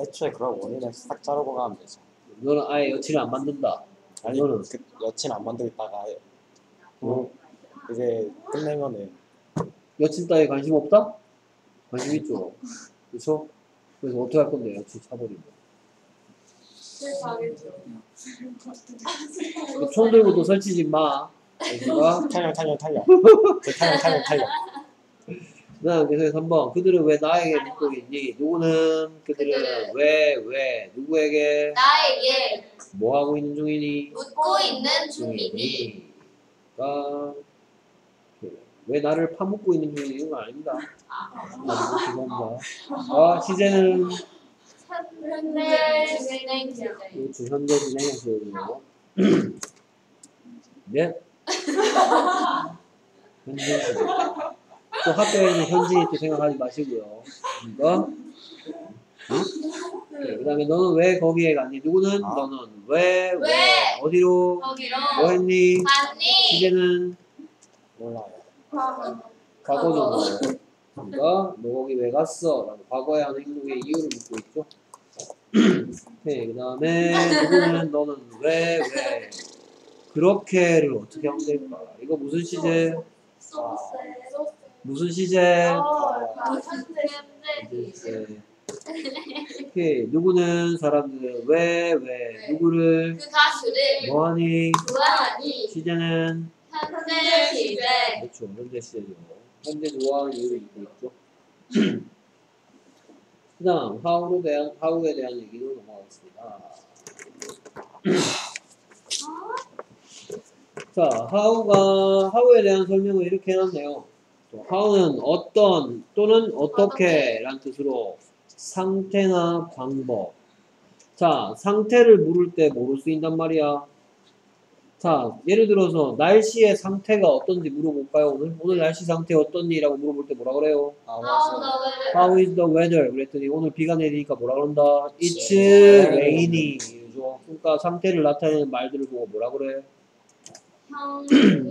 애초에 그런 원인을 싹 자르고 가면 되죠. 너는 아예 여친을 안 만든다. 아니 너는? 그 여친 안 만들고 있다가 어? 이제 끝내면은 여친 따위 관심 없다? 관심 있죠. 그렇죠? 그래서 어떻게 할 건데 여친 차버리면. 총 들고도 설치지 마. 탄력 탄력 탄력. 그 탄력 탄력 탄력. 그다음 계속해서 3번 그들은 왜 나에게 묻고 있니? 누구는 그들은 왜 왜 누구에게 나에게 뭐 하고 있는 중이니? 묻고 있는 중이니 그러니까 왜 나를 파묻고 있는? 이건 아닙니다. 아니고 죄송합니다. 아 시제는 현재 진행 중에 그렇죠. 현재 진행형식이요. 네. 현재 시제. 또 학교에 있는 현진이 또 생각하지 마시고요. 그러니까 네, 그 다음에 너는 왜 거기에 갔니? 누구는 아. 너는 왜, 왜 왜? 어디로 거기로 뭐 했니? 갔니 시제는 몰라요. 과거죠. 그러니까 너 거기 왜 갔어? 라고 과거에 하는 행동의 이유를 묻고 있죠. 네, 그 다음에 누구는 너는 왜 왜 그렇게를 어떻게 하면 될까? 이거 무슨 시제? 소스 무슨 시제? 어, 아, 시제. 오케이. 누구는 사람들은 왜, 왜, 누구를 그 가수를 뭐하니? 좋아하니 시제는 현재 시제 그렇죠. 현재 시제죠. 현재 좋아하는 이유를 입고 있죠. 그 다음, how로 대한, how에 대한 얘기로 넘어가겠습니다. 자, how가, how에 대한 설명을 이렇게 해놨네요. 또 how는 어떤 또는 어떻게 라는 뜻으로 상태나 방법. 자, 상태를 물을 때 뭐로 쓰인단 말이야? 자, 예를 들어서 날씨의 상태가 어떤지 물어볼까요, 오늘? 오늘 날씨 상태 어떤지라고 물어볼 때 뭐라 그래요? 아 How 맞아. How is the weather? 그랬더니 오늘 비가 내리니까 뭐라 그런다? It's rainy. 그죠? 그러니까 상태를 나타내는 말들을 보고 뭐라 그래?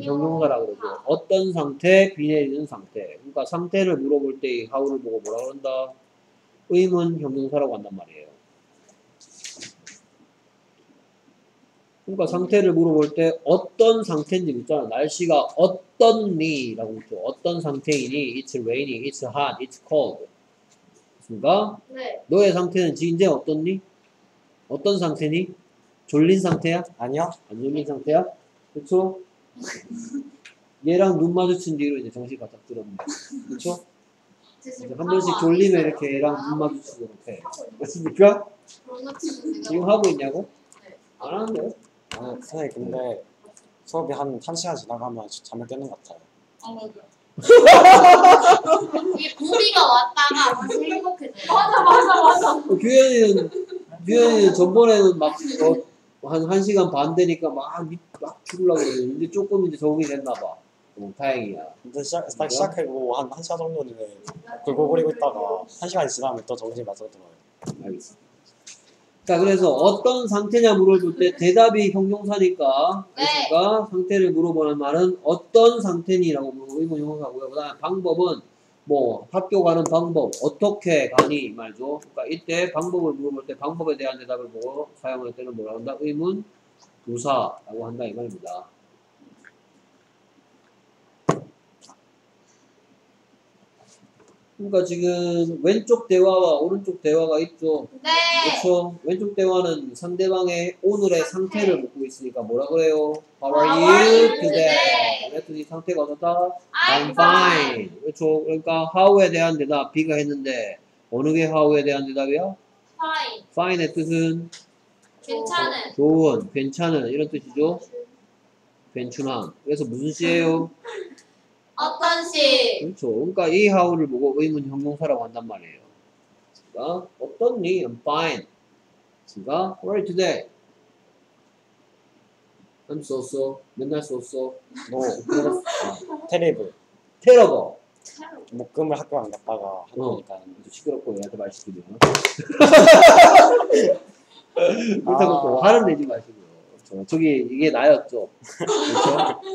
형용사라 그러죠. 어떤 상태? 비 내리는 상태. 그러니까 상태를 물어볼 때이 how를 보고 뭐라 그런다? 의문 형용사라고 한단 말이에요. 그러니까 상태를 물어볼 때 어떤 상태인지 묻잖아. 날씨가 어떻니? 라고 묻죠. 어떤 상태이니? It's rainy, it's hot, it's cold. 그러니까 네. 너의 상태는 지금 이제 어떻니? 어떤 상태니? 졸린 상태야? 아니요. 안 졸린 상태야? 그쵸? 얘랑 눈 마주친 뒤로 이제 정신 바짝 들었네. 그쵸? 이제 한 번씩 졸리면 이렇게 얘랑 눈 마주치도록 해. 맞습니까? 지금 하고 있냐고? 안 하는데요? 아 선생님 근데 수업이 한 1시간 지나가면 잠을 깨는 것 같아요. 이게 고비가 왔다가 다시 행복해져요. 맞아 맞아 맞아. 어, 규현이는, 규현이는 전번에는 막, 어, 한, 한 시간 반 되니까 막, 미- 막 죽으려고 그러는데 조금 이제 적응이 됐나 봐. 어, 다행이야. 근데 시작, 딱 시작하고 한 1시간 정도는 굴고거리고 있다가 1시간이 지나면 또 정신이 맞아들어요. 알겠습니다. 자, 그래서 어떤 상태냐 물어볼 때 대답이 형용사니까 네. 그러니까 상태를 물어보는 말은 어떤 상태니라고 물어보고 의문 형용사고요. 그다음에 방법은 뭐 학교 가는 방법 어떻게 가니 이 말죠. 그러니까 이때 방법을 물어볼 때 방법에 대한 대답을 보고 사용할 때는 뭐라 한다? 의문 부사라고 한다 이 말입니다. 그러니까 지금 왼쪽 대화와 오른쪽 대화가 있죠. 네. 그렇죠. 왼쪽 대화는 상대방의 오늘의 상태 를 묻고 있으니까 뭐라 그래요? How How are are you you today? 그랬더니 상태가 어떻다? I'm fine. 그렇죠. 그러니까 how에 대한 대답 B가 했는데 어느 게 how에 대한 대답이야? Fine. fine의 뜻은 괜찮은. 좋은, 괜찮은 이런 뜻이죠. 괜춘한. 그래서 무슨 시예요? 어떤 시? 그렇죠. 그러니까 이 how를 보고 의문 형용사라고 한단 말이에요. 그러니까 어떻니? I'm fine. 그러니까 how are you today? I'm so so. 맨날 so so. 뭐 테리블 terrible. 목금을 학교 안 갔다가 어. 학교니까 좀 시끄럽고 얘한테 말 시키면. 그렇다고 또 화를 내지 마시고요. 저기 이게 나였죠. 그렇죠?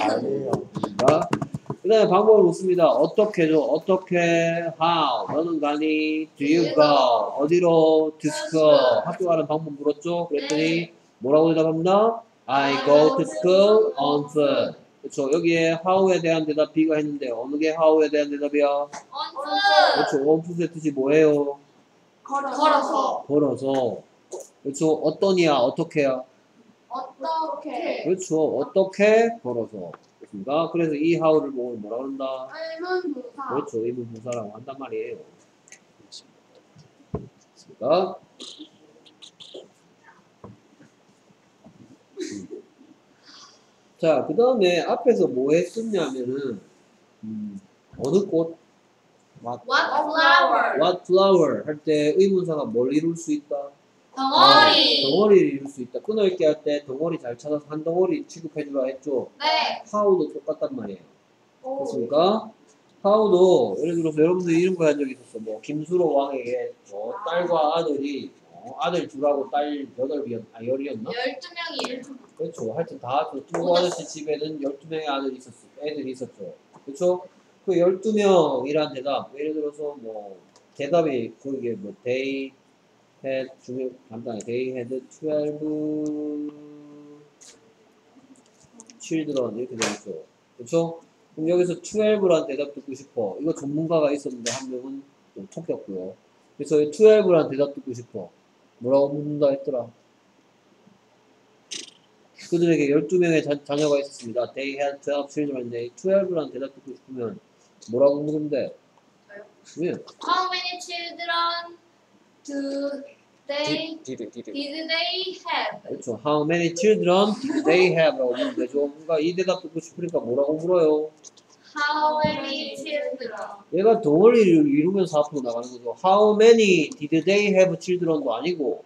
아니에요. 그러니까 그 다음에 방법을 묻습니다. 어떻게죠? 어떻게? How? 너는 가니? Do you go? 어디로? To school. 학교 가는 방법 물었죠? 그랬더니 뭐라고 대답합니다? I go to school on foot. 그렇죠. 여기에 how에 대한 대답 B가 했는데 어느 게 how에 대한 대답이야? 언프. 그렇죠. on foot의 뜻이 뭐예요? 걸어서. 걸어서. 그렇죠. 어떠냐? 어떻게야? 어떻게? 그렇죠. 어떻게 걸어서. 그렇습니다. 그래서 이 how를 보고 뭐라 그런다? 의문부사. 그렇죠. 의문 부사라고 한단 말이에요. 그러니까 자, 그 다음에 앞에서 뭐 했었냐면은 음, 어느 꽃, What flower? what flower 할 때 의문사가 뭘 이룰 수 있다? 덩어리. 덩어리를 이룰 수 있다. 끊어읽기 할 때 덩어리 잘 찾아서 한 덩어리 취급해주라 했죠. 네. how도 똑같단 말이에요. 그렇습니까? 하우도 예를 들어서 여러분들 이런 거 한적 있었어. 뭐 김수로 왕에게 어, 딸과 아들이 어, 아들 둘하고 딸 여덟이었 아 열이었나? 12명이 이렇게 그렇죠. 하여튼 다 그 뚜구 아저씨 집에는 12명의 아들이 있었어. 애들이 있었죠. 그렇죠? 그 12명이란 대답 예를 들어서 뭐 대답이 거기에 뭐 they had 중에 간단해. they had 12 children 이렇게 돼 있어. 그렇죠? 그럼 여기서 12란 대답 듣고 싶어. 이거 전문가가 있었는데 한 명은 좀 톡였고요. 그래서 12란 대답 듣고 싶어. 뭐라고 묻는다 했더라. 그들에게 12명의 자, 자녀가 있었습니다. They had 12 children. They 12란 대답 듣고 싶으면 뭐라고 돼? 왜? How many children do they did did did they have? 그렇죠. How many children did they have? 라고 물으면 되죠. 그러니까 이 대답 듣고 싶으니까 뭐라고 물어요? How many children? 얘가 덩어리를 이루면서 앞으로 나가는 거죠. How many did they have children도 아니고,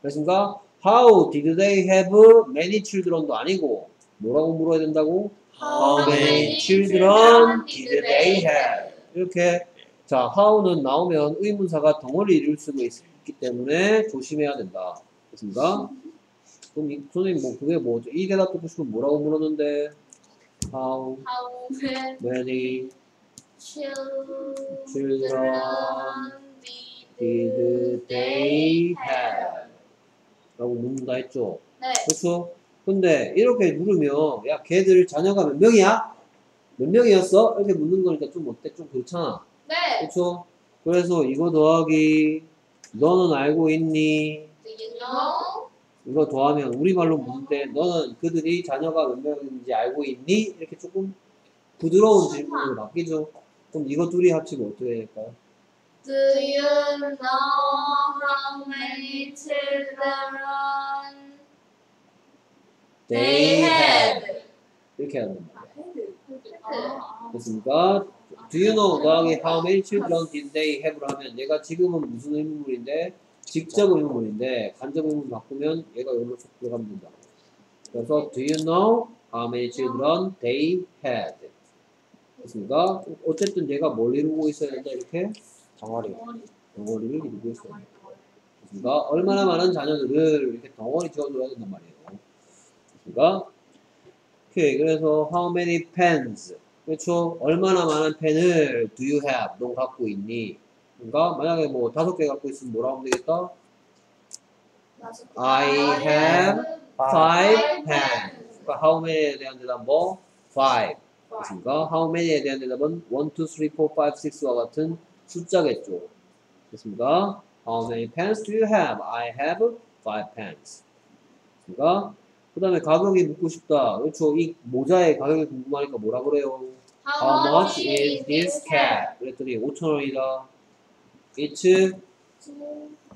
그렇습니까? How did they have many children도 아니고, 뭐라고 물어야 된다고? How many children did they have? 이렇게 자, how는 나오면 의문사가 덩어리를 이룰 수가 있기 때문에 조심해야 된다. 됐습니까? 그럼 이, 선생님 뭐 그게 뭐죠? 이 대답 듣고 싶으면 뭐라고 물었는데? How How many children did they have? 라고 묻는다 했죠. 네. 그렇죠? 근데 이렇게 물으면 야 걔들 자녀가 몇 명이야? 몇 명이었어? 이렇게 묻는 거니까 좀 어때? 좀 그렇잖아. 네. 그렇죠? 그래서 이거 더하기 너는 알고 있니? Do you know? 이거 더하면 우리말로 때 너는 그들이 자녀가 몇 명인지 알고 있니? 이렇게 조금 부드러운 질문으로 바뀌죠. 그럼 이거 둘이 합치면 어떻게 될까요? Do you know how many children they had? 이렇게 하는 거예요. 아, 됐습니까? Do you know 더하기 how many children did they have를 하면 얘가 지금은 무슨 의문문인데 직접 의문문인데 간접 의문 바꾸면 얘가 여기로 쏙 들어가면 된다. 그래서 do you know how many children they had? 됐습니까? 어쨌든 얘가 뭘 이루고 있어야 된다 이렇게 덩어리 덩어리를 이루고 있어야 된다. 됐습니까? 얼마나 많은 자녀들을 이렇게 덩어리 지어줘야 된단 말이에요. 됐습니까? 오케이 그래서 how many pens 그렇죠? 얼마나 많은 펜을 do you have? 너 갖고 있니? 그러니까 만약에 뭐 다섯 개 갖고 있으면 뭐라고 하면 되겠다? I have five pens. 그러니까 how many에 대한 대답 뭐? five. 됐습니까? how many에 대한 대답은 1, 2, 3, 4, 5, 6와 같은 숫자겠죠. 됐습니까? How many pens do you have? I have five pens. 됐습니까? 그 다음에 가격이 묻고 싶다. 그렇죠. 이 모자의 가격이 궁금하니까 뭐라 그래요? How much is this cap? 그랬더니 5,000원이다. It's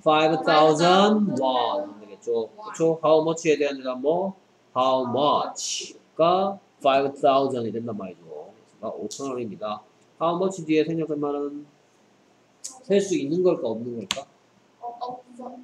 5,000 won. 되겠죠. 그렇죠. How much에 대한 대답 뭐? How much가 5,000이 된단 말이죠. 그러니까 5,000원입니다. How much 뒤에 생략할 말은 셀 수 있는 걸까 없는 걸까? 없어.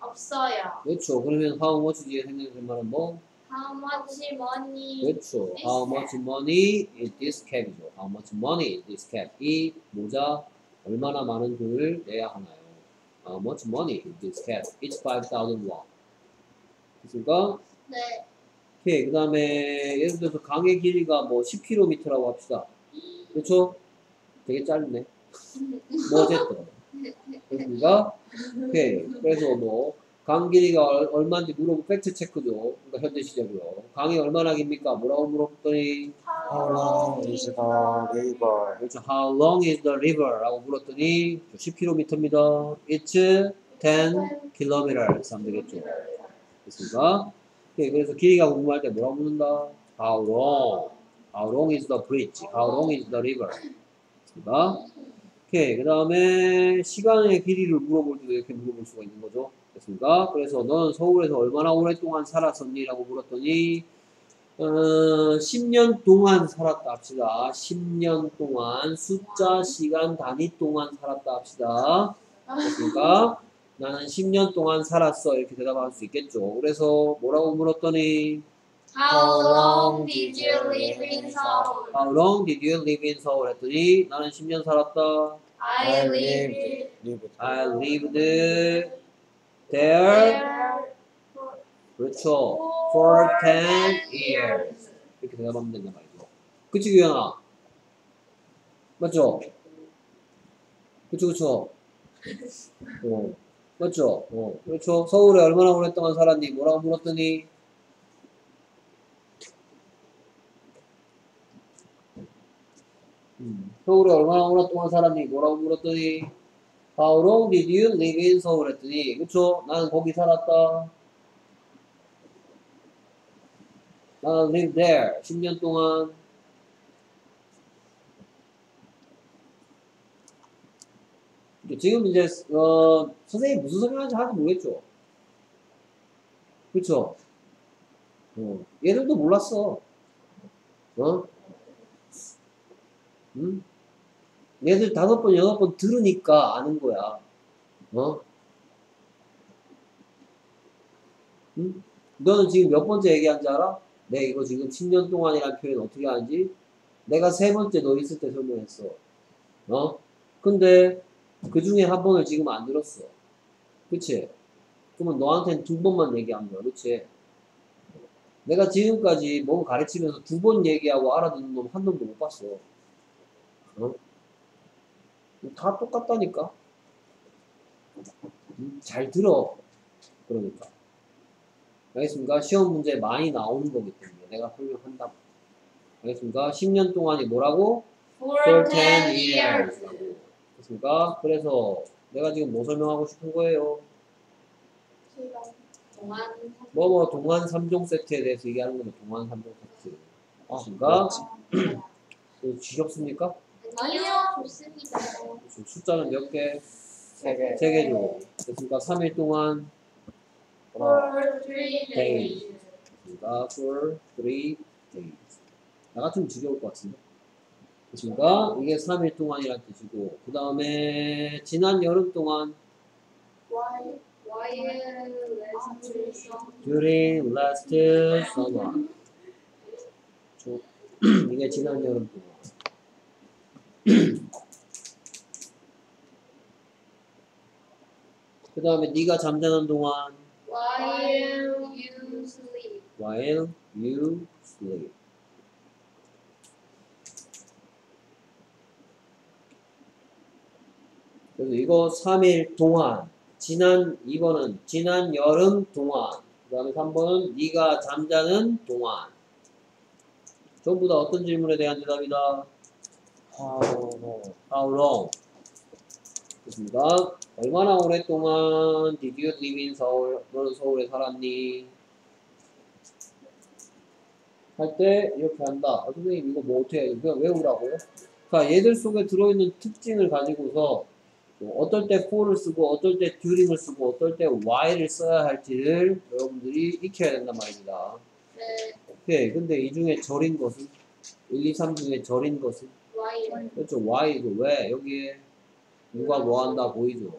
없어 요. 그렇죠. 그러면 how much 뒤에 생략할 말은 뭐? How much money? 그렇죠. How much money is this cap이죠. How much money is this cap? 이 모자 얼마나 많은 돈을 내야 하나요? How much money is this cap? It's 5,000 won. 됐습니까? 네. 오케이. 그 다음에 예를 들어서 강의 길이가 뭐 10km라고 합시다. 그렇죠? 되게 짧네. 뭐 어쨌든. 됐습니까? 오케이. 그래서 뭐 강 길이가 얼- 얼마인지 물어보고 팩트 체크죠. 그러니까 현재 시제고요. 강이 얼마나 깁니까? 뭐라고 물었더니 How long is the river? 그렇죠. How long is the river? 라고 물었더니 10km입니다. It's 10 kilometers 하면 되겠죠. 됐습니까? 오케이. 그래서 길이가 궁금할 때 뭐라고 묻는다? How long? How long is the bridge? How long is the river? 됐습니까? 오케이. 그 다음에 시간의 길이를 물어볼 때도 이렇게 물어볼 수가 있는 거죠. 됐습니까? 그래서 너는 서울에서 얼마나 오랫동안 살았었니? 라고 물었더니 어, 10년 동안 살았다 합시다. 10년 동안 숫자, 시간, 단위 동안 살았다 합시다. 됐습니까? 나는 10년 동안 살았어. 이렇게 대답할 수 있겠죠. 그래서 뭐라고 물었더니 How long did you live in Seoul? How long did you live in Seoul? 했더니 나는 10년 살았다. I lived lived I lived there. there 그렇죠. For 10 years. 이렇게 대답하면 된단 말이죠. 그치, 규현아? 맞죠? 그쵸, 그쵸? 어, 맞죠? 어, 그렇죠. 서울에 얼마나 오랫동안 살았니? 뭐라고 물었더니, 음, 서울에 얼마나 오랫동안 살았니? 뭐라고 물었더니 How long did you live in 서울? 했더니 그쵸? 나는 거기 살았다. 나는 live there. 10년 동안. 지금 이제 어, 선생님이 무슨 설명하는지 하나도 모르겠죠? 그쵸? 어, 얘들도 몰랐어. 어? 응? 얘들 다섯 번, 여섯 번 들으니까 아는 거야. 어? 응? 너는 지금 몇 번째 얘기한지 알아? 내 이거 지금 10년 동안이라는 표현 어떻게 하는지? 내가 세 번째 너 있을 때 설명했어. 어? 근데 그 중에 한 번을 지금 안 들었어. 그치? 그러면 너한테는 두 번만 얘기한 거야. 그치? 내가 지금까지 뭐 가르치면서 두 번 얘기하고 알아듣는 놈 한 놈도 못 봤어. 어? 다 똑같다니까. 음, 잘 들어. 그러니까. 알겠습니까? 시험 문제 많이 나오는 거기 때문에 내가 설명한다. 알겠습니까? 10년 동안이 뭐라고? For 10 10 years. 됐습니까? 그래서 내가 지금 뭐 설명하고 싶은 거예요? 동안 뭐, 뭐, 동안 3종 세트에 대해서 얘기하는 거면 동안 3종 세트. 아? 그렇지. 이거 지겹습니까? 아니요 좋습니다. 지금 숫자는 몇 개? 세 개. 세 개죠. 됐습니까? 3일 동안 For 3 days. 됐습니까? for 3 days. 나 같으면 지겨울 것 같은데. 됐습니까? 이게 3일 동안이란 뜻이고, 그 다음에 지난 여름 동안 Why while last during last summer. 저- 이게 지난 여름 동안. 그 다음에 네가 잠자는 동안 while you sleep. while you sleep. 그래서 이거 3일 동안 지난 2번은 지난 여름 동안 그 다음에 3번은 네가 잠자는 동안 전부 다 어떤 질문에 대한 대답이다. How How long? 됐습니다. 얼마나 오랫동안 did you live in 서울? 너는 서울에 살았니? 할 때 이렇게 한다. 아, 선생님 이거 뭐 어떻게 해? 그냥 외우라고요? 자, 얘들 속에 들어있는 특징을 가지고서 뭐 어떨 때 for를 쓰고 어떨 때 during을 쓰고 어떨 때 while을 써야 할지를 여러분들이 익혀야 된단 말입니다. 네. 오케이. 근데 이 중에 절인 것은 1, 2, 3 중에 절인 것은. 그렇죠. Y죠. 왜? 여기에 누가 뭐 한다 보이죠.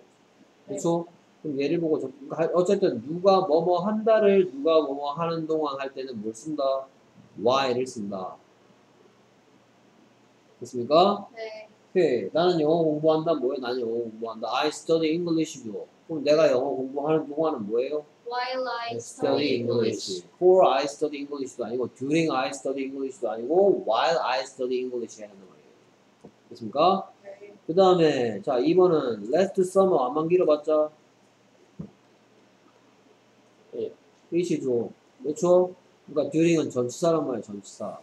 그렇죠? 그럼 얘를 보고 저- 하- 어쨌든 누가 뭐뭐 한다를 누가 뭐뭐 하는 동안 할 때는 뭘 쓴다? Y를 쓴다. 됐습니까? 네. 오케이. 나는 영어 공부한다. 뭐예요? 나는 영어 공부한다. I study English죠. 그럼 내가 영어 공부하는 동안은 뭐예요? While I study English. For I study English도 아니고 during I study English도 아니고 while I study English 말이에요. 됐습니까? 네. 그 다음에 자 2번은 last summer 안만 길어봤자. 예, 이시죠. 그렇죠? 그러니까 during은 전치사란 말이에요 전치사.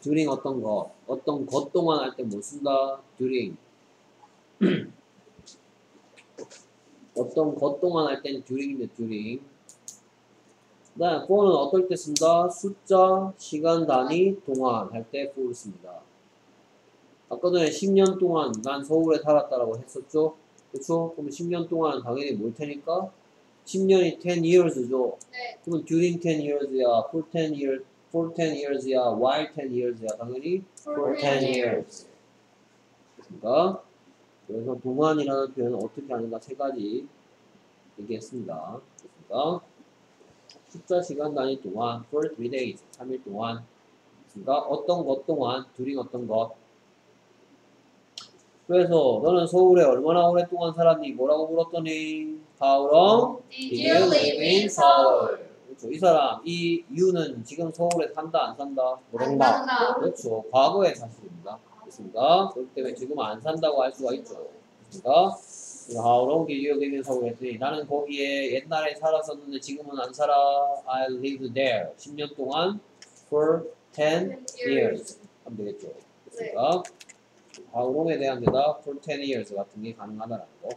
during 어떤 것 어떤 것 동안 할때뭐 쓴다? during. 어떤 것 동안 할 때는 during인데 during. 그 다음에 for는 어떨 때 쓴다? 숫자 시간 단위 동안 할때 for를 씁니다 아까 전에 10년 동안 난 서울에 살았다라고 했었죠? 그쵸? 그럼 10년 동안은 당연히 뭘 테니까? 10년이 10 years죠? 네. 그러면 during 10 years야, for 10 years, for 10 years야, while 10 years야, 당연히 for 10 years. 됐습니까? 그래서 동안이라는 표현은 어떻게 하는가 세 가지 얘기했습니다. 됐습니까? 숫자 시간 단위 동안, for 3 days, 3일 동안. 됐습니까? 어떤 것 동안, during 어떤 것. 그래서 너는 서울에 얼마나 오랫동안 살았니? 뭐라고 물었더니 How long Did you live in Seoul? 그렇죠. 이 사람, 이 유는 지금 서울에 산다 안 산다? 모른다. 그렇죠. 과거의 사실입니다. 됐습니까? 그렇기 때문에 지금 안 산다고 할 수가 있죠. 그래서 How long did you live in Seoul? 했더니 나는 거기에 옛날에 살았었는데 지금은 안 살아. I lived there. 10년 동안 for 10 years. 하면 되겠죠. 됐습니까? How long에 대한 대답 for 10 years 같은 게 가능하다는 거.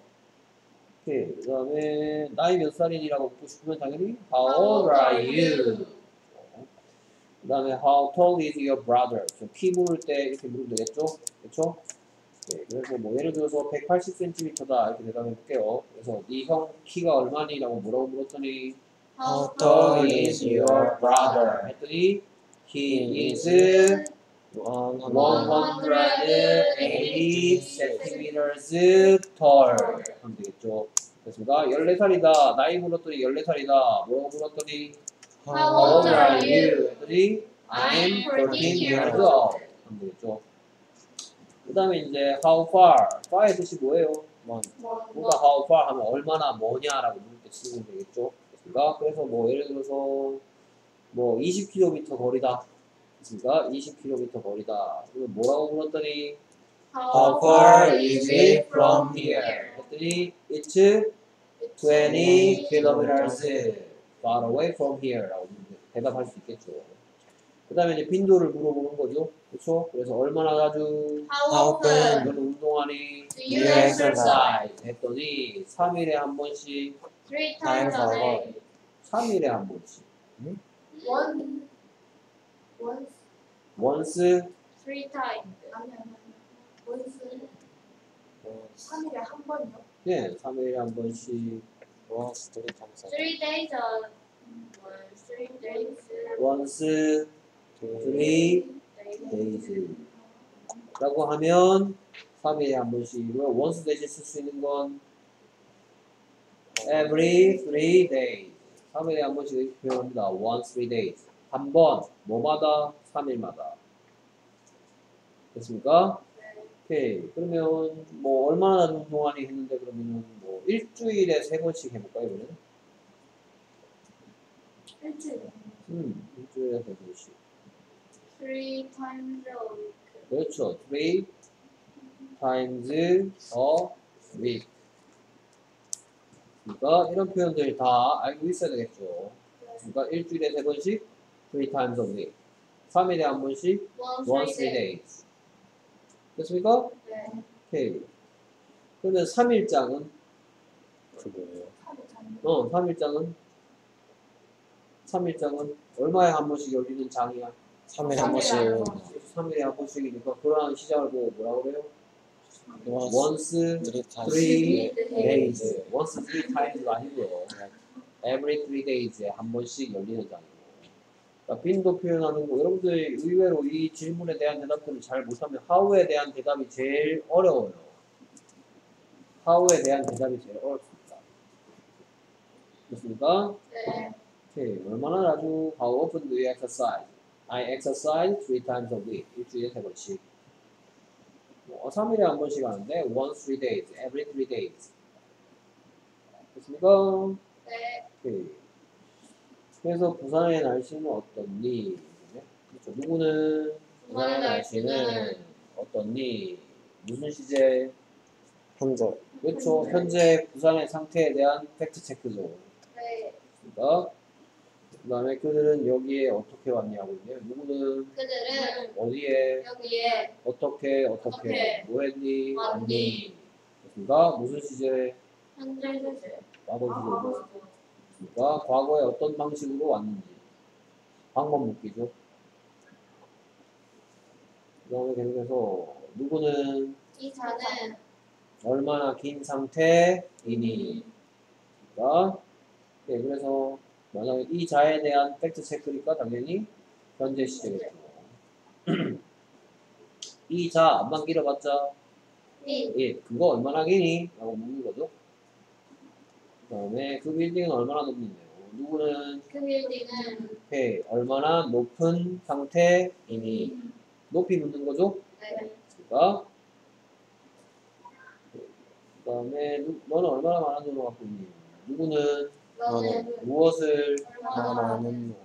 오케이. 그 다음에 나이 몇 살이니라고 묻고 싶으면 당연히 how old are you? 그 다음에 how tall is your brother? 저키 물을 때 이렇게 물으면 되겠죠? 그렇죠? 네, 그래서 뭐 예를 들어서 180cm다 이렇게 대답해 볼게요. 그래서 네 형 키가 얼마니 라고 뭐라고 물었더니 How tall is your brother? 했더니 he is 180 centimeters tall. 하면 되겠죠. 됐습니까? 14살이다. 나이 물었더니 14살이다. 뭐라고 물었더니 How old are you? I'm 14 years old. 하면 되겠죠. 그 다음에 이제 how far. far의 뜻이 뭐예요? 먼 뭔가 how far 하면 얼마나 뭐냐라고 물을 때 쓰면 되겠죠. 그래서 뭐 예를 들어서 뭐 20km 거리다. 됐습니까? 20km 거리다. 그러면 뭐라고 물었더니 How far is it from here? 했더니 it's 20 kilometers far away from here 라고 대답할 수 있겠죠. 그 다음에 이제 빈도를 물어보는 거죠. 그렇죠? 그래서 얼마나 자주 How often 이거는 운동하니 do you exercise? 했더니 3일에 한 번씩 Three times a day. 3일에 한 번씩 One. Once. once Three times. 아니 아니 아니. Once. 3일에 한 번이요? 네 3일에 한 번씩 once three times. Three days a. Or three days. once three days 라고 하면 3일에 한 번씩이고요 once 대신 쓸 수 있는 건 every three days 3일에 한 번씩 이렇게 표현합니다 once three days 한 번 뭐마다 3일마다 됐습니까? 오케이 그러면 뭐 얼마나 운동하니 했는데 그러면은 뭐 일주일에 세 번씩 해볼까요 이번엔? 일주일. 음 일주일에 세 번씩 Three times a week. 그렇죠. three times a week. 그러니까 이런 표현들 다 알고 있어야 되겠죠. 그러니까 일주일에 세 번씩 three times a week. 3일에 한 번씩 One one three days. 됐습니까? 네. 오케이. 그러면 3일장은 그 뭐예요? 어 3일장은 3일장은 얼마에 한 번씩 열리는 장이야? 3일에 한 번씩 3일에 한 번씩이니까 그러한 시작을 보고 뭐라고 그래요? once once three days. once three times가 아니고요. every three days에 한 번씩 열리는. 그러니까 빈도 표현하는 거. 여러분들 의외로 이 질문에 대한 대답들을 잘 못하면 how에 대한 대답이 제일 어려워요. how에 대한 대답이 제일 어렵습니다. 됐습니까? 네. 오케이. 얼마나 자주 how often do you exercise? I exercise three times a week. 일주일에 세 번씩. 뭐, 3일에 한 번씩 하는데 once three days, every three days. 됐습니까? 네. 오케이. 그래서 부산의 날씨는 어떻니? 네? 그렇죠. 누구는 부산의 날씨는 어떻니? 무슨 시제? 현재 그렇죠. 현재 부산의 상태에 대한 팩트 체크죠. 네. 그러니까 그 다음에 그들은 여기에 어떻게 왔냐고 있네요. 누구는 그들은 어디에 여기에 어떻게 어떻게 어떻게 뭐 했니 왔니? 그러니까 무슨 시제 현재 시제. 과거 시제 죠. 그러니까 과거에 어떤 방식으로 왔는지 방법 묻기죠. 그 다음에 계속해서 누구는 이 자는 얼마나 긴 상태이니 그러니까 네, 그래서 만약에 이 자에 대한 팩트 체크니까 당연히 현재 시제겠죠. 이 자 안만 길어봤자 이 예, 그거 얼마나 기니? 라고 묻는 거죠. 그 다음에 그 빌딩은 얼마나 높는데요? 누구는 그 빌딩은 해 얼마나 높은 상태이니? 높이 묻는 거죠. 네. 그러니까 그 다음에 너는 얼마나 많은 돈을 갖고 있니? 누구는 너는 무엇을 많은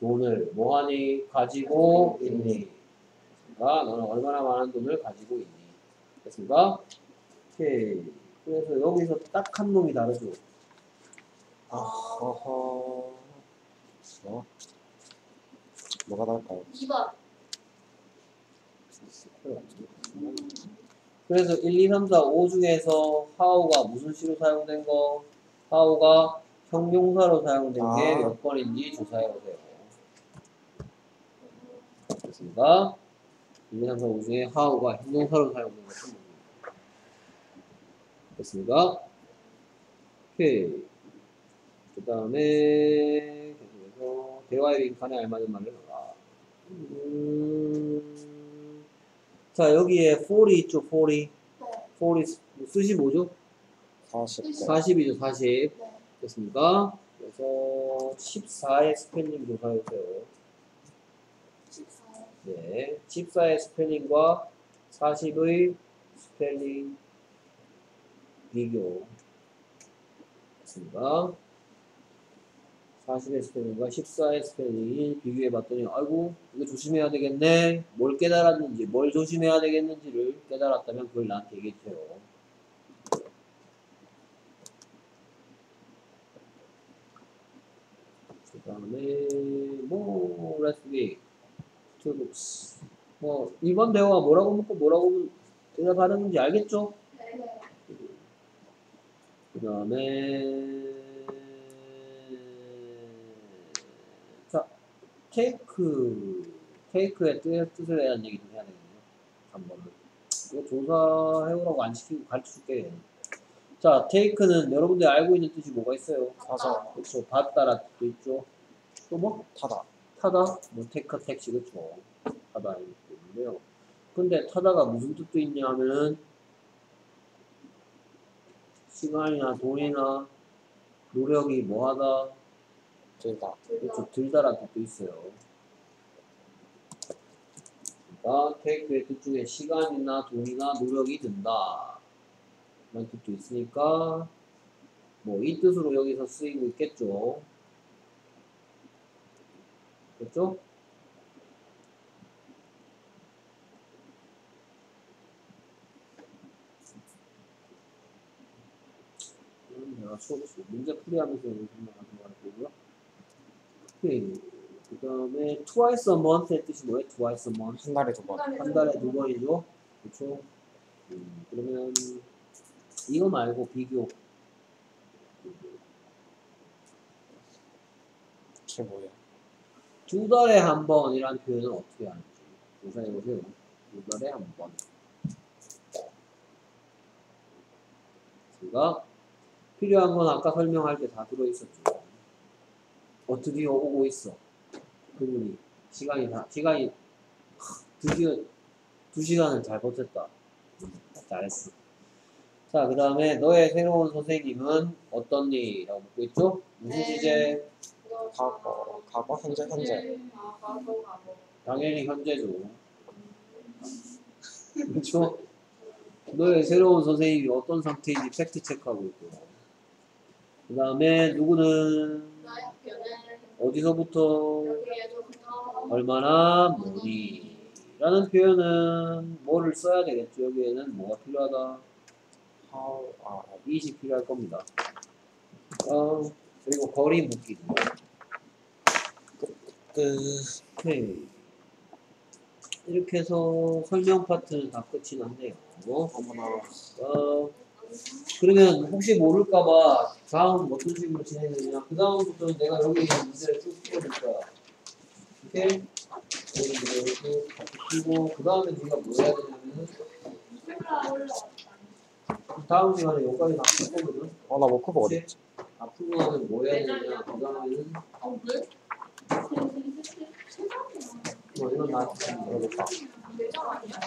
돈을 뭐하니 가지고 있니? 그러니까 너는 얼마나 많은 돈을 가지고 있니? 됐습니까? 오케이. 그래서 여기서 딱 한 놈이 다르죠. 아, 어허 뭐? 뭐가 나을까요? 2번 그래서 1, 2, 3, 4, 5 중에서 how가 무슨 시로 사용된 거? how가 형용사로 사용된 게 아. 몇 번인지 조사해보세요. 됐습니다. 1, 2, 3, 4, 5 중에 how가 형용사로 사용된 것은? 됐습니다. 오케이. 그 다음에 계속해서 대화의 빈칸에 알맞은 말을 넣어라. 음, 자 여기에 40이 있죠 40 네. 40 뜻이 뭐죠? 40번 40이죠 40 네. 됐습니까? 그래서 14의 스펠링 조사해보세요 14. 네 14의 스펠링과 40의 스펠링 비교. 됐습니다. 40의 스펠링과 14의 스펠링 비교해 봤더니 아이고 이거 조심해야 되겠네. 뭘 깨달았는지 뭘 조심해야 되겠는지를 깨달았다면 그걸 나한테 얘기해줘요. 그 다음에 뭐 two books. 뭐 이번 대화가 뭐라고 묻고 뭐라고 대답하는지 알겠죠? 네. 그 다음에 자 테이크 테이크의 뜻, 뜻에 대한 얘기 좀 해야 되겠네요. 3번은 이거 조사해오라고 안 시키고 가르쳐줄게. 자 테이크는 여러분들이 알고 있는 뜻이 뭐가 있어요? 가져 그렇죠. 받다라 뜻도 있죠. 또 뭐? 타다. 타다? 뭐 테이크 택시 그렇죠. 타다 뜻도 있는데요. 근데 타다가 무슨 뜻도 있냐 하면은 시간이나 돈이나 노력이 뭐하다? 들다 그렇죠 들다라는 뜻도 있어요. 그러니까 테이크의 뜻 중에 시간이나 돈이나 노력이 든다. 라는 뜻도 있으니까 뭐 이 뜻으로 여기서 쓰이고 있겠죠. 그렇죠? 음, 내가 수업 문제 풀이하면서 여기 생각하는 거고요. 오케이. 그 다음에 twice a month의 뜻이 뭐예요? twice a month. 한 달에 두 번 한 달에 두 번이죠. 그렇죠? 음, 그러면 이거 말고 비교. 그게 뭐예요? 두 달에 한 번이라는 표현은 어떻게 하는지 조사해 보세요. 두 달에 한 번. 제가 필요한 건 아까 설명할 때 다 들어있었죠. 어 드디어 오고 있어. 그분이 시간이 다 시간이 드디어 두 시간을 잘 버텼다. 음, 잘했어. 자, 그 다음에 너의 새로운 선생님은 어떻니?라고 묻고 있죠? 무슨 네. 주제? 과거 과거 현재 현재 아, 과거, 과거. 당연히 현재죠. 그렇죠? 너의 새로운 선생님이 어떤 상태인지 팩트 체크하고 있고. 그 다음에 누구는 어디서부터 얼마나 뭐니? 라는 표현은 뭐를 써야 되겠죠? 여기에는 뭐가 필요하다? how 아 이시 필요할 겁니다. 어, 그리고 거리. 그 오케이. 이렇게 해서 설명 파트는 다 끝이 났네요. 어머나 어, 그러면 혹시 모를까봐 다음 어떤 식으로 진행되냐? 그 다음부터는 내가 여기 있는 문제를 쭉 풀어줄 거야. 오케이? 여기 이렇게 풀고 그 다음에 네가 뭐 해야 되냐면은 다음 시간에 여기까지 다 풀 거거든. 어나 워크북 어디 있지? 다 풀고 나면 뭐 해야 되냐? 그 다음에는 어, 왜? 뭐 이건 나한테 주면 모르겠다 내장 아니야.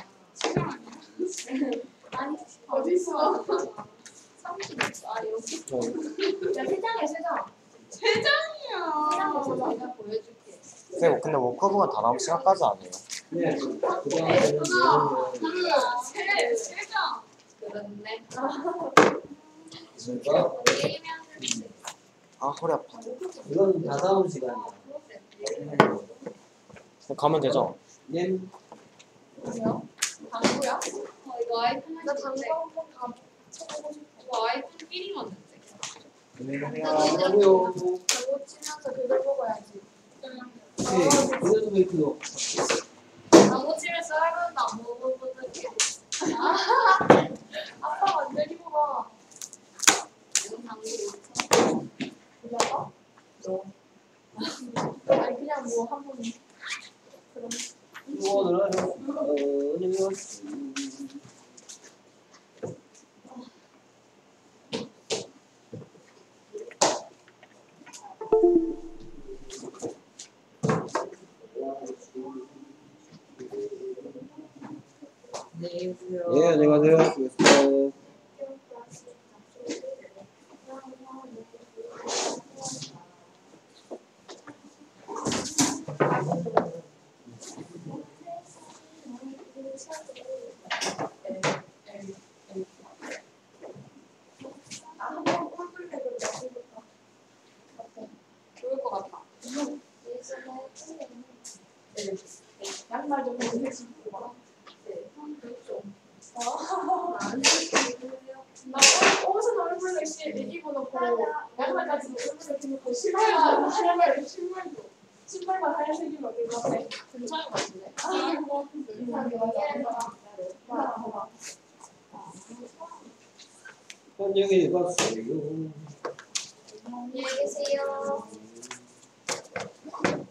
아니, 어딨어? 30. 아, 여기. 어, 야, 세장이야, 세장. 세장이야. 세장에서 내가 보여줄게. 쌤 근데 워크북은 다 다음 시간까지 아니에요? 네. 그 다음에는 얘는 세, 세장. 그렇네. 그러니까 아 허리 아파 이건 다 다음 시간이야. 가면 되죠? 얘 뭐야? 당구야? 아이폰 나 아이폰 끼리 몰라봐? 아니 그냥 뭐 이거는 어, 아니면 예, 안녕하세요. 아한번 꼴불 때도 해볼까? 좋을 안녕히 가세요. 안녕히 계세요. 시행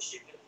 된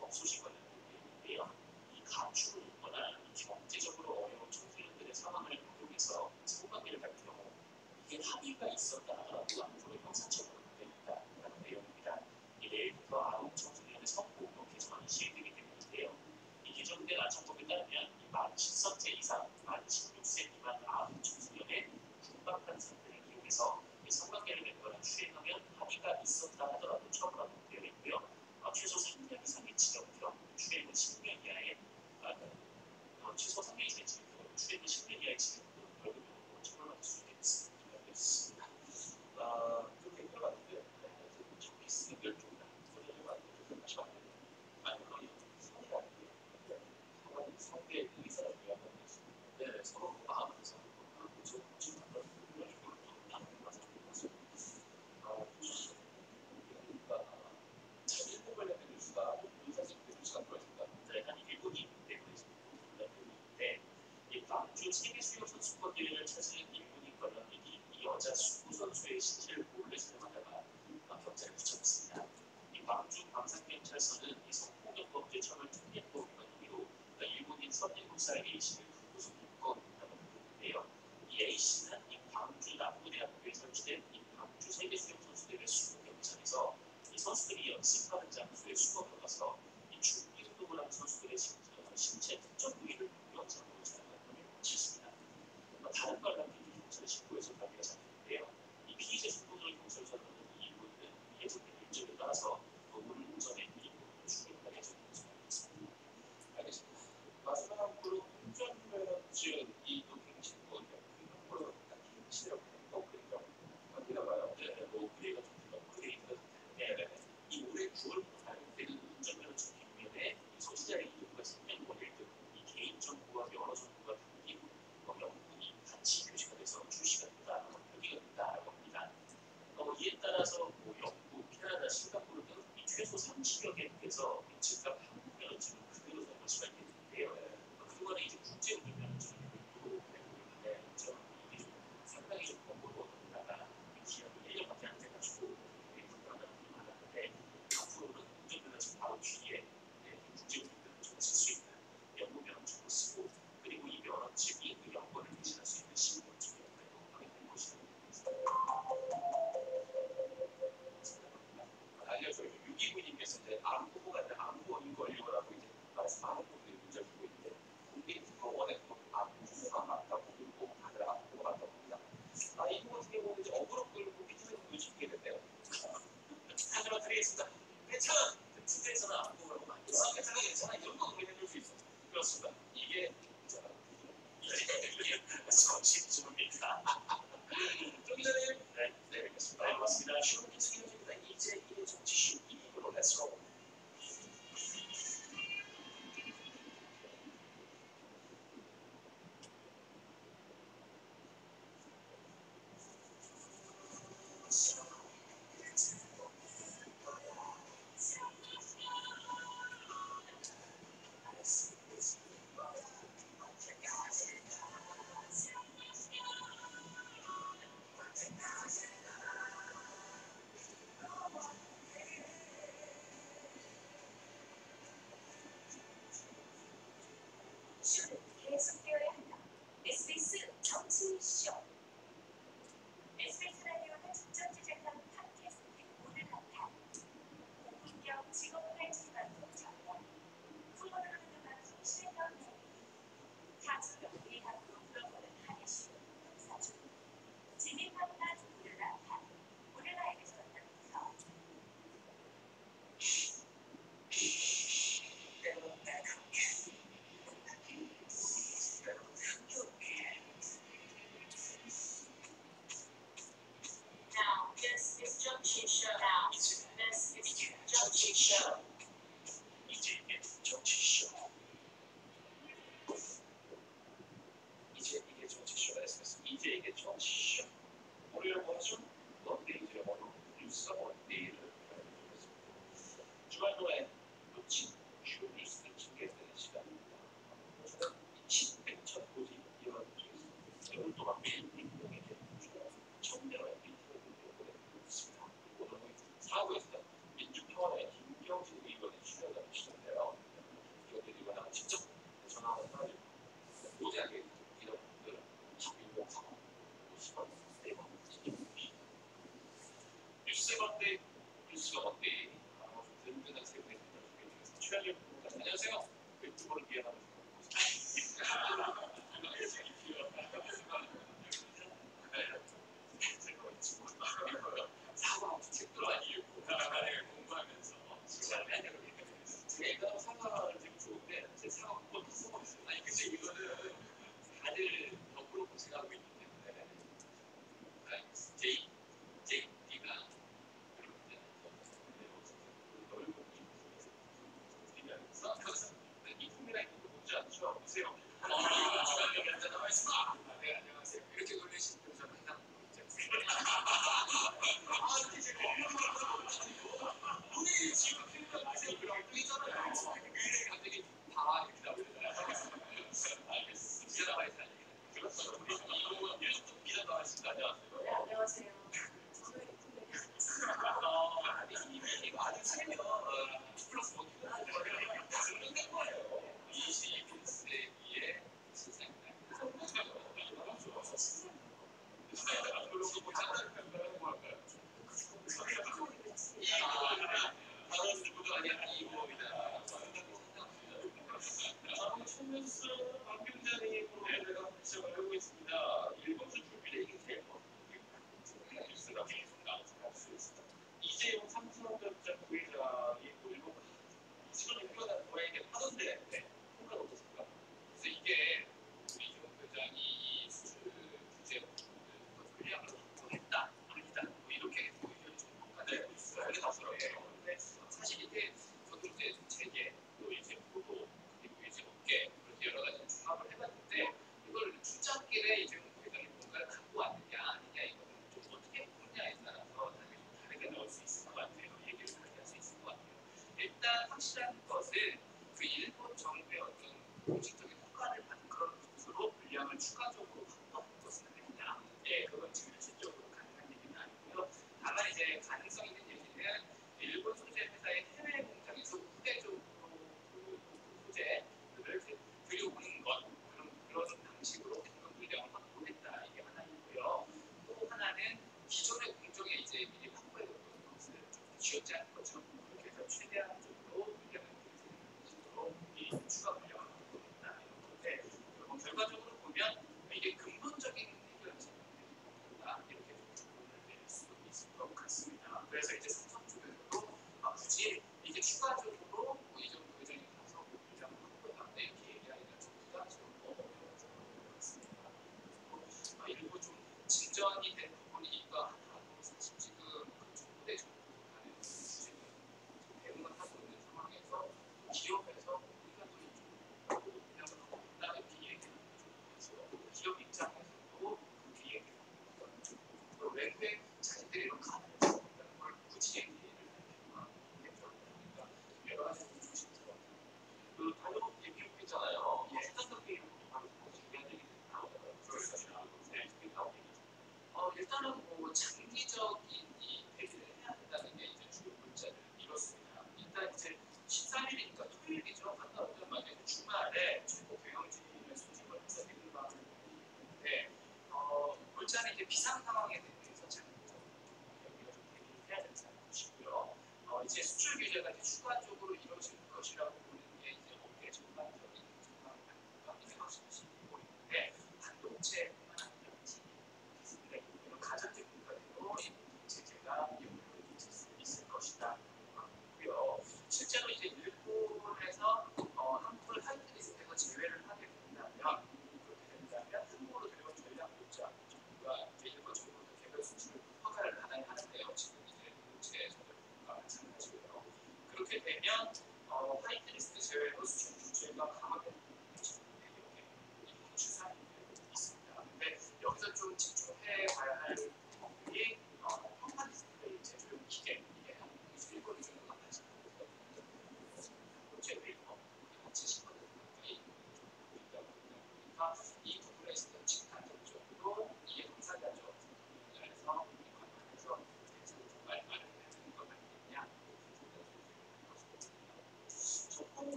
최소 30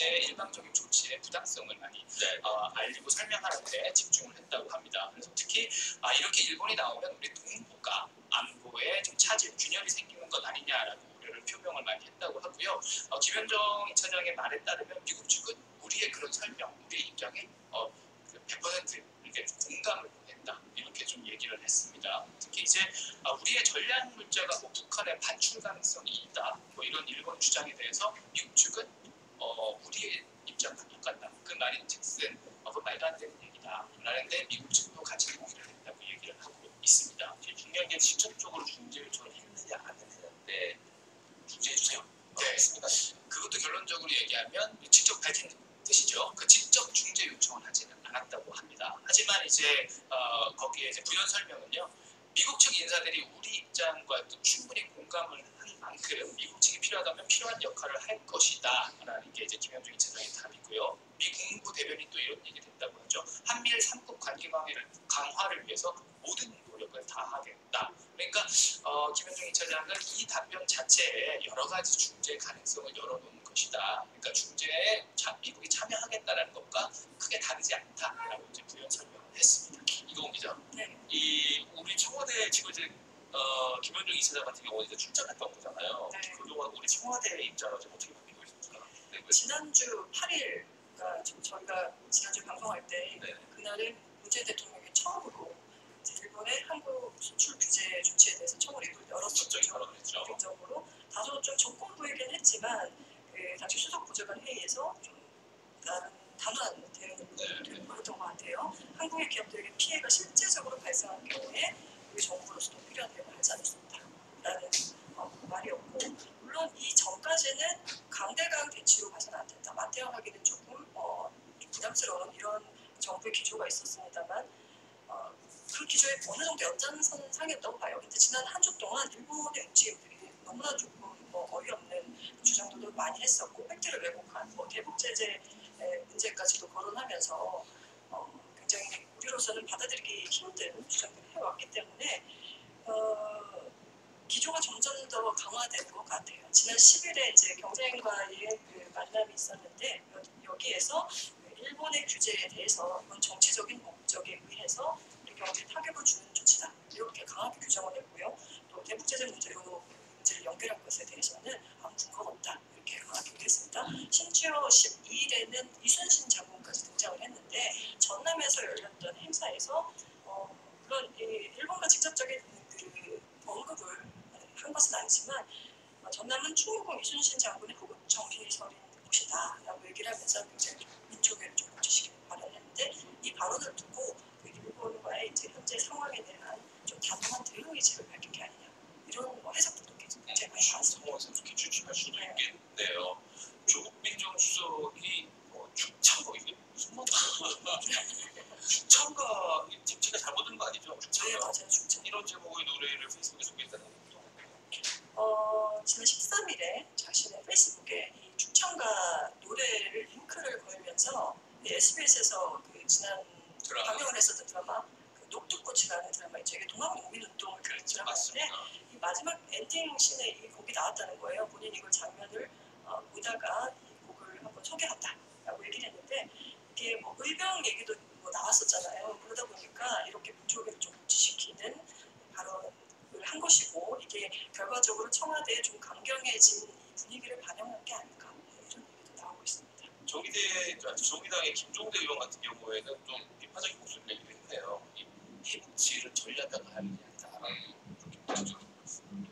현재 일방적인 조치의 부당성을 많이 어, 알리고 설명하는데 집중을 했다고 합니다. 그래서 특히 아, 이렇게 일본이 나오면 우리 동북아 안보에 좀 차질 균열이 생기는 것 아니냐라고 우려를 표명을 많이 했다고 하고요. 어, 김현정 이차장의 말에 따르면 미국 측은 우리의 그런 설명, 우리의 입장에 어, 그100% 이렇게 공감을 보냈다 이렇게 좀 얘기를 했습니다. 특히 이제 아, 우리의 전략 물자가 뭐 북한의 반출 가능성이 있다 뭐 이런 일본 주장에 대해서 미국 측은 어, 우리의 입장과 똑같다. 그 말인 즉슨 어, 그 말도 안 되는 얘기다. 라는데 미국 측도 같이 동의를 했다고 얘기를 하고 있습니다. 중요한 게 직접적으로 중재 요청을 했느냐 안 했느냐인데 중재해 주세요. 네. 했습니다. 그것도 결론적으로 얘기하면 직접 밝힌 뜻이죠. 그 직접 중재 요청을 하지는 않았다고 합니다. 하지만 이제 어, 거기에 이제 부연 설명은요. 미국 측 인사들이 우리 입장과 또 충분히 공감을 한 만큼 미국 측이 필요하다면 필요한 역할을 할 것이다. 라는 게 이제 김현중 이차장의 답이고요. 미 국무부 대변인 또 이런 얘기를 했다고 하죠. 한미일 삼국 관계 강화를, 강화를 위해서 모든 노력을 다하겠다. 그러니까 어, 김현중 이차장은 이 답변 자체에 여러 가지 중재 가능성을 열어놓은 것이다. 그러니까 중재에 자, 미국이 참여하겠다라는 것과 크게 다르지 않다라고 이제 부연 설명을 했습니다. 이동훈 기자. 네. 이 우리 청와대 지금 이제 어, 김현중 이사장 같은 경우는 이제 출장했던 거잖아요. 네. 그동안 우리 청와대 입장은 좀 어떻게 바뀌고 있습니까? 네, 그- 지난주 8일, 그러니까 지금 저희가 지난주 방송할 때 네. 그날은 문재인 대통령이 처음으로 일본의 한국 수출 규제 조치에 대해서 처음으로 입을 열었었죠. 공식적으로 다소 좀 조건부이긴 했지만 그 당시 수석 보좌관 회의에서 좀 나름 단호한 대응을 네. 보였던 것 같아요. 한국의 기업들에게 피해가 실제적으로 발생한 경우에 우리 정부로서도 필요한 대응을 하지 없다라는 어, 말이었고 물론 이 전까지는 강대강 대치로 봐서는 안 된다. 맞대응하기는 조금 어, 좀 부담스러운 이런 정부의 기조가 있었습니다만 어, 그 기조에 어느 정도 연장선상이었다고 봐요. 근데 지난 한 주 동안 일본의 움직임들이 너무나 조금 뭐 어이없는 주장들도 많이 했었고 팩트를 왜곡한 뭐 대북 제재 문제까지도 거론하면서 어, 굉장히 우리로서는 받아들이기 힘든 주장들을 해왔기 때문에 어, 기조가 점점 더 강화되는 것 같아요. 지난 10일에 이제 경쟁과의 그 만남이 있었는데 여- 여기에서 일본의 규제에 대해서 정치적인 목적에 의해서 우리 경제에 타격을 주는 조치다 이렇게 강하게 규정을 했고요. 또 대북제재 문제로 문제를 연결한 것에 대해서는 아무 근거가 없다 강하게 얘기했습니다. 심지어 12일에는 이순신 장군까지 등장을 했는데 전남에서 열렸던 행사에서 어, 물론 이 일본과 직접적인 그 언급을 한 것은 아니지만 어, 전남은 충무공 이순신 장군의 후국 정신이 서린 곳이다라고 얘기를 하면서 굉장히 민족애를 좀 발언을 했는데 이 발언을 두고 그 일본과의 이제 현재 상황에 대한 좀 단호한 대응 의지를 밝힌 게 아니냐 이런 뭐 해석들도 상황에서 그렇게 추측할 수도 있겠네요. 조국 민 정수석이 뭐 축창가 이게 무슨 말이야? 축창가 지금 제가 잘못 들은 거 아니죠? 네 축창가 맞아요 중청. 이런 제목의 노래를 페이스북에 소개했다는 것도 어, 지난 13일에 자신의 페이스북에 이 죽창가 노래를 링크를 걸면서 SBS에서 그 지난 드라마 방영을 했었던 드라마 그 녹두꽃이라는 드라마 있죠. 이게 동학농민운동을 그린 드라마인데 맞습니다. 이 마지막 엔딩 씬에 이 곡이 나왔다는 거예요. 본인이 이걸 장면을 어, 보다가 이 곡을 한번 소개한다라고 얘기를 했는데 이게 뭐 의병 얘기도 뭐 나왔었잖아요. 그러다 보니까 이렇게 민족을 좀 고취시키는 발언을 한 것이고 이게 결과적으로 청와대에 좀 강경해진 이 분위기를 반영한 게 아닐까 이런 얘기도 나오고 있습니다. 정의대 정의당의 김종대 의원 같은 경우에는 좀 비판적인 목소리를 내기도 했네요. 이 해북지를 전략가가 하느냐 그렇게 부정적인 말씀도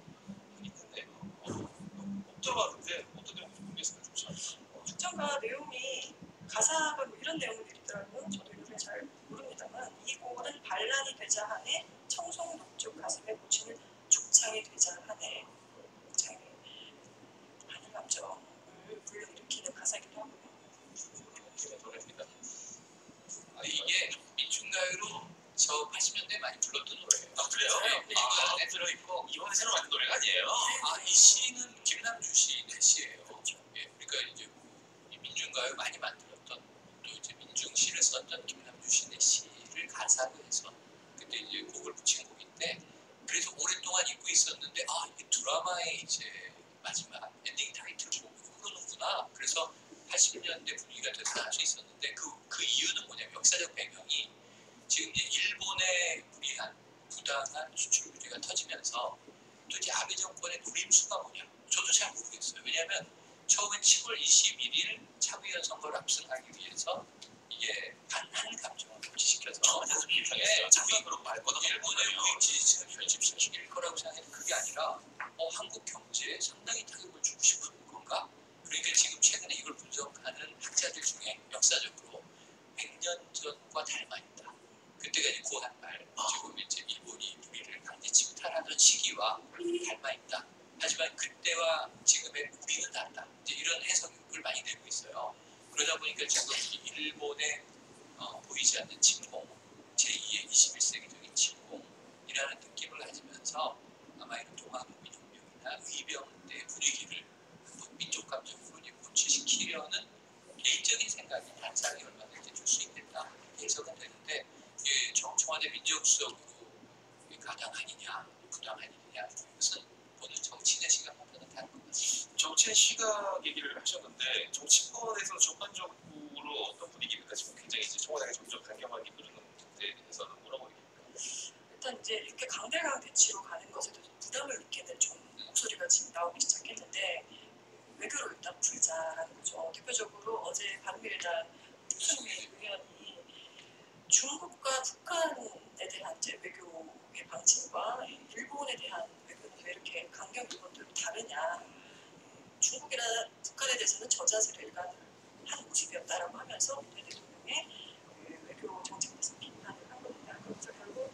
하긴 했네요. 어, 못 들어봤는데 어떤 내용인지 모르겠어요. 좋지 어, 축전가 내용이 가사가 뭐 이런 내용들이 있더라고요. 저도 요새 잘 모릅니다만 이 곡은 반란이 되자 하네 청송 녹쪽 가슴에 묻히는 죽창이 되자 하네 굉장히 많은 감정을 불러일으키는 가사이기도 하고요. 노래입니다. 아, 이게 민중가요로 저 80년대 많이 불렀던 노래예요. 아 그래요? 네, 아, 네, 들어있고 이번에 새로 만든 노래가 아니에요? 아, 이 시는 김남주 시의 시예요. 예, 그러니까 이제 이 민중가요 많이 만들었던 또 이제 민중시를 썼던 김남주 시의 시를 가사로 해서 그때 이제 곡을 붙인 곡인데 그래서 오랫동안 잊고 있었는데 아 이게 드라마의 이제 마지막 엔딩 타이틀곡으로 흐르는구나. 그래서 80년대 분위기가 됐다 할수 있었는데 그, 그 이유는 뭐냐면 역사적 배경이 지금 이제 일본의 무리한 부당한 수출 규제가 터지면서 도대체 아베 정권의 노림수가 뭐냐? 저도 잘 모르겠어요. 왜냐하면 처음엔 10월 21일 참의원 선거를 압승하기 위해서 이게 반한 감정을 예, 비판했어요. 장관으로 말거나 일본의 우익 지지층을 결집시킬 거라고 생각했는데 그게 아니라 어, 한국 경제에 상당히 타격을 주고 싶은 건가? 그러니까 지금 최근에 이걸 분석하는 학자들 중에 역사적으로 100년 전과 닮아 있다. 그때가 이제 고한말, 지금 이제 일본이 우리를 강제 침탈하던 시기와 닮아 있다. 하지만 그때와 지금의 우리는 다르다. 이런 해석을 많이 내고 있어요. 그러다 보니까 지금 이 일본의 어, 보이지 않는 침공, 제2의 21세기적인 침공이라는 느낌을 가지면서 아마 이런 동아국민혁명이나 의병대 분위기를 민족 감정으로 이제 고취시키려는 개인적인 생각이 반사를 얼마든지 줄 수 있겠다 해석은 되는데 이게 청- 청와대 이게 가당하느냐 부당하느냐 이것은 보는 정치인의 시각과는 다른 것 같습니다. 정치의 시각 얘기를 하셨는데 정치권에서 전반적으로 어떤 분위기입니까? 지금 굉장히 이제 청와대가 점점 강경하게 흐르는 데 대해서는 뭐라고 얘기합니까? 일단 이제 이렇게 강대강 대치로 가는 것에 대해서 부담을 느끼는 좀 목소리가 지금 나오기 시작했는데 외교로 일단 풀자라는 거죠. 대표적으로 어제 바른미래당 유승민 의원이 중국과 북한에 대한 이제 외교의 방침과 일본에 대한 외교는 왜 이렇게 강경 일본들로 다르냐. 중국이나 북한에 대해서는 저자세를 일관을 한 모습이었다라고 하면서 문재 대통령의 그 외교 정책에 대해서 비판을 한 겁니다. 그래서 결국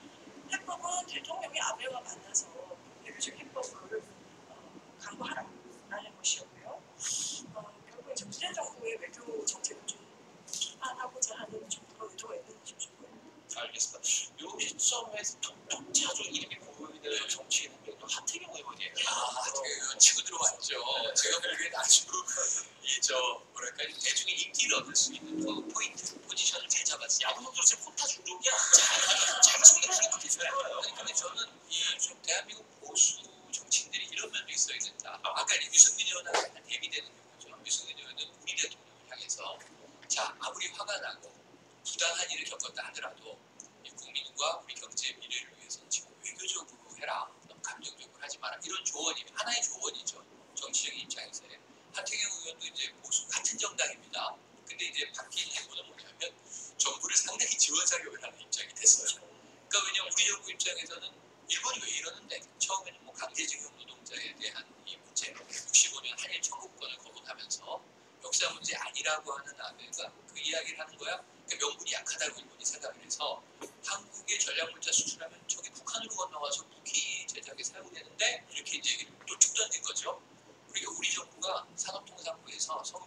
해법은 대통령이 아베와 만나서 외교적 해법을 어, 강구하라는 것이었고요. 어, 결국 이제 문재인 정부의 외교 정책을 좀 비판하고자 하는 좀 그런 의도가 있는 것이 좀 보입니다. 알겠습니다. 요 시점에서 자주 이름이 보이는 정치인 하태경 의원이 뭐 아, 하태경 의원 치고 들어왔죠. 제가 보기엔 아주 이저 뭐랄까 대중의 인기를 얻을 수 있는 그 포인트 포지션을 잘 잡았어요. 야구선수로서 혼타 중독이야. 잘잘치는 기가 막히게 근데 저는 이 대한민국 보수 정치인들이 이런 면도 있어야 된다. 아까 유승민 의원한테 대비되는 거죠. 유승민 의원은 우리 대통령을 향해서 자 아무리 화가 나고 부당한 일을 겪었다 하더라도 국민과 우리 경제의 미래를 위해서 지금 외교적으로 해라. 마라 이런 조언이 하나의 조언이죠. 정치적인 입장에서의 하태경 의원도 이제 보수 같은 정당입니다. 근데 이제 바뀐 행보는 뭐냐면 정부를 상당히 지원 자격을 하는 입장이 됐어요. 그러니까 왜냐면 우리 정부 입장에서는 일본이 왜 이러는데 처음에는 뭐 강제징용 노동자에 대한 이 문제 65년 한일 청구권을 거부하면서 역사 문제 아니라고 하는 아베가 그 이야기를 하는 거야. 그러니까 명분이 약하다고 일본이 생각을 해서 한국의 전략물자 수출하면 저기 북한으로 건너가서 유익하게 사용되는데 이렇게 이제 노출되는 거죠. 그리고 우리 정부가 산업통상부에서 성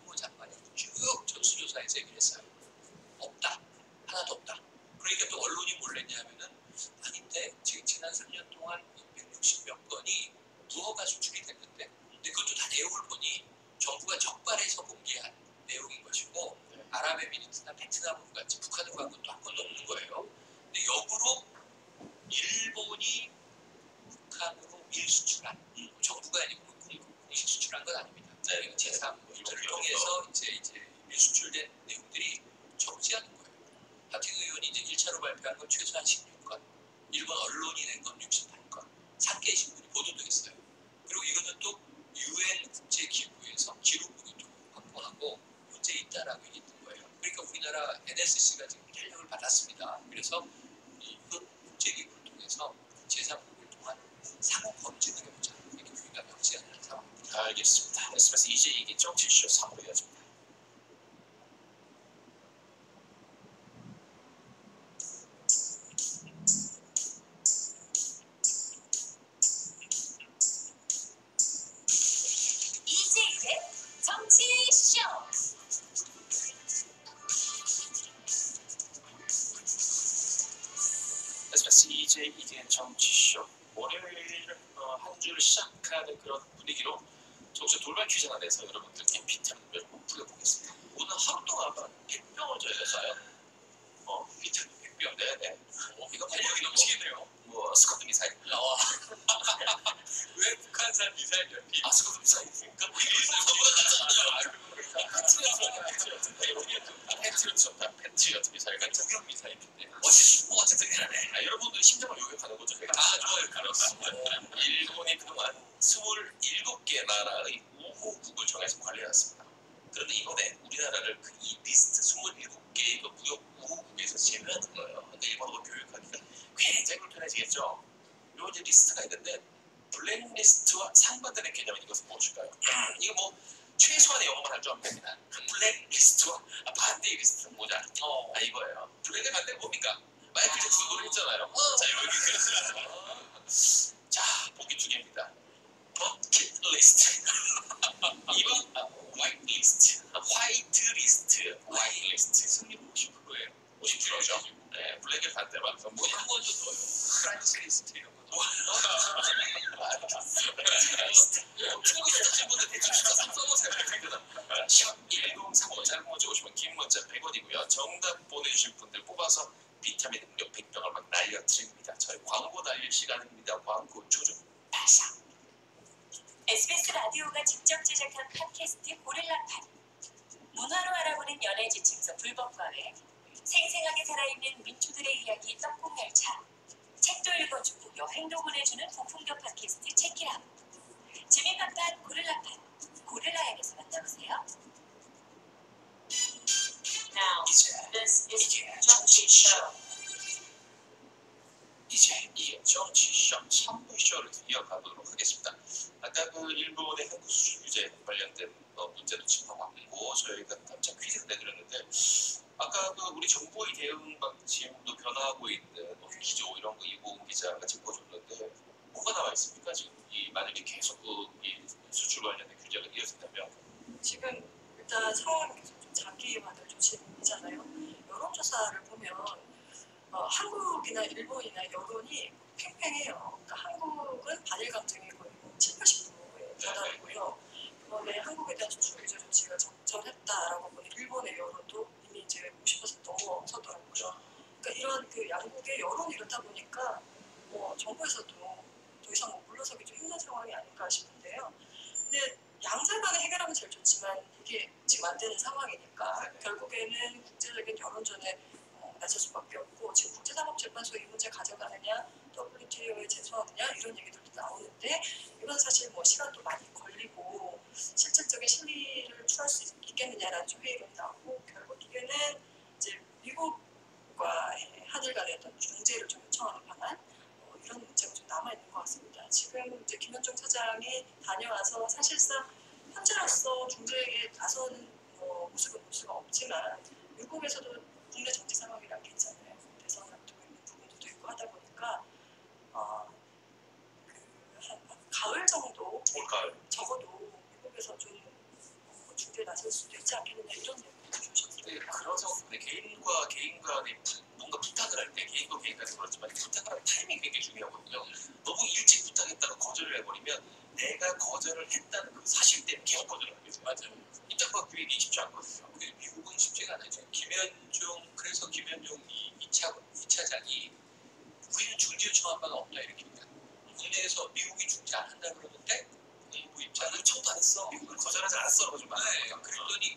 없이 만드는 상황이니까 결국에는 국제적인 여론전에 어, 나설 수밖에 없고 지금 국제산업재판소에 이 문제 가져가느냐 WTO에 제소하느냐 이런 얘기들도 나오는데 이건 사실 뭐 시간도 많이 걸리고 실질적인 심리를 추할 수 있겠느냐라는 좀 회의론이 나오고 결국 이게는 이제 미국과 하늘 간의 어떤 중재를 좀 요청하는 방안 어, 이런 문제가 좀 남아있는 것 같습니다. 지금 이제 김현종 차장이 다녀와서 사실상 현재로서 중재에 나서는 어, 모습을 볼 수가 없지만 미국에서도 국내 정치 상황이랑 괜찮아요. 대선 앞두고 있는 부분도 있고 하다 보니까 어, 그한 가을 정도 올가을 적어도 미국에서 좀 어, 중재에 나설 수도 있지 않겠느냐 이런 얘기도 주셨습니다. 네, 그런 성분의 네, 개인과 개인 간의 무슨 뭔가 부탁을 할 때 개인도 개인한테 그렇지만 부탁을 할 타이밍이 굉장히 중요하거든요. 너무 일찍 부탁했다가 거절을 해버리면 내가 거절을 했다는 그 사실 때문에 계속 거절을 하게 돼요. 맞아요. 입장과 규획이 쉽지 않거든요. 미국은 쉽지가 않아요. 김현종 그래서 김현종 이 2차, 2차장이 우리는 중지 요청한 바가 없다 이렇게 얘기합니다. 국내에서 미국이 중재 안 한다고 그러는데 정부 입장은 청도 안 했어. 미국은 거절하지 않았어 라고 좀 말해요. 네. 그랬더니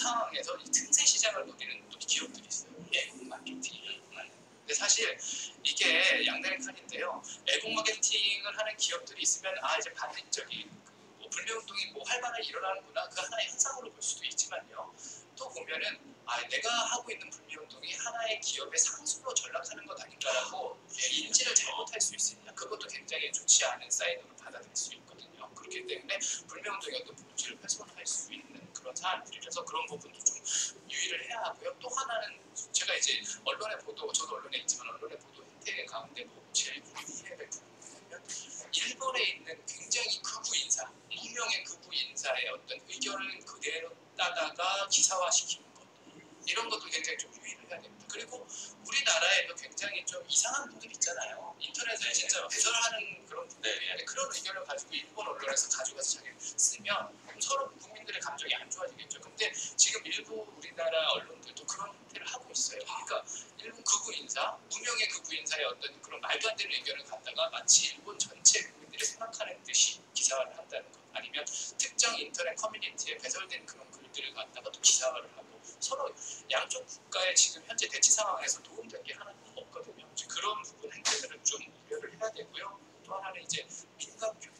상황에서 이 틈새 시장을 노리는 또 기업들이 있어요. 예, 애국 마케팅을 근데 사실 이게 양다리 칸인데요. 애국 마케팅을 하는 기업들이 있으면 아 이제 반대적인 뭐 불매운동이 뭐 활발하게 일어나는구나 그 하나의 현상으로 볼 수도 있지만요. 또 보면은 아 내가 하고 있는 불매운동이 하나의 기업의 상수로 전락하는 것 아닌가라고 인지를 잘못할 수 있습니다. 그것도 굉장히 좋지 않은 사인으로 받아들일 수 있거든요. 그렇기 때문에 불매운동이 어떤 본질을 훼손할 수 있는 그런 사안들이라서 그런 부분도 좀 유의를 해야 하고요. 또 하나는 제가 이제 언론의 보도, 저도 언론에 있지만 언론의 보도 형태 가운데 뭐 제일 고민해야 될 부분이냐면 일본에 있는 굉장히 극우 인사, 무명의 극우 인사의 어떤 의견을 그대로 따다가 기사화시키는 것 이런 것도 굉장히 좀 유의를 해야 됩니다. 그리고 우리나라에도 굉장히 좀 이상한 분들 있잖아요. 인터넷에 진짜 배설하는 그런 분들이 네. 그런 의견을 가지고 일본 언론에서 가져가서 자기 쓰면 서로 국민 들의 감정이 안 좋아지겠죠. 근데 지금 일부 우리나라 언론들도 그런 형태를 하고 있어요. 그러니까 일본 극우 인사, 무명의 극우 인사의 어떤 그런 말도 안 되는 의견을 갖다가 마치 일본 전체 국민들이 생각하는 듯이 기사화를 한다는 것 아니면 특정 인터넷 커뮤니티에 배설된 그런 글들을 갖다가 또 기사화를 하고 서로 양쪽 국가의 지금 현재 대치 상황에서 도움될 게 하나도 없거든요. 그런 부분 행태들은 좀 우려를 해야 되고요. 또 하나는 이제 민감 교육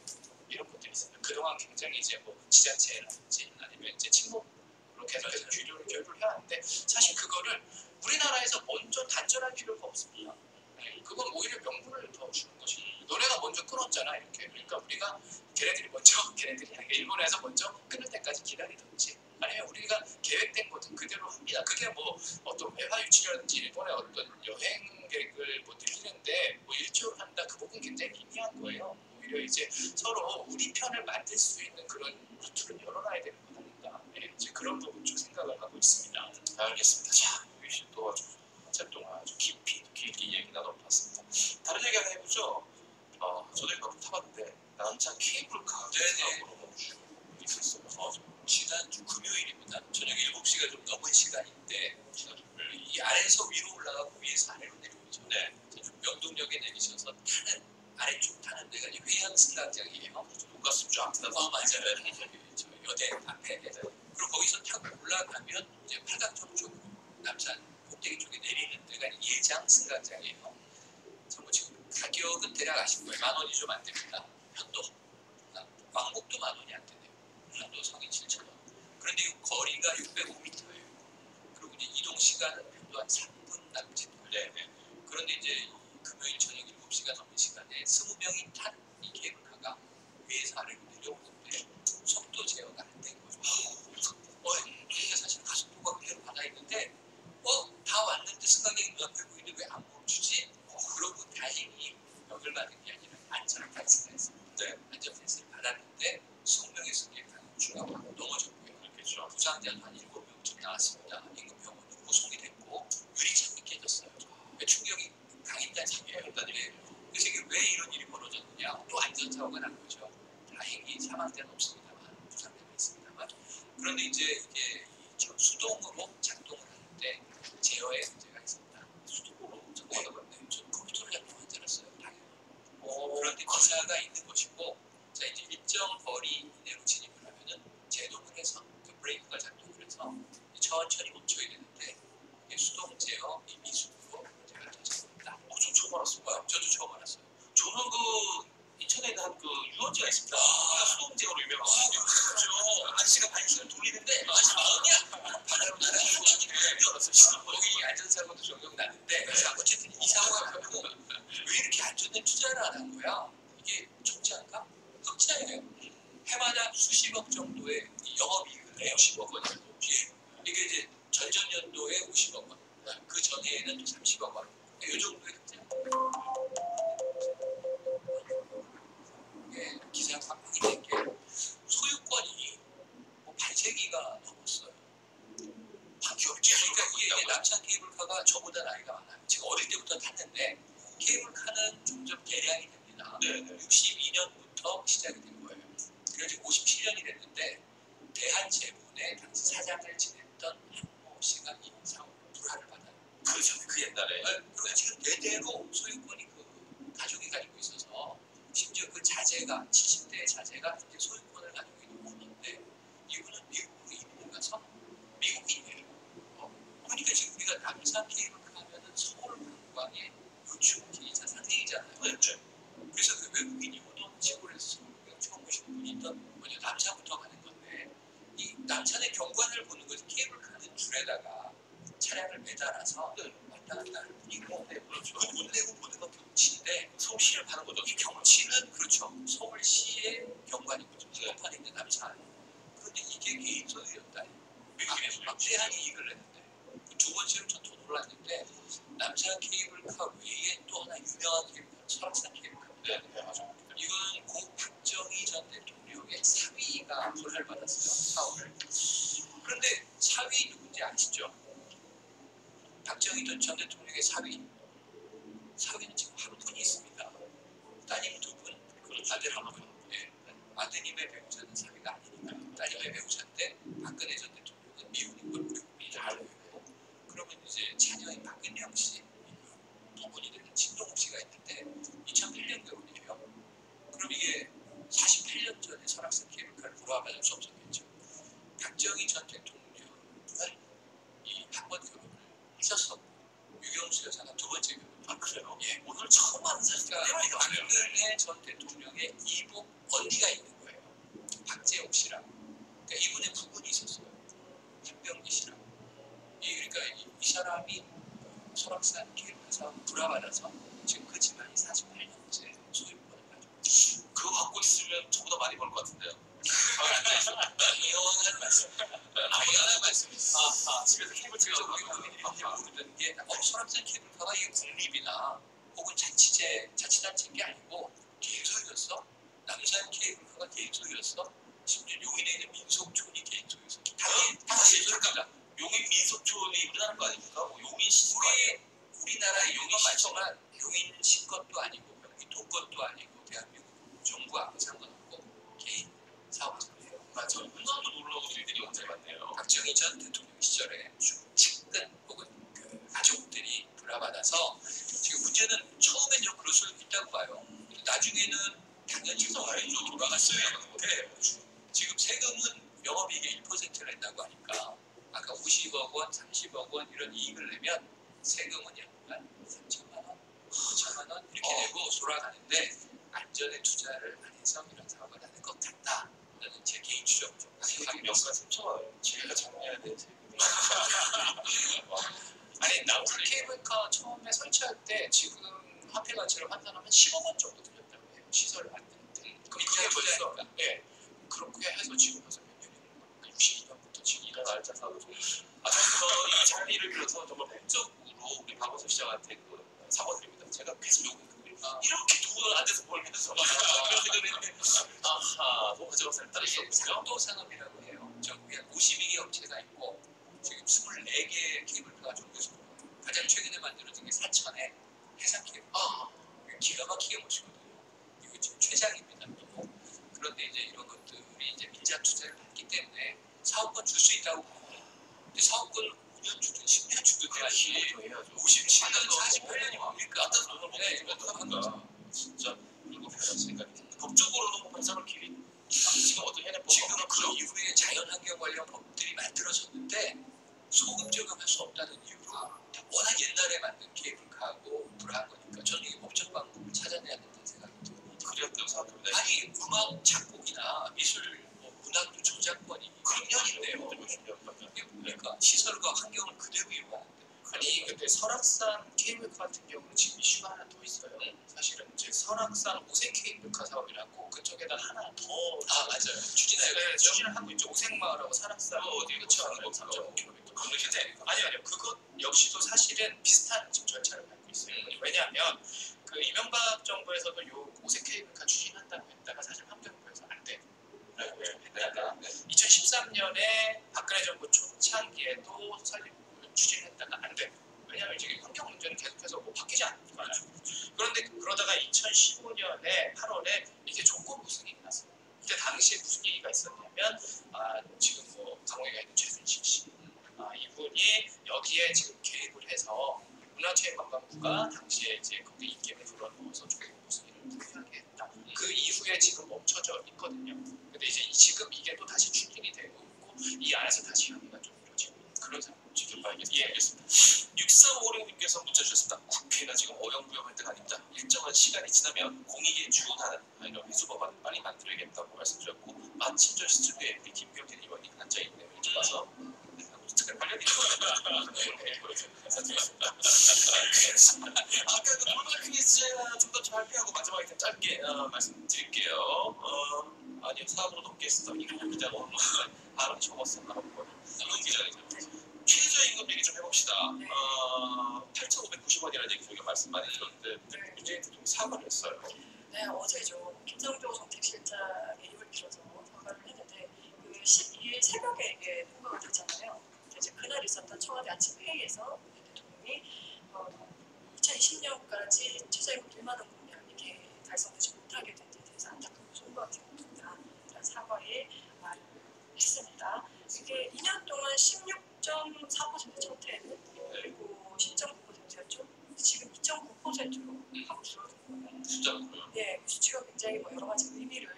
이런 것들이 있습니다. 그동안 굉장히 이제 뭐 지자체라든지 아니면 이제 친목으로 계속해서 교류를 교육을 해왔는데 사실 그거를 우리나라에서 먼저 단절할 필요가 없습니다. 네, 그건 오히려 명분을 더 주는 것이 너네가 먼저 끊었잖아 이렇게 그러니까 우리가 걔네들이 먼저 걔네들이 일본에서 먼저 끊을 때까지 기다리든지 아니면 우리가 계획된 것은 그대로 합니다. 그게 뭐 어떤 외화 유치라든지 일본의 어떤 여행객을 뭐 늘리는데 뭐 일조를 한다 그 부분 굉장히 미미한 거예요. 오히려 이제 서로 우리 편을 만들 수 있는 그런 루트를 열어놔야 되는 거 아닌가. 네, 이제 그런 부분 좀 생각을 하고 있습니다. 알겠습니다. 자, 유희 씨또 아주 한참 동안 아주 깊이 길게 얘기 나눠봤습니다. 다른 얘기 하나 해보죠. 어, 저도 이거 타봤는데 남산 케이블카 네네. 있었어요. 어, 지난주 금요일입니다. 저녁 7시가 좀 넘은 시간인데 이 아래에서 위로 올라가고 위에서 아래로 내려오죠. 네. 좀 명동역에 내리셔서 타는 아래쪽 타는 데가 이제 회양 승강장이에요. 돈가스 쫙 어. 저 여대 앞에. 그리고 거기서 타고 올라가면 이제 팔각정 쪽으로 남산 꼭대기 쪽에 내리는 데가 예장 승강장이에요. 그래서 뭐 지금 가격은 대략 아실 거예요. 만 원이 좀 안 됩니다. 편도. 왕복도 만 원이 안 되네요. 편도 성인 7천 원. 그런데 이 거리가 605m예요. 그리고 이제 이동 시간은 편도 한 3분 남짓 걸려요. 그런데 이제 2시간 넘는 시간에 20명이 탄 이 개문화가 회사를 종종 났는데 자, 어쨌든 이 사고가 결국 왜 이렇게 안전에 투자를 안 한 거야? 이게 적자인가? 흑자예요. 해마다 수십억 정도의 이 영업이익을 내요. 10억 원 정도. 예. 이게 이제 전전 연도에 50억 원. 그 전해에는 또 30억 원. 이 정도의 흑자. 예, 기사가 빡빡이 된게 소유권이 뭐 발세기가 넘었어요. 기업이 계속 그러니까 갖고 이게 있다고요? 남산 케이블카가 저보다 나이가 많아요. 제가 어릴 때부터 탔는데 케이블카는 점점 개량이 됩니다. 네, 네. 62년부터 시작이 된 거예요. 그래서 57년이 됐는데 대한제문의 당시 사장을 지냈던 한모 씨가 이 사업 불화를 받아요. 그, 전- 그 옛날에. 네, 그리고 지금 대대로 소유권이 그 가족이 가지고 있어서 심지어 그 자제가 70대의 자제가 한 7절 시점에 김병진 의원이 앉아 있네요. 이쪽 와서 어떻게 관련있습니다 아까 그 문화 퀴즈 좀더 발표하고 마지막에 좀 짧게 어, 말씀드릴게요. 어, 아니요 사업으로 넘겠어. 이거 기자가 오늘 바로 적었어. 바로 기자이죠. 최저임금 얘기 좀 해봅시다. 어, 8,590원이라는 얘기 저희가 말씀 많이 들었는데 문재인 대통령 사과를 했어요. 네, 어제 김상조 정책실장이 12일 새벽에 이게 공방을 탔잖아요. 이제 그날 있었던 청와대 아침 회의에서 대통령이 어, 2020년까지 최저임금 1만 원 공약이 달성되지 못하게 된 데 대해서 안타깝고 송구하게 니다 이런 사과의 말을 했습니다. 이게 2년 동안 16.4% 청태는 그리고 10.9%였죠. 지금 2.9%로 하고 줄어든 거예요. 숫자 네, 그 수치가 굉장히 뭐 여러 가지 의미를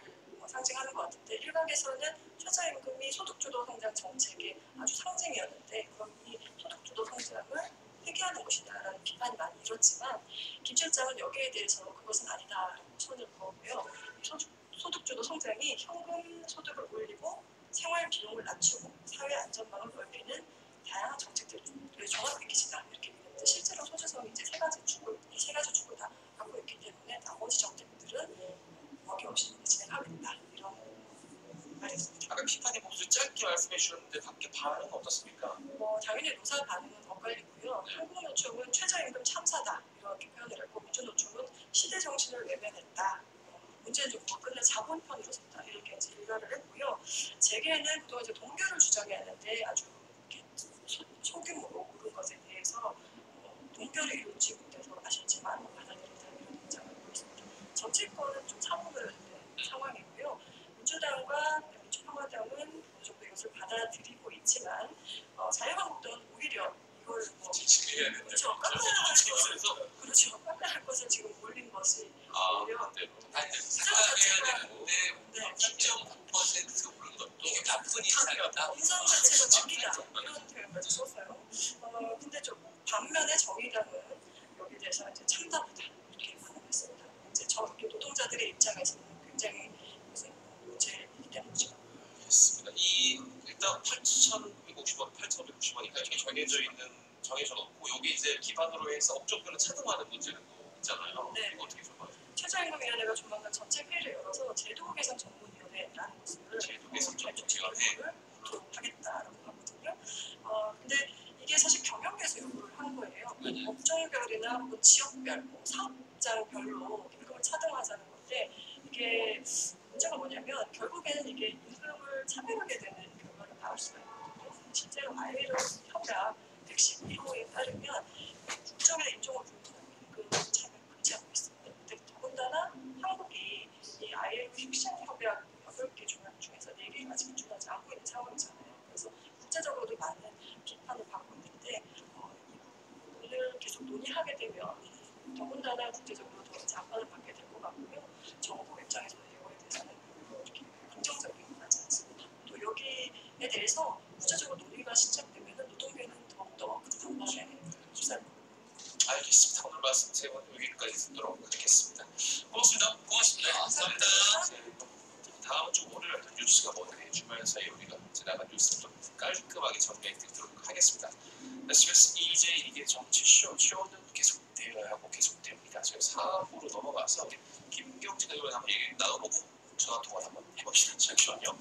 뭐 상징하는 것 같은데 일각에서는 최저임금이 소득주도 성장 정책의 아주 상징이었는데 그럼 이 소득주도 성장을 폐기하는 것이다라는 비판이 많이 일었지만 김 실장은 여기에 대해서 그것은 아니다라고 손을 소득, 소득주도 성장이 현금 소득을 올리고 생활 비용을 낮추고 사회 안전망을 넓히는 다양한 정책들을 종합할 것이다 이렇게 믿는데 실제로 소주성이 이제 세 가지 축을 이세 가지 축을 다 갖고 있기 때문에 나머지 정책들은 진행하겠다 이런 말이었습니다. 아까 피파님 목소리 짧게 말씀해 주셨는데 밖에 반응은 어떻습니까? 뭐 당연히 노사 반응은 엇갈리고요. 한국노총은 최저임금 참사다 이렇게 표현을 했고 민주노총은 시대 정신을 외면했다. 어, 문제는 좀 끝내 자본편으로 섰다 이렇게 이제 일가를 했고요. 재계는 그동안 이제 동결을 주장했는데 아주 소, 소규모로 오른 것에 대해서 어, 동결이 이루어지지 못해서 아쉽지만 받아들인다 이런 입장을 보였습니다. 정치권은 좀 사고를 낸 상황이고요. 민주당과 민주평화당은 어느 정도 이것을 받아들이고 있지만 어, 자유한국당은 오히려 이걸 뭐 그렇죠. 깎아야 할 것을 그렇죠. 깎아야 할 것을 지금 올린 것이 아 오히려 반대로 아니 생각해야 되는데 2.9% 오른 것도 나쁜 인상이었다. 인상 자체가 죽이다 이런 표현까지 썼어요. 어, 근데 좀 반면에 정의당은 여기에 대해서 이제 참다보다. 노동자들의 입장에서는 굉장히 문제이기 때문이죠. 알겠습니다. 이 일단 8,950원, 8,960원이 가격이 정해져 있는 정해져 놓고 여기 이제 기반으로 해서 업종별로 차등하는 문제는 또 있잖아요. 네. 이거 어떻게 좀 봐요? 최저임금위원회가 조만간 전체 회의를 열어서 제도 개선 전문위원회라는 것을 제도 개선 어, 전문위원회. 결정을 하도록 하겠다라고 하거든요. 어, 근데 이게 사실 경영에서 요구를 한 거예요. 업종별이나 뭐 지역별, 뭐 사업장별로 임금을 차등하자는 건데 이게 문제가 뭐냐면 결국에는 이게 임금을 차별하게 되는 결과가 나올 수가 있거든요. 실제로 아이로 협약 112호에 따르면 국정이나 인종을 불문하고 임금 차별 금지하고 있습니다. 근데 더군다나 한국이 이 ILO 픽션 협약 8개 조약 중에서 4개가 아직 인정하지 않고 있는 상황이잖아요. 그래서 국제적으로도 많은 비판을 받고 있는데 어, 이 부분을 계속 논의하게 되면 더군다나 국제적으로 더 이제 압박을 받게 될 것 같고요. 정부 입장에서는 이거에 대해서는 이렇게 긍정적인 하지 않습니다. 또 여기에 대해서 구체적으로 논의가 시작되면 노동계는 더욱더 그 단반에 수사를 알겠습니다. 오늘 말씀 세 번 여기까지 듣도록 하겠습니다. 고맙습니다. 고맙습니다. 감사합니다. 다음 주 월요일 뉴스가 뭔지 주말 사이 우리가 지나간 뉴스 좀 깔끔하게 정리해 드리도록 하겠습니다. SBS EJ 이게 정치쇼 쇼는 계속 되어야 하고 계속됩니다. 저희 4부로 넘어가서 김경진 의원 한번 얘기 나눠보고 전화 통화 한번 해봅시다. 잠시만요.